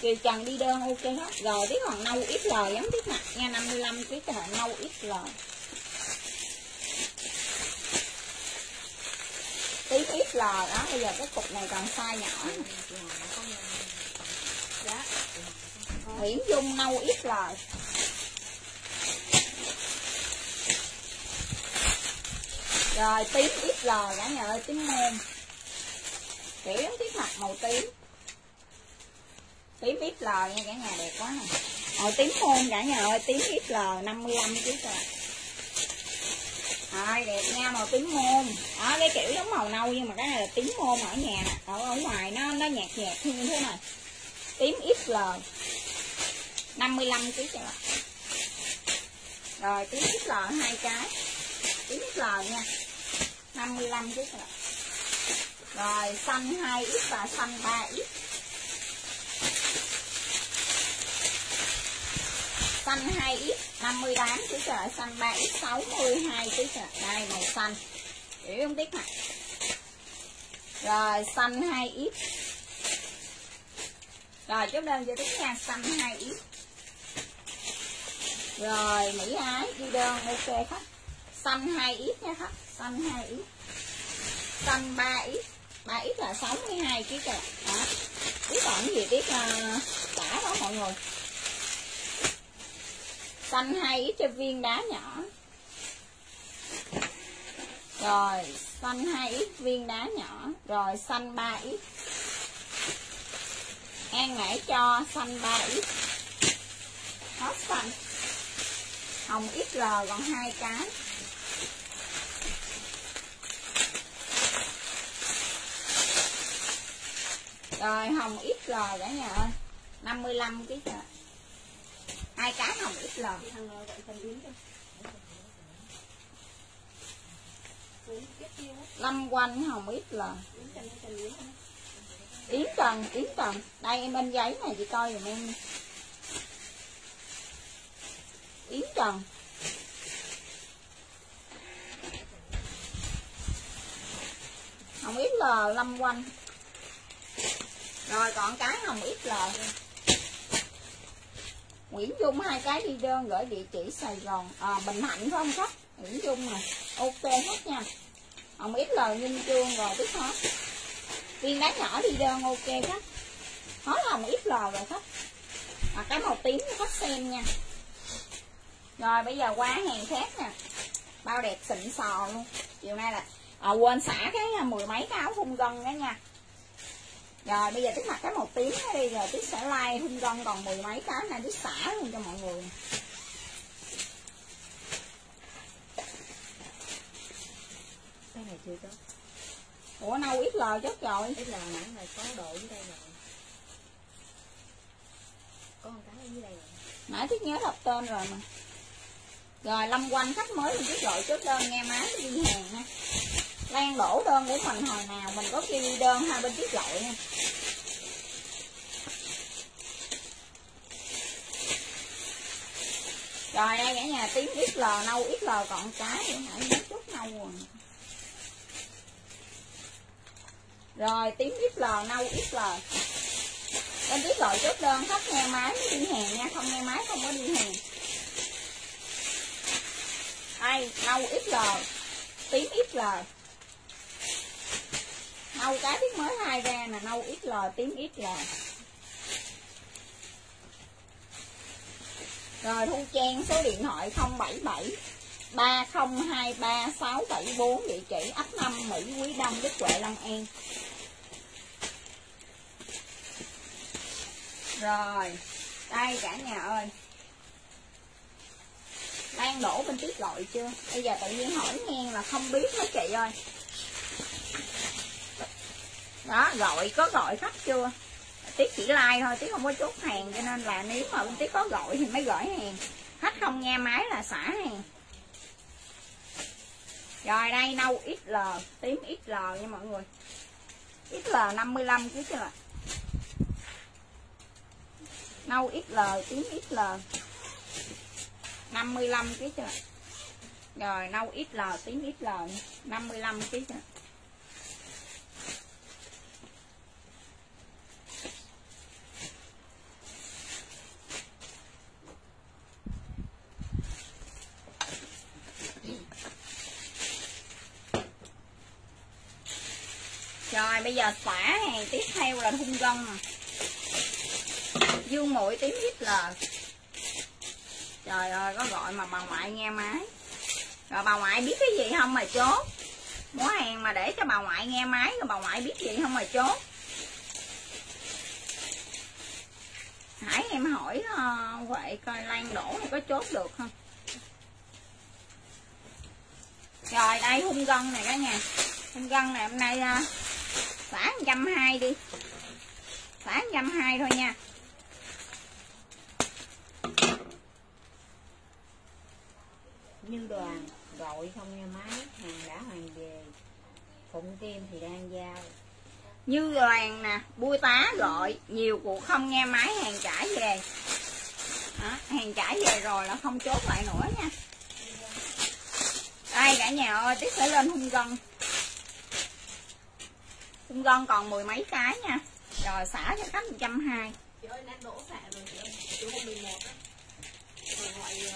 Kiều Trần đi đơn, ok hết. Rồi tiếp còn nâu ít lời giống tiếp mặt nha 55 kg cho bạn nâu ít tí ít lò đó, bây giờ cái cục này còn size nhỏ. Nè. Nguyễn Dung nâu ít lời. Rồi, tím ít lò cả nhà ơi tím men kiểu giống tím mặt màu tím. Tím ít lò nha, cả nhà đẹp quá nè. Màu tím hôn cả nhà ơi, tím ít lò 55 chứ rồi rồi đẹp nha, màu tím môn. Đó, cái kiểu giống màu nâu nhưng mà cái này là tím môn ở nhà ở ở ngoài nó nó nhạt nhạt như thế này. Tím XL 55 kg cho bạn rồi, tím XL hai cái. Tím XL nha. 55 kg cho rồi, xanh 2x và xanh 3x xanh 2x 58 kg cho lại xanh 3x 62 kg trời. Đây màu xanh. Hiểu không biết nè rồi xanh 2x rồi chốt đơn cho tiếng nha xanh 2x rồi Mỹ Ái đi đơn ok khách. Xanh 2x nha khách xanh 2x xanh 3x 3x là 62 kg kìa đó. Biết còn gì biết ờ, uh, tả đó mọi người xanh 2x cho viên đá nhỏ. Rồi, xanh 2x viên đá nhỏ. Rồi, xanh 3x An ngải cho xanh 3x Hết xanh. Hồng XL còn hai cái. Rồi, hồng XL cả nhà ơi. 55 kg hai cái hồng ít á. năm quanh hồng ít Yến yến. Yến Trần, Yến Trần. Đây em bên giấy này chị coi giùm em. Yến Trần. Hồng ít XL Lâm quanh Rồi còn cái hồng ít XL Nguyễn Dung hai cái đi đơn gửi địa chỉ Sài Gòn. À, Bình Thạnh phải không khách? Nguyễn Dung này, ok hết nha. Hồng XL Ninh Trương rồi biết hết viên đá nhỏ đi đơn ok khách. Hết hồng XL rồi khách. Mà cái màu tím cho khách xem nha. Rồi bây giờ qua hàng khác nè. Bao đẹp xịn sò luôn. Chiều nay là à, quên xả cái à, mười mấy cái áo thun gân đó nha rồi bây giờ tiếp mặt cái tím đó đi rồi tiếp sẽ like thun gân còn mười mấy cái này tiếp xả luôn cho mọi người Cái này chưa có. ủa nâu XL chết rồi Ít là nãy là có độ dưới đây rồi. Có một cái ở dưới đây rồi. nãy thiết nhớ đọc tên rồi mà rồi lâm quanh khách mới mình biết gọi chốt đơn nghe má đi hàng ha Lan đổ đơn của mình hồi nào, mình có kêu đơn hai bên tiết lợi nha. Rồi đây cả nhà tím XL nâu XL còn cái nữa hả? Nhớ chút nâu rồi Rồi tím XL nâu XL Bên tiết lợi chốt đơn, khách nghe máy mới đi hàng nha, Không nghe máy không có đi hàng Đây, nâu XL tím XL nâu cái biết mới hai ra là nâu ít lời tiếng tím lò rồi thu trang số điện thoại 077 3023 674 địa chỉ ấp 5 Mỹ Quý Đông, Đức Huệ, Long An. Rồi, đây cả nhà ơi. Đang đổ bên tiết lội chưa? Bây giờ tự nhiên hỏi nghe là không biết mấy chị ơi đó, gọi có gọi khách chưa? Tiết chỉ like thôi tiết không có chốt hàng, cho nên là nếu mà bên tiết có gọi thì mới gửi hàng. Khách không nghe máy là xả hàng. Rồi đây, nâu XL tím XL nha mọi người. XL 55 chứ chưa? Nâu XL tím XL 55 kg chưa? Rồi, nâu XL tím XL 55 kg chứ Rồi bây giờ xả hàng tiếp theo là thun gân. Dương mũi tím là trời ơi có gọi mà bà ngoại nghe máy. Rồi bà ngoại biết cái gì không mà chốt? Mua hàng mà để cho bà ngoại nghe máy rồi bà ngoại biết gì không mà chốt? Hải em hỏi ờ, uh, vậy coi Lan đổ này có chốt được không? Rồi đây hung gân này cả nhà. Hung gân này hôm nay uh, xả 120 đi. Xả 120 thôi nha. Như đoàn gọi không nghe máy hàng đã hoàn về. Phụng kim thì đang giao. Như đoàn nè bui tá gọi nhiều cuộc không nghe máy hàng trả về. Đó, hàng trả về rồi là không chốt lại nữa nha. Đây cả nhà ơi tiếp sẽ lên hung gân hung gân còn mười mấy cái nha. Rồi xả cho khách một trăm hai. Chị ơi đang đổ xạ rồi chị ơi. Chị hôm 11 á. Rồi gọi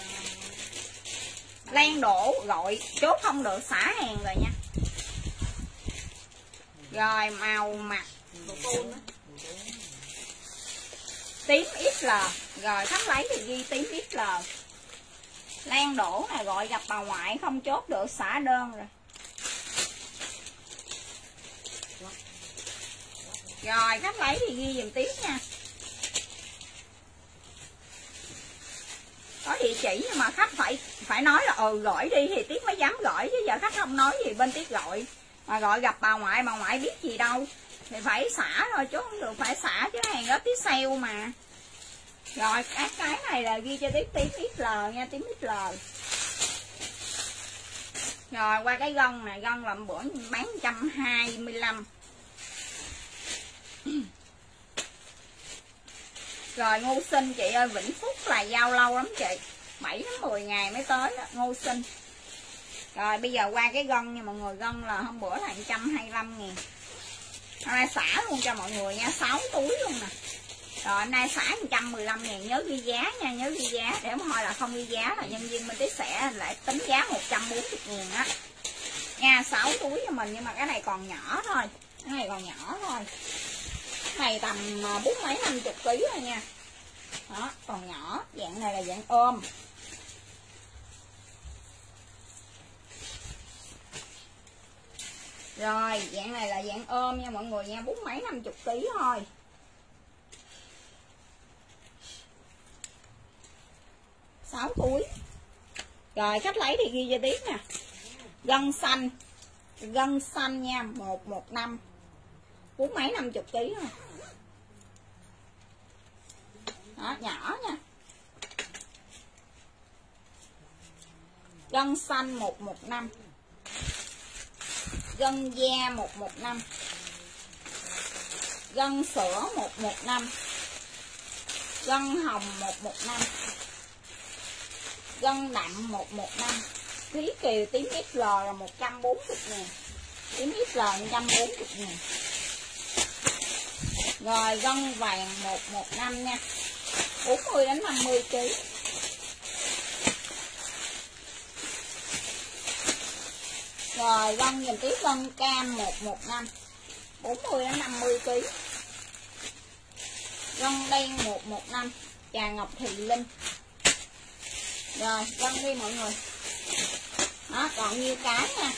Lan đổ gọi chốt không được xả hàng rồi nha. Rồi màu mặt. Tím XL Rồi khách lấy thì ghi tím XL Lan đổ này gọi gặp bà ngoại không chốt được xả đơn rồi Rồi, khách lấy thì ghi dùm tiếng nha. Có địa chỉ nhưng mà khách phải phải nói là ừ gọi đi thì tiết mới dám gọi chứ giờ khách không nói gì bên tiết gọi. Mà gọi gặp bà ngoại bà ngoại biết gì đâu. Thì phải xả thôi chứ không được phải xả chứ hàng đó tiết sale mà. Rồi các cái này là ghi cho tiết tiếng ít lờ nha tiếng ít lờ rồi, qua cái gân này, gân làm bữa bán 125 rồi ngô sinh chị ơi vĩnh phúc là giao lâu lắm chị. 7 đến 10 ngày mới tới đó, ngô sinh. Rồi bây giờ qua cái gân nha mọi người gân là hôm bữa là 125 ngàn. Hôm nay xả luôn cho mọi người nha 6 túi luôn nè. Rồi hôm nay xả 115 ngàn nhớ ghi giá nha nhớ ghi giá. Để mà thôi là không ghi giá là nhân viên mình tí sẽ lại tính giá 140 ngàn á. Nha 6 túi cho mình nhưng mà cái này còn nhỏ thôi cái này còn nhỏ thôi này tầm à, bốn mấy, năm chục ký thôi nha. Đó, còn nhỏ, dạng này là dạng ôm. Rồi, dạng này là dạng ôm nha mọi người nha, bốn mấy, năm chục ký thôi. Sáu túi. Rồi, khách lấy thì ghi cho tiếp nè. Gân xanh. Gân xanh nha, một một, năm. Bốn mấy, năm chục ký thôi đó, nhỏ nha. Gân xanh 115 gân da 115 gân sữa 115 gân hồng 115 gân đậm 115 khí Kiều tím XL là 140 ngàn. Tím XL 140 ngàn. Rồi gân vàng 115 nha. 40 đến 50 kg Rồi, Vân nhìn tiếp Vân cam 115 40 đến 50 kg Vân đen 115 Trà Ngọc Thị Linh. Rồi, Vân đi mọi người. Đó, còn nhiêu cái nha.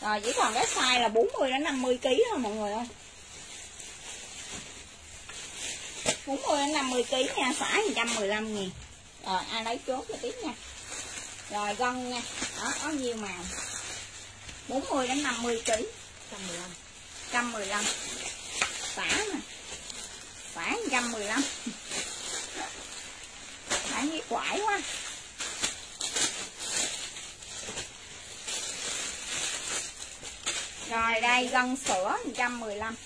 Rồi, chỉ còn cái size là 40 đến 50 kg thôi, mọi người ơi. 40 đến 50 kg nha, xả 115 nghìn. Rồi ai lấy chốt cho tí nha. Rồi gân nha. Đó có nhiều màu. 40 đến 50 kg, 115 115. Xả nè. Xả 115. Xả như quải quá. Rồi đây gân sữa 115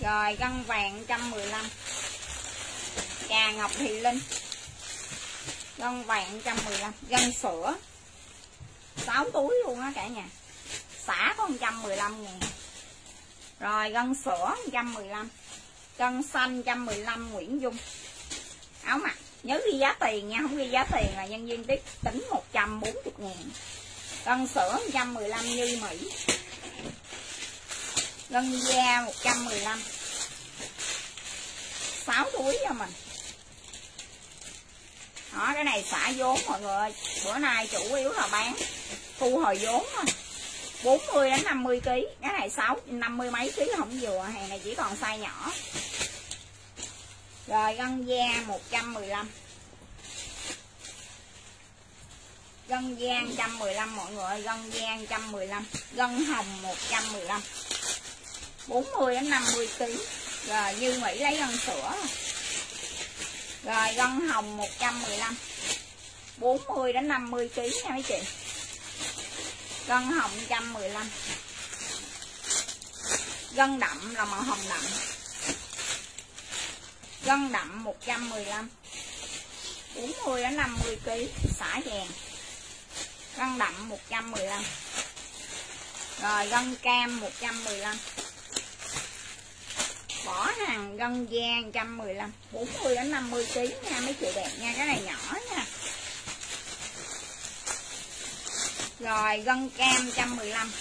rồi, gân vàng 115 Trà Ngọc Thị Linh. Gân vàng 115 Gân sữa. 6 túi luôn á cả nhà. Xả có 115 ngàn. Rồi, gân sữa 115 Gân xanh 115 Nguyễn Dung. Áo mặc. Nhớ ghi giá tiền nha, Không ghi giá tiền là nhân viên tiếp tính 140 ngàn. Gân sữa 115 Như Mỹ. Ngân da 115 6 túi cho mình. Đó, cái này xả vốn mọi người ơi. Bữa nay chủ yếu là bán, thu hồi vốn thôi. 40 đến 50 kg cái này 6 50 mấy kg không vừa, hàng này chỉ còn size nhỏ. Rồi gân da 115 gân da 115 mọi người ơi. Gân da 115 gân hồng 115 40 đến 50 kg rồi, như Mỹ lấy gân sữa. Rồi, gân hồng 115 40 đến 50 kg nha mấy chị. Gân hồng 115 gân đậm là màu hồng đậm. Gân đậm 115 40 đến 50 kg xả vàng. Gân đậm 115 rồi, gân cam 115 bỏ hàng gân da 115 40 đến 50 kg nha, mấy chị đẹp nha, cái này nhỏ nha. Rồi, gân cam 115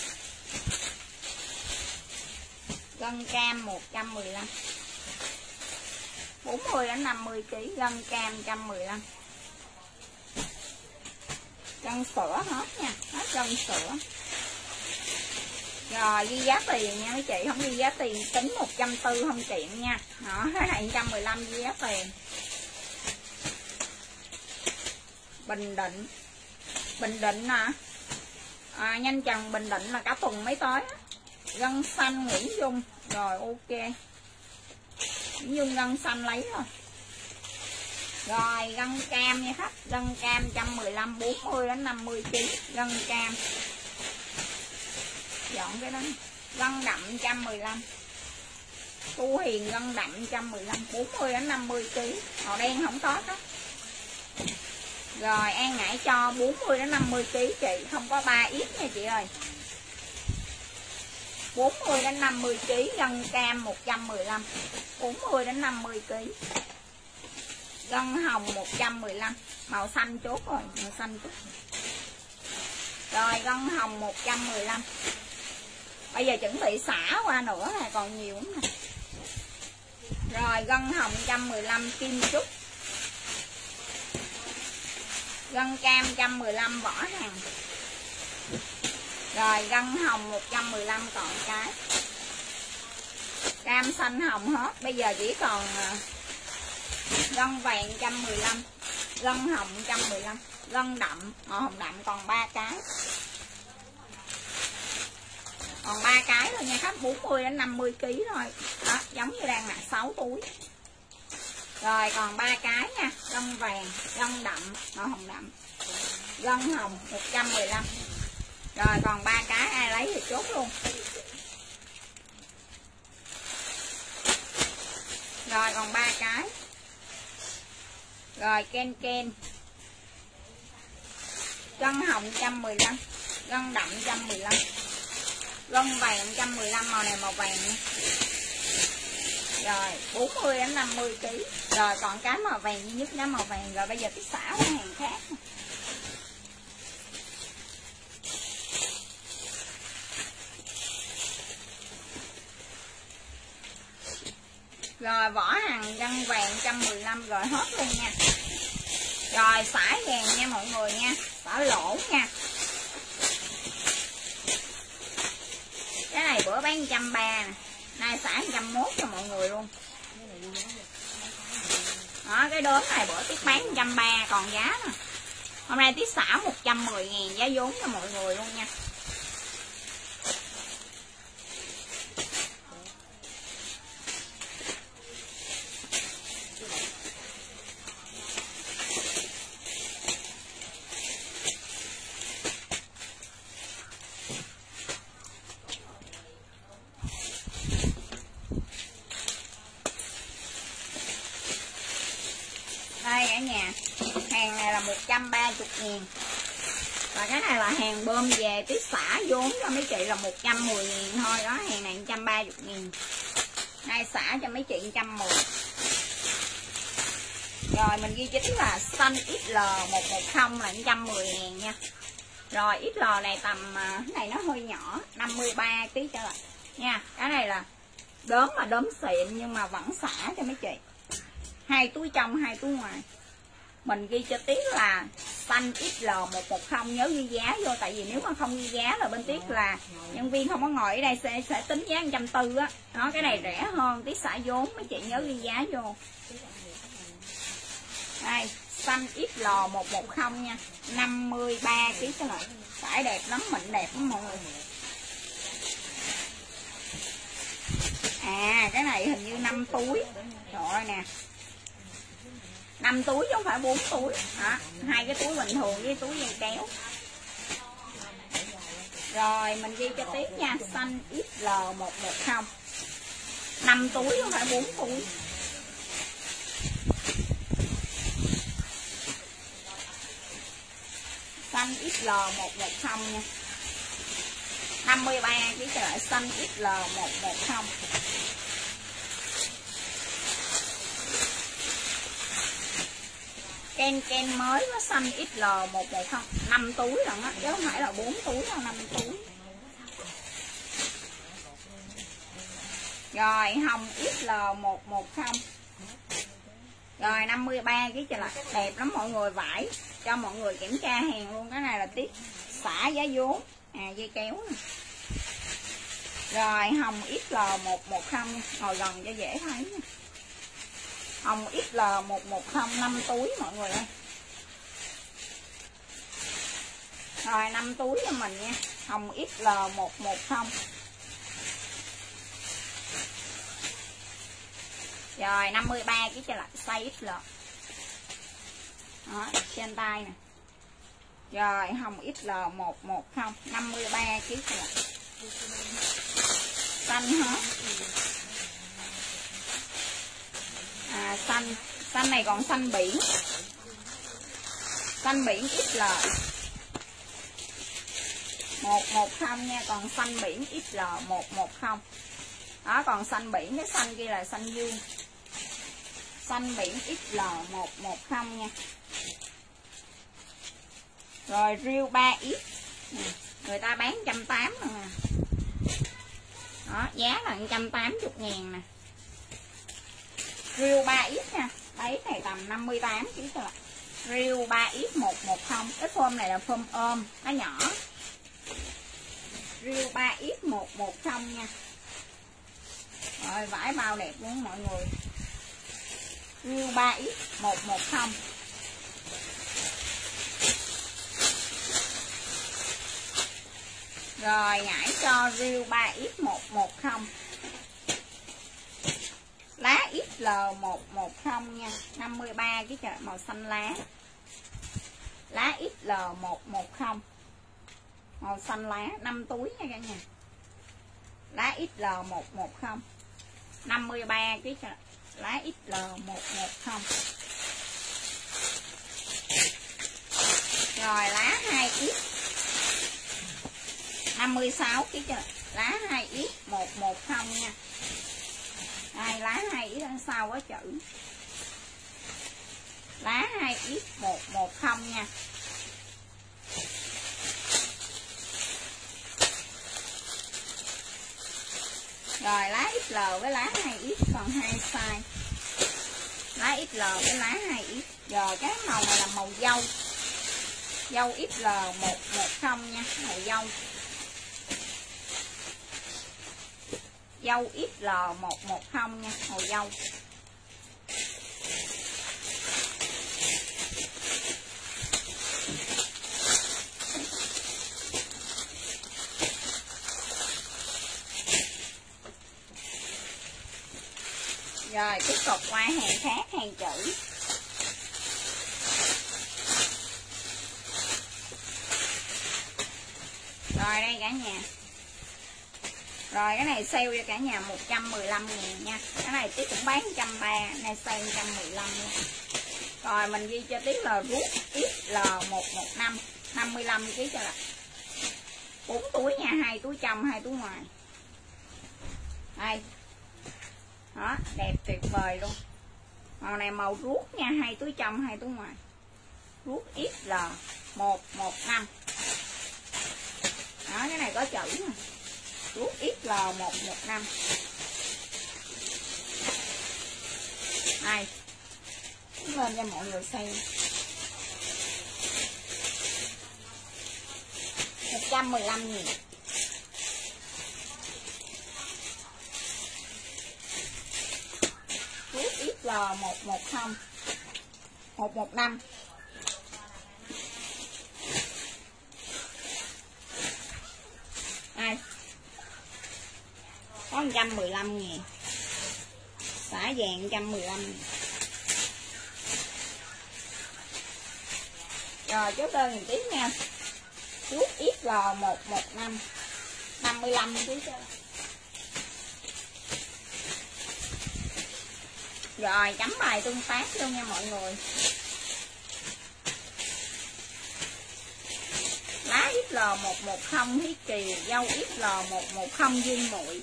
gân cam 115 40 đến 50 kg gân cam 115 gân sữa hết nha, hết gân sữa rồi ghi giá tiền nha mấy chị. Không ghi giá tiền tính 140 không tiện nha. Đó cái này 115 ghi giá tiền. Bình Định. Bình Định nè à, nhanh chồng Bình Định là cả tuần mới tới gân xanh Nguyễn Dung. Rồi ok. Nguyễn Dung gân xanh lấy rồi. Rồi gân cam nha khách. Gân cam 115 40 đến năm mươi chín. Gân cam dọn cái đó. Gân đậm 115 tu hiền gân đậm 115 40 đến 50 kg màu đen không có đó. Rồi, An Ngãi cho 40 đến 50 kg chị. Không có 3 ít nha chị ơi. 40 đến 50 kg gân cam 115 40 đến 50 kg gân hồng 115 màu xanh chốt rồi, màu xanh chốt. Rồi, gân hồng 115 bây giờ chuẩn bị xả qua nữa nè, còn nhiều lắm nè. Rồi, gân hồng 115 kim trúc. Gân cam 115 vỏ hàng. Rồi, gân hồng 115 còn cái. Cam xanh hồng hết, bây giờ chỉ còn à, gân vàng 115 gân hồng 115 gân đậm, màu hồng đậm còn ba cái còn ba cái rồi nha khách 40 đến 50 kg thôi đó, giống như đang là 6 túi. Rồi, còn ba cái nha gân vàng gân đậm, màu hồng đậm gân hồng 115 rồi, còn ba cái ai lấy thì chốt luôn. Rồi, còn ba cái. Rồi, ken ken. Gân hồng 115 gân đậm 115 lông vàng 115 màu này màu vàng nha. Rồi 40 đến 50 kg rồi, còn cá màu vàng duy nhất cá màu vàng. Rồi, bây giờ cái xả qua hàng khác. Rồi vỏ hàng răng vàng 115 rồi hết luôn nha. Rồi, xả vàng nha mọi người nha. Xả lỗ nha. Cái này bữa bán 130 nè. Nay xả 101 cho mọi người luôn. Đó, cái đốm này bữa tiết bán 130 còn giá nè hôm nay tiết xả 110 ngàn giá vốn cho mọi người luôn nha đây ở nhà hàng này là 130 ngàn và cái này là về tiết xả vốn cho mấy chị là 110 nghìn thôi. Đó, hàng này 130 nghìn. Đây xả cho mấy chị 110 rồi, mình ghi chính là xanh XL110 là 110 ngàn nha. Rồi XL này tầm à, cái này nó hơi nhỏ 53 kg trở lại. Nha, cái này là đốm mà đốm xịn nhưng mà vẫn xả cho mấy chị. Hai túi trong, hai túi ngoài mình ghi cho tiết là xanh XL110 nhớ ghi giá vô, tại vì nếu mà không ghi giá là bên tiết là nhân viên không có ngồi ở đây sẽ sẽ tính giá 140 á. Nó cái này rẻ hơn tiết xả vốn, mấy chị nhớ ghi giá vô. Đây, xanh XL110 nha 53 kg cho loại vải đẹp lắm, mịn đẹp lắm mọi người. À cái này hình như 5 túi. Trời ơi nè. 5 túi chứ không phải 4 túi. Hả hai cái túi bình thường với túi dây kéo rồi, mình ghi cho tiếp nha, xanh XL110 5 túi chứ không phải 4 túi. Xanh XL110 nha. 53 cái loại xanh XL110 ken ken mới nó xanh XL110 5 túi lận á, chứ không phải là 4 túi đâu 5 túi. Rồi, hồng XL110 rồi 53 cái cho là đẹp lắm mọi người, vải. Cho mọi người kiểm tra hàng luôn. Cái này là tiết xả giá vốn. À dây kéo nè. Rồi, hồng XL110 ngồi gần cho dễ thấy nha hồng XL110 5 túi mọi người ơi. Rồi 5 túi cho mình nha. Hồng XL110 rồi 53 cái cho lại size XL đó, trên tay nè. Rồi hồng XL110 53 kg cho lại. Xanh hả? Xanh. Xanh này còn xanh biển. Xanh biển XL một một không nha, còn xanh biển XL một một không. Đó, còn xanh biển, cái xanh kia là xanh dương. Xanh biển XL một một không nha. Rồi riêu 3X người ta bán 180 nè đó, giá là 180 ngàn nè. Riêu 3X nha. Đấy này tầm 58 kg thôi bạn Riêu 3X 110 Cái phôm này là phôm ôm, Nó nhỏ. Riêu 3X 110 nha. Rồi, vải bao đẹp luôn mọi người. Riêu 3X 110 Rồi, nhảy cho Riêu 3X 110 lá XL110 nha. 53 cái trời, màu xanh lá. Lá XL110 màu xanh lá 5 túi nha cả nhà. Lá XL 110 53 kg lá XL 110 rồi, lá 2X 56 kg lá 2X 110 nha hai lá hai ít đằng sau có chữ. Lá hai ý một một không nha. Rồi, lá XL với lá 2X còn hai size lá XL với lá 2X rồi, cái màu này là màu dâu. Dâu XL 110 nha, màu dâu. Dâu XL 110 nha, hồi dâu. Rồi, tiếp tục qua hàng khác, hàng chữ. Rồi, đây cả nhà rồi, cái này sale cho cả nhà 115 ngàn nha. Cái này tiếp cũng bán 130 này sale 115 nha. Rồi, mình ghi cho tiếp là rút XL115 55 kg cho là 4 túi nha, hai túi trong, hai túi ngoài. Đây. Đó, đẹp tuyệt vời luôn. Màu này màu ruốc nha, hai túi trong, hai túi ngoài. Ruốc XL 115 đó, cái này có chữ nè ruốc XL 115 này. Lên cho mọi người xem. 115 nghìn. Phước XL 110 115 Đây có 115 ngàn. Xả vàng 115 ngàn. Rồi chốt đơn một tiếp nha. Phước XL 115 55 kg cho Rồi, chấm bài tương tác luôn nha mọi người. Lá XL110 Hiết Kỳ, Dâu XL110 Dương Mụi.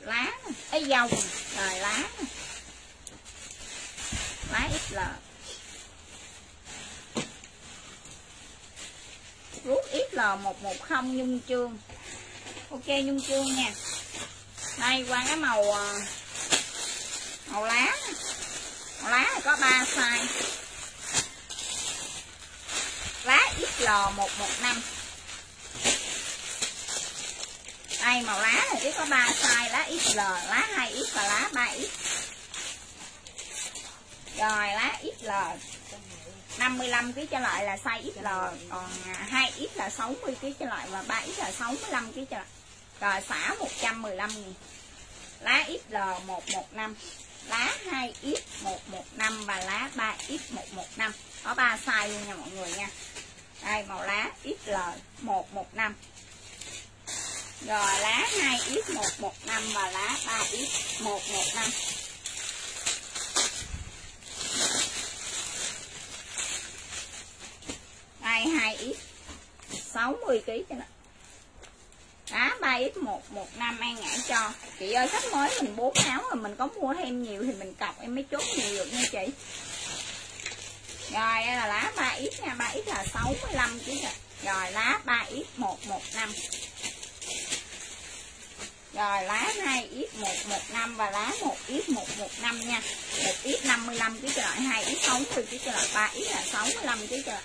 Lá. Ấy dâu Rồi lá. Lá XL Rút XL110 Nhung Chương Ok, Nhung Chương nha. Đây, qua cái màu ờ, màu lá. Màu lá có 3 size. Lá XL115 đây màu lá này chỉ có 3 size, lá XL lá 2X và lá 3X rồi, lá XL 55 kg cho lại là size XL còn à, 2X là 60 kg cho lại và 3X là 65 kg cho lại rồi, xả 115 nghìn. Lá XL115 lá 2X115 và lá 3X115 có 3 size luôn nha mọi người nha. Đây, màu lá XL115 rồi, lá 2X115 và lá 3X115 đây 2X 60 kg cho nó. Á 3x115 An ngã cho. Chị ơi sách mới mình 4 áo rồi, Mình có mua thêm nhiều thì mình cọc em mới chốt nhiều được nha chị. Rồi, đây là lá 3x nha. 3x là 65 kg Rồi, lá 3x115 rồi, lá 2x115 và lá 1x115 nha. 1 ít 55 kg cho lại 2x 60 kg cho lại 3x là 65 kg cho loại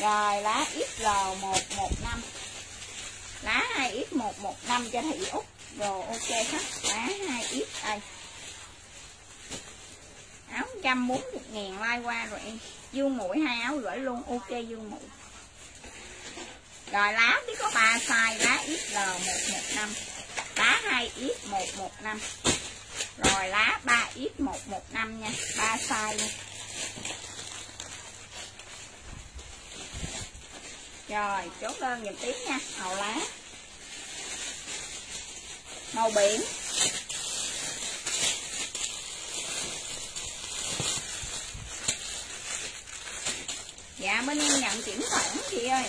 Rồi, lá XL115 Lá 2X115 cho Thị Úc Rồi ok hết. Lá 2 ít, đây. Áo 140 ngàn like qua rồi em. Dương mũi, hai áo gửi luôn. Ok dương mũi. Rồi lá chỉ có 3 size Lá XL115 Lá 2X115 Rồi lá 3X115 nha. 3 size luôn. Rồi, chốt đơn giùm tí nha, màu lá. Màu biển. Dạ bên em nhận chuyển khoản, chị ơi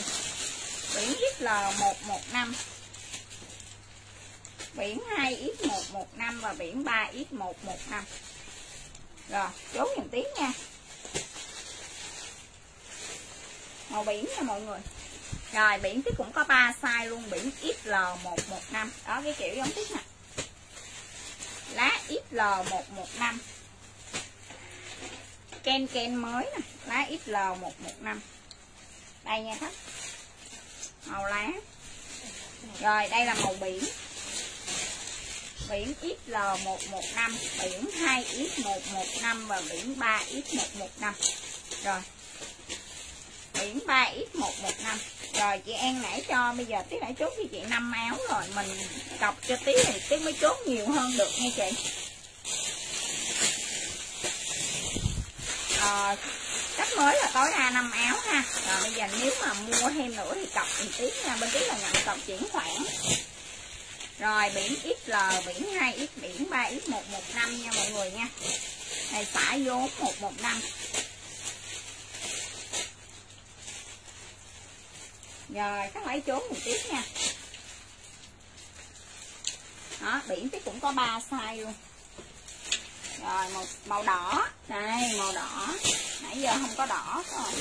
biển XL115 biển 2X115 và biển 3X115 rồi chốt dùm tiếng nha. Màu biển nha mọi người. Rồi, biển tiếp cũng có 3 size luôn. Biển XL115 đó, cái kiểu giống tiếp nè lá XL115 ken ken mới nè. Lá XL115 đây nha khách màu lá. Rồi đây là màu biển. Biển XL115 biển 2X115 và biển 3X115 rồi. Biển 3X115 rồi chị An nãy cho bây giờ tí nãy chốt cho chị 5 áo rồi mình cọc cho tí thì tí mới chốt nhiều hơn được nha chị. À, cách mới là tối đa 5 áo ha. Rồi bây giờ nếu mà mua thêm nữa thì cọc một tí nha, bên tí là nhận cọc chuyển khoản. Rồi, biển XL biển 2X biển 3X115 nha mọi người nha. Này xả vốn 115 rồi các lấy trốn một tí nha. Đó, biển tiếp cũng có 3 size luôn rồi, màu màu đỏ. Đây, màu đỏ. Nãy giờ không có đỏ rồi.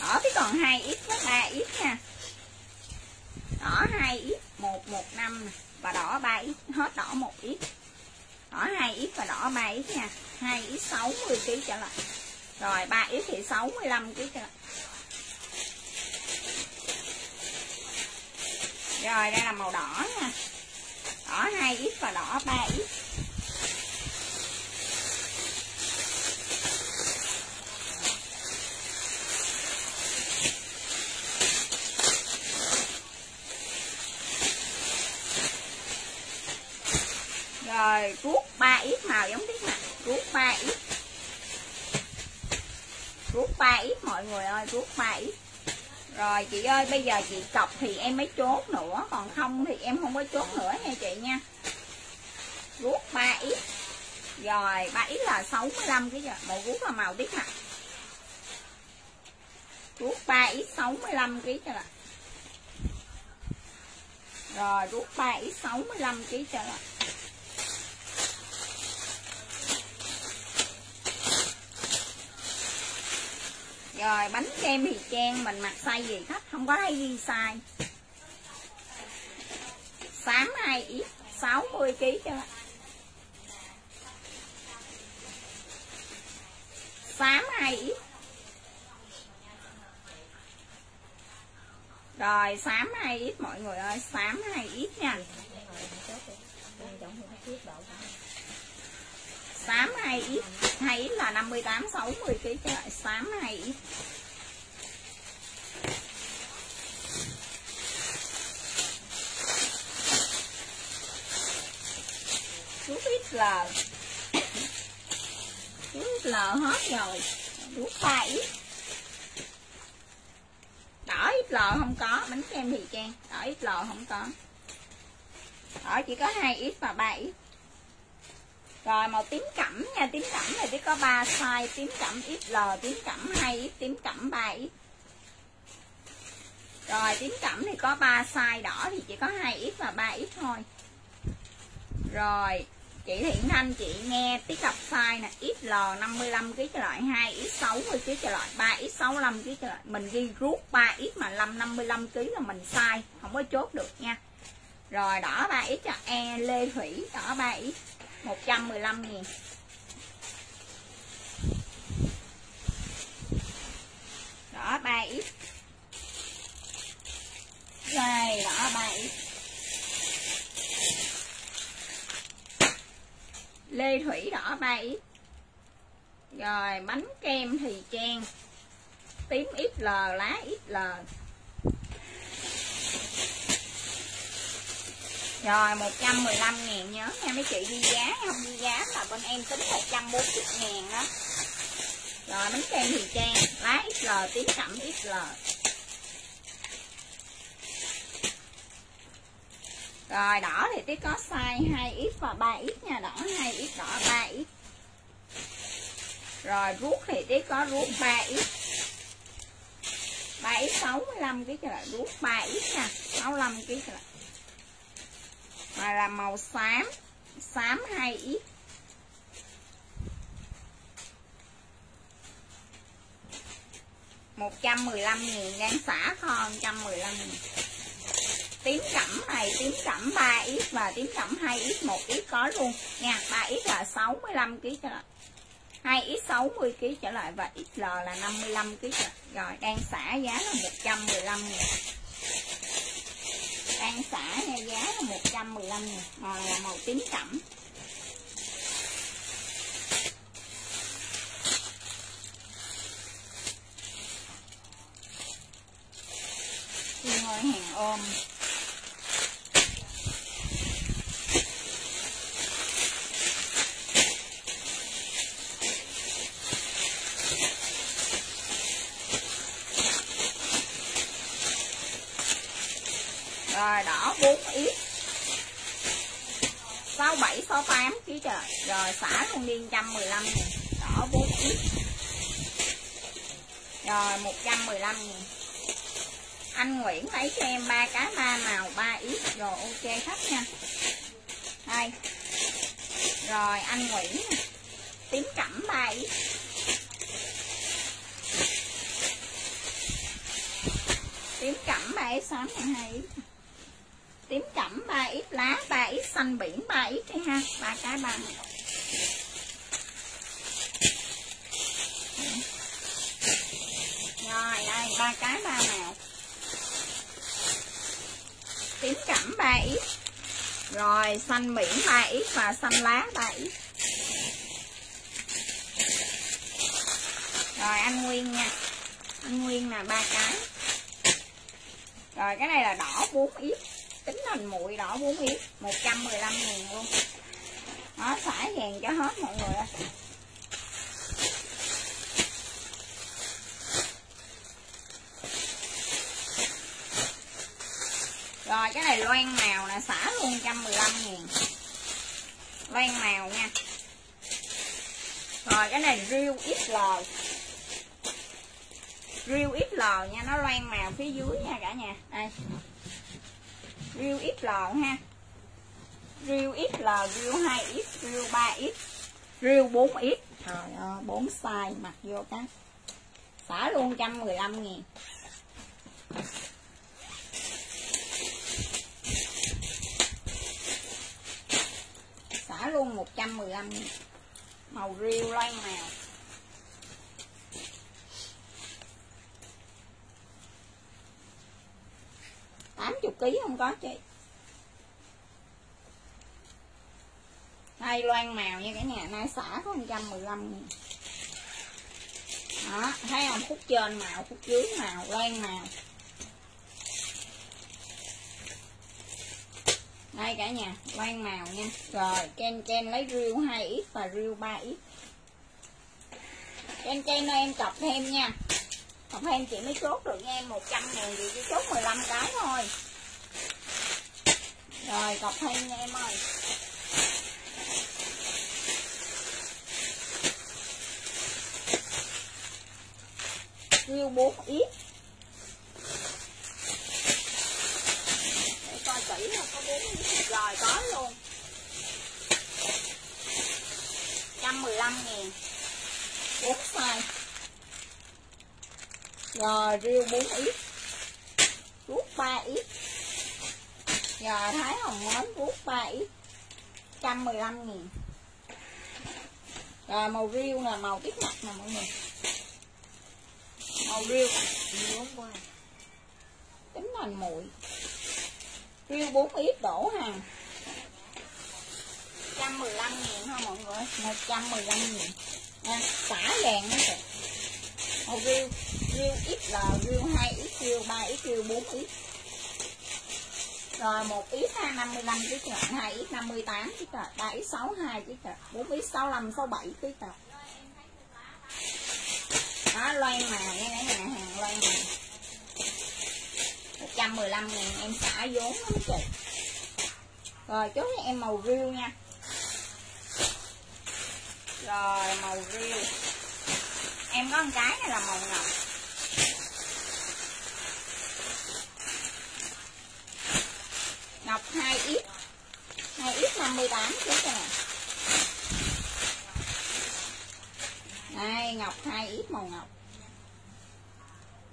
Đỏ thì còn hai ít với ba ít nha. Đỏ hai ít, một một, năm và đỏ ba ít, hết đỏ một ít. Đỏ hai ít và đỏ ba ít nha. Hai ít sáu mươi ký trở lại. Rồi, ba ít thì sáu mươi lăm ký trở lại. Rồi, đây là màu đỏ nha. Đỏ 2 ít và đỏ 3 ít. Rồi, cuốc 3 ít màu giống tiếp nè Cuốc 3 ít. Cuốc 3 ít, mọi người ơi, cuốc 3 ít rồi, chị ơi, bây giờ chị cọc thì em mới chốt nữa. Còn không thì em không có chốt nữa nha chị nha. Rút 3 ít. Rồi 3 ít là 65 cái giờ. Một rút là màu tiếp nè rút 3 ít 65 kg cho là rồi rút 3 ít 65 kg cho là rồi, bánh kem thì trang mình mặc size gì khách không có thấy ghi size sáng nay ít 60 kg cho. Xám 2 ít rồi xám hai ít mọi người ơi xám hai ít nha xám 2 ít 2 ít là 58 60 kg cho lại xám 2 ít. Chút ít là chút ít là hết rồi chút 3 ít. Đỏ ít lò không có, bánh kem thì trang đỏ ít lò không có. Đỏ chỉ có 2 ít và 3 ít rồi, màu tím cẩm nha, tím cẩm này chỉ có 3 size, tím cẩm XL tím cẩm 2 x tím cẩm 3 x rồi, tím cẩm thì có 3 size, đỏ thì chỉ có 2 x và 3 x thôi. Rồi, chị Thiện Thanh, chị nghe tí cặp size nè XL 55 kg cho loại 2 x 60 kg cho loại 3 x 65 kg cho loại, mình ghi rút 3 x mà 5 55 kg là mình sai không có chốt được nha. Rồi, đỏ 3 x cho e Lê Thủy, đỏ 3 x 115 nghìn. Đỏ 3x đây đỏ 3x lê thủy đỏ 3x rồi, bánh kem thì trang. Tím XL lá XL rồi 115 ngàn nhớ nha. Mấy chị ghi giá không ghi giá là bên em tính 140 ngàn đó rồi bánh kem thì trang lá XL tím cẩm XL Rồi đỏ thì tiếp có size 2X và 3X nha. Đỏ 2X, đỏ 3X Rồi rút thì tiếp có rút 3X 3X 65 kg cho lại rút 3X nha. 65 kg cho lại rồi là màu xám. Xám 2X một trăm mười lăm nghìn đang xả kho một trăm mười lăm nghìn. Tím cẩm này, tím cẩm 3x và tím cẩm 2x 1x có luôn. Nha 3x là 65 kg trở lại. 2x 60 kg trở lại và XL là 55 kg trở lại. rồi, đang xả giá là 115 000 đang xả nha, giá là 115 000 màu là màu tím cẩm. Thiên ơi hàng ôm. Rồi đỏ 4 ít 67 68 kg trời. Rồi xả con điên 115 nghìn đỏ 4 ít rồi 115 nghìn anh Nguyễn lấy cho em ba cái ba màu 3 ít rồi ok khách nha. Đây. Rồi anh Nguyễn tím cẩm 3 ít tím cẩm 3 ít 6 2 ít cẩm 3 ít lá 3 ít xanh biển 3 ít đi ha, ba cái ba rồi, đây, ba cái ba màu tím cẩm 3 ít. Rồi, xanh biển 3 ít và xanh lá 3 ít. Rồi, anh nguyên nha. Anh nguyên là ba cái. Rồi, cái này là đỏ 4 ít tính thành muội đỏ 4 ít 115 ngàn luôn. Đó, xả vàng cho hết mọi người ơi. Rồi, cái này loan màu nè, xả luôn 115 ngàn loan màu nha. Rồi, cái này riêu XL riêu XL nha, nó loan màu phía dưới nha cả nhà. Đây riêu XL ha. Riêu XL riêu 2X riêu 3X riêu 4X trời ơi 4 size mặc vô cái. Xả luôn 115 ngàn. Xả luôn 115 ngàn. Màu riêu loan màu tám chục ký không có chị? Đây loan màu nha cả nhà, nay xả có 115 nghìn. Đó, thấy không? Khúc trên màu, khúc dưới màu, loan màu. Đây cả nhà, loan màu nha. Rồi ken ken lấy riêu 2x và riêu 3x ken ken nơi em cọc thêm nha. Cọc thêm chị mới chốt được nha em 100 ngàn thì chỉ chốt 15 cái thôi rồi, cọc thêm nha em ơi. Riêu bốn ít để coi kỹ là có bốn rồi, có luôn. 115 ngàn. 4 size rồi riêu 4 ít rút 3 ít rồi thái hồng mến rút 3 ít. 115 nghìn. Rồi màu riêu là màu tiết mặt nè mọi người. Màu riêu. Riêu qua tính thành muội. Riêu 4 ít, đổ hàng. 115 nghìn thôi mọi người. 115 nghìn. Nha, xả vàng nữa kìa. Màu riêu. Riêu XL riêu 2 x riêu 3 x riêu 4 x rồi, một ít ha 55 chiếc rồi hai ít 58 chiếc rồi ba ít 62 chiếc rồi bốn ít 65 67 chiếc rồi đó loan mà nghe cả nhà hàng loan mà. 115 ngàn em xả vốn lắm chị. Rồi chốt cho em màu riêu nha. Rồi, màu riêu. Em có một cái này là màu ngọc. Ngọc 2 ít. 2 ít 58 chứ nè đây, ngọc 2 ít màu ngọc.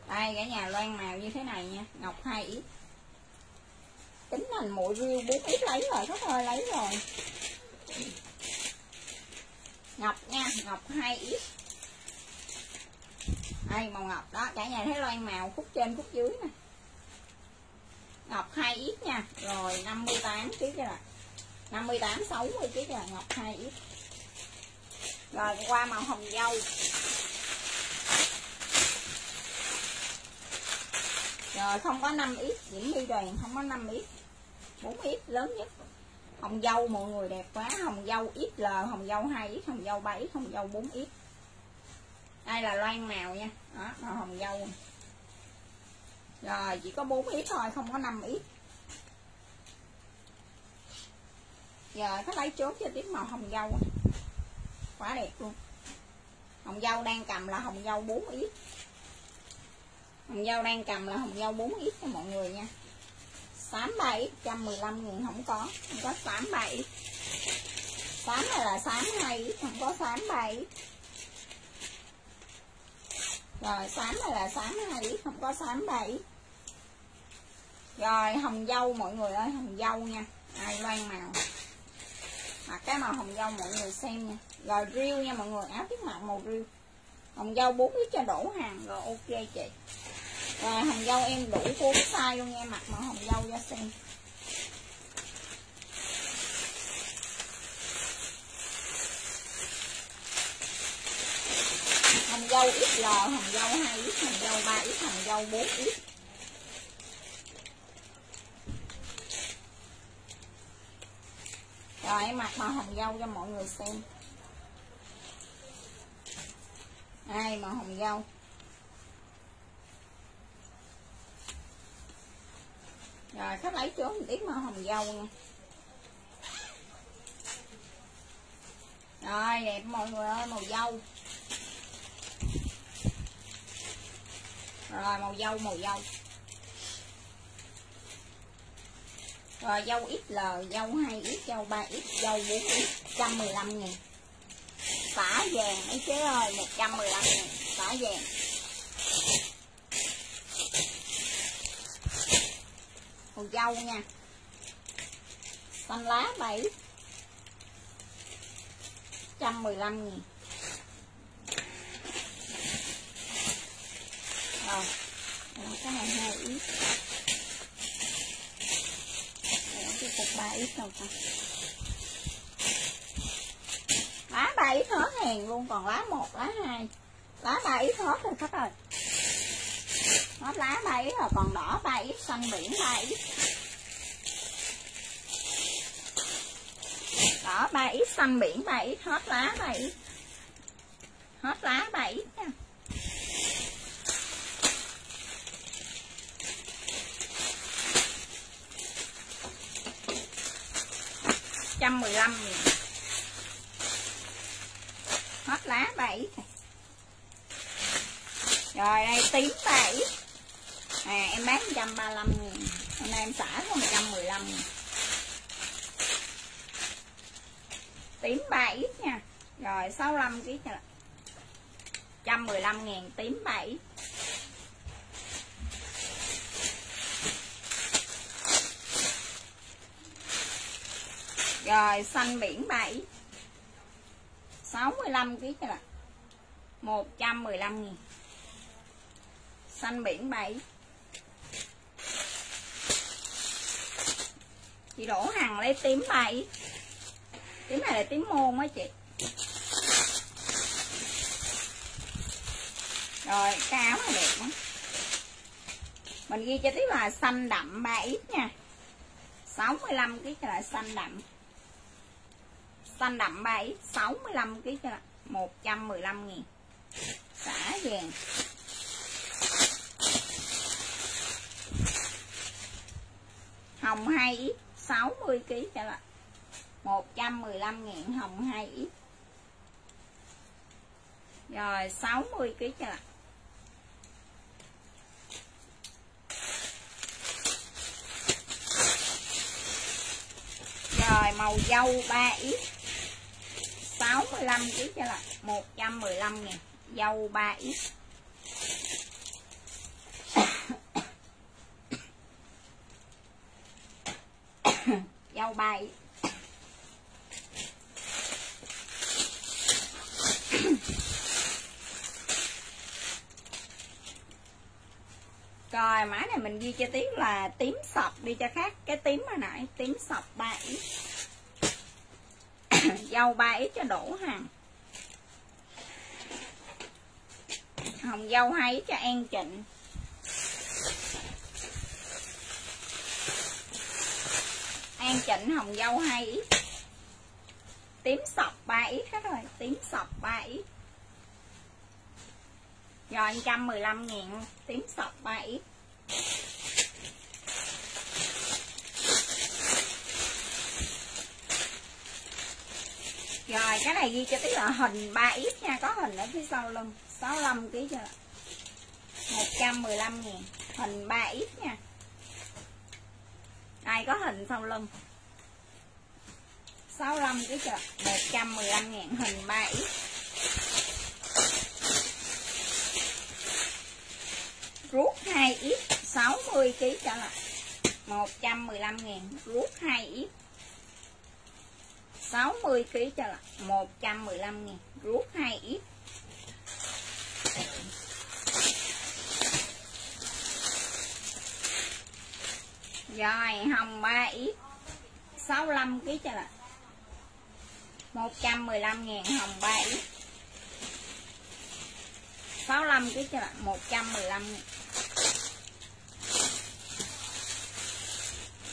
Đây, cả nhà loan màu như thế này nha. Ngọc 2 ít. Tính thành mũi riêu 4 ít lấy rồi, có thôi, lấy rồi. Ngọc nha, ngọc 2 ít. Đây, màu ngọc đó, cả nhà thấy loan màu khúc trên, khúc dưới nè ngọc 2 ít nha. Rồi 58 kg cho là 58 60 kg cho là ngọc 2 ít rồi, qua màu hồng dâu. Rồi, không có 5 ít diễm my đoàn không có 5 ít 4 ít lớn nhất. Hồng dâu, mọi người đẹp quá. Hồng dâu ít l, hồng dâu 2 ít hồng dâu 7 ít hồng dâu 4 ít đây là loan màu nha. Đó, màu hồng dâu. này rồi chỉ có 4 ít thôi, không có 5 ít. Dạ, Giờ có lấy chốt cho tiếp màu hồng dâu quá đẹp luôn. Hồng dâu đang cầm là hồng dâu 4 ít. Hồng dâu đang cầm là hồng dâu 4 ít cho mọi người nha. Xám 3 ít 115 nghìn không có không có xám 3 ít. Xám này là xám 2 ít, không có xám 3 ít rồi, xám này là xám hai ít không? Có xám bảy rồi, hồng dâu mọi người ơi, hồng dâu nha. Ai loan màu. Mặc cái màu hồng dâu mọi người xem nha. Rồi riêu nha mọi người. Áo tiếp mặt màu riêu hồng dâu bốn ít cho đủ hàng rồi, ok chị. Rồi, hồng dâu em đủ cuốn size luôn nha, mặc màu hồng dâu cho xem. Hồng dâu XL, hồng dâu 2 ít, hồng dâu 3 ít, hồng dâu 4 ít. Rồi em mặc màu hồng dâu cho mọi người xem. Đây màu hồng dâu. Rồi khách lấy trốn một ít màu hồng dâu nha. Rồi đẹp mọi người ơi màu dâu. Rồi, màu dâu màu dâu. Rồi, dâu XL dâu 2X dâu 3X dâu 4X 115 ngàn xả vàng mấy chế ơi 115 ngàn xả vàng. Màu dâu nha. Xanh lá 7 115 ngàn rồi cái này hai ít. Cái cục ba ít đâu ta. Lá ba ít hết hàng luôn, còn lá một, lá hai. Lá ba ít hết rồi khách ơi hết lá ba ít rồi, còn đỏ ba ít, xanh biển ba ít. Đỏ ba ít, xanh biển ba ít, hết lá ba ít. Hết lá ba ít nha. 115 nghìn hết lá 7 rồi đây, tím 7 à em bán 135 nghìn. Hôm nay em xả có 115 nghìn. Tím 7 nha. Rồi 65 kg nha. 115 ngàn tím 3 Rồi, xanh biển 7 65 kg cho bạn 115 nghìn. Xanh biển 7 Chị đổ hàng lấy tím 7 Tím này là tím môn á chị. Rồi cái áo này đẹp lắm. Mình ghi cho tí là xanh đậm 3 ít nha. 65 kg là xanh đậm xanh đậm 3 x 65 kg cho 115 000 xả vàng. Hồng 2 x 60 kg cho là 115 000 hồng 2 x rồi 60 kg cho là Rồi, màu dâu 3x 65 kg cho là 115 ngàn. Dâu 3x Dâu 3x Rồi mã này mình ghi cho tiếng là tím sọc đi cho khác. Cái tím hồi nãy, tím sọc 3x Dâu 3x cho đủ ha. Hồng dâu 2 cho An Trịnh. An Trịnh, hồng dâu 2 Tím sọc 3x hết rồi, Tím sọc 3x rồi 115 ngàn, tím sọc 3x Rồi, cái này ghi cho tí là hình 3x nha, Có hình ở phía sau lưng 65 kg cho 115 ngàn Hình 3x nha. Đây, có hình sau lưng. 65 kg cho 115 ngàn Hình 3x rút 2x 60 kg trở 115 ngàn rút 2x 60 kg cho là 115 000 rút 2 ít. Rồi, hồng 3 ít. 65 kg cho là 115 000 hồng 3 ít. 65 kg cho là 115 000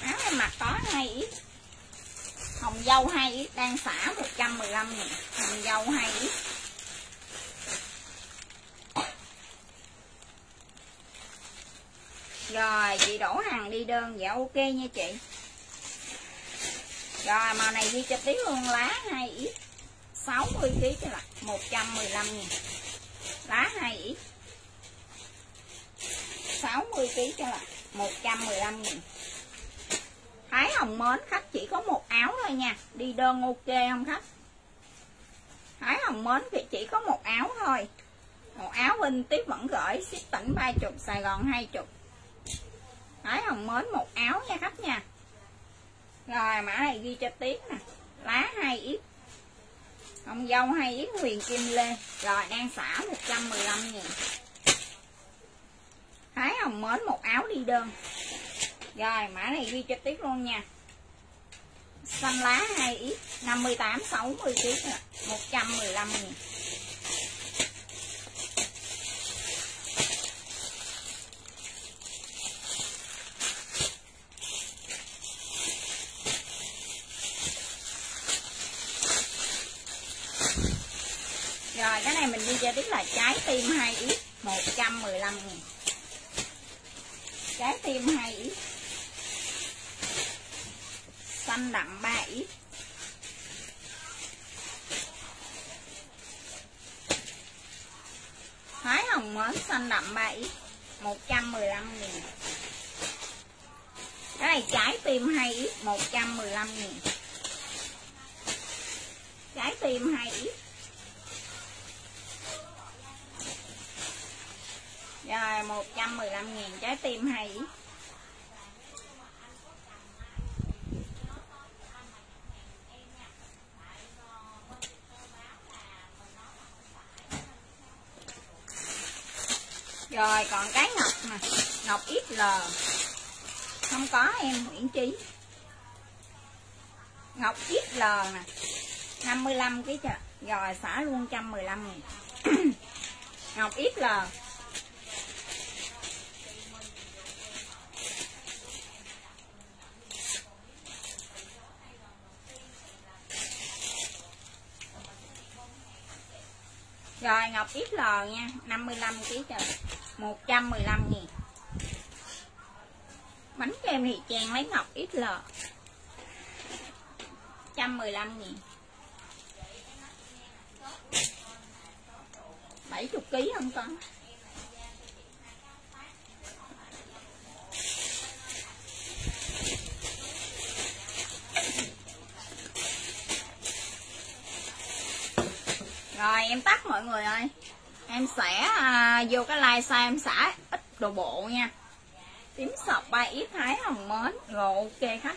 áo em mặc có 2 ít hồng dâu 2 ít đang xả 115 000 hồng dâu 2 ít rồi, chị đổ hàng đi đơn. Dạ ok nha chị. Rồi, màu này ghi cho tí hương lá 2 ít. 60 kg cho là 115 000 lá 2 ít. 60 kg cho là 115 nghìn. Thái Hồng mến khách chỉ có một áo thôi nha. Đi đơn ok không khách? Thái Hồng mến thì chỉ có một áo thôi. Một áo Vinh tiếp vẫn gửi, ship tỉnh 30 Sài Gòn 20 Thái Hồng mến một áo nha khách nha. Rồi, mã này ghi cho tiếp nè. Lá 2 ít. Hồng dâu 2 ít huyền kim lê. Rồi, đang xả 115 nghìn. Thái Hồng mến một áo đi đơn. Rồi, mã này ghi cho tiếp luôn nha. Xanh lá 2 ít 58 60 kg 115 nghìn. Rồi, cái này mình đi cho tiếp là trái tim 2 ít 115 nghìn. Trái tim 2 ít Xanh đậm 3 ít Thái hồng mến xanh đậm 3 ít 115 nghìn. Cái này trái tim 2 ít 115 nghìn. Trái tim 2 ít Rồi 115 nghìn trái tim 2 ít rồi còn cái ngọc nè ngọc XL không có em Nguyễn Trí. Ngọc XL nè 55 cái chợ. Rồi xả luôn 115 ngàn ngọc XL Rồi ngọc XL nha, 55 kg trời. 115 nghìn. Bánh kem thì chèn lấy ngọc XL 115 nghìn. 70 kg không con? Rồi, em tắt mọi người ơi em sẽ à, vô cái like sai em xả ít đồ bộ nha. Tím sọc 3 ít thái hồng mến. Rồi ok khách.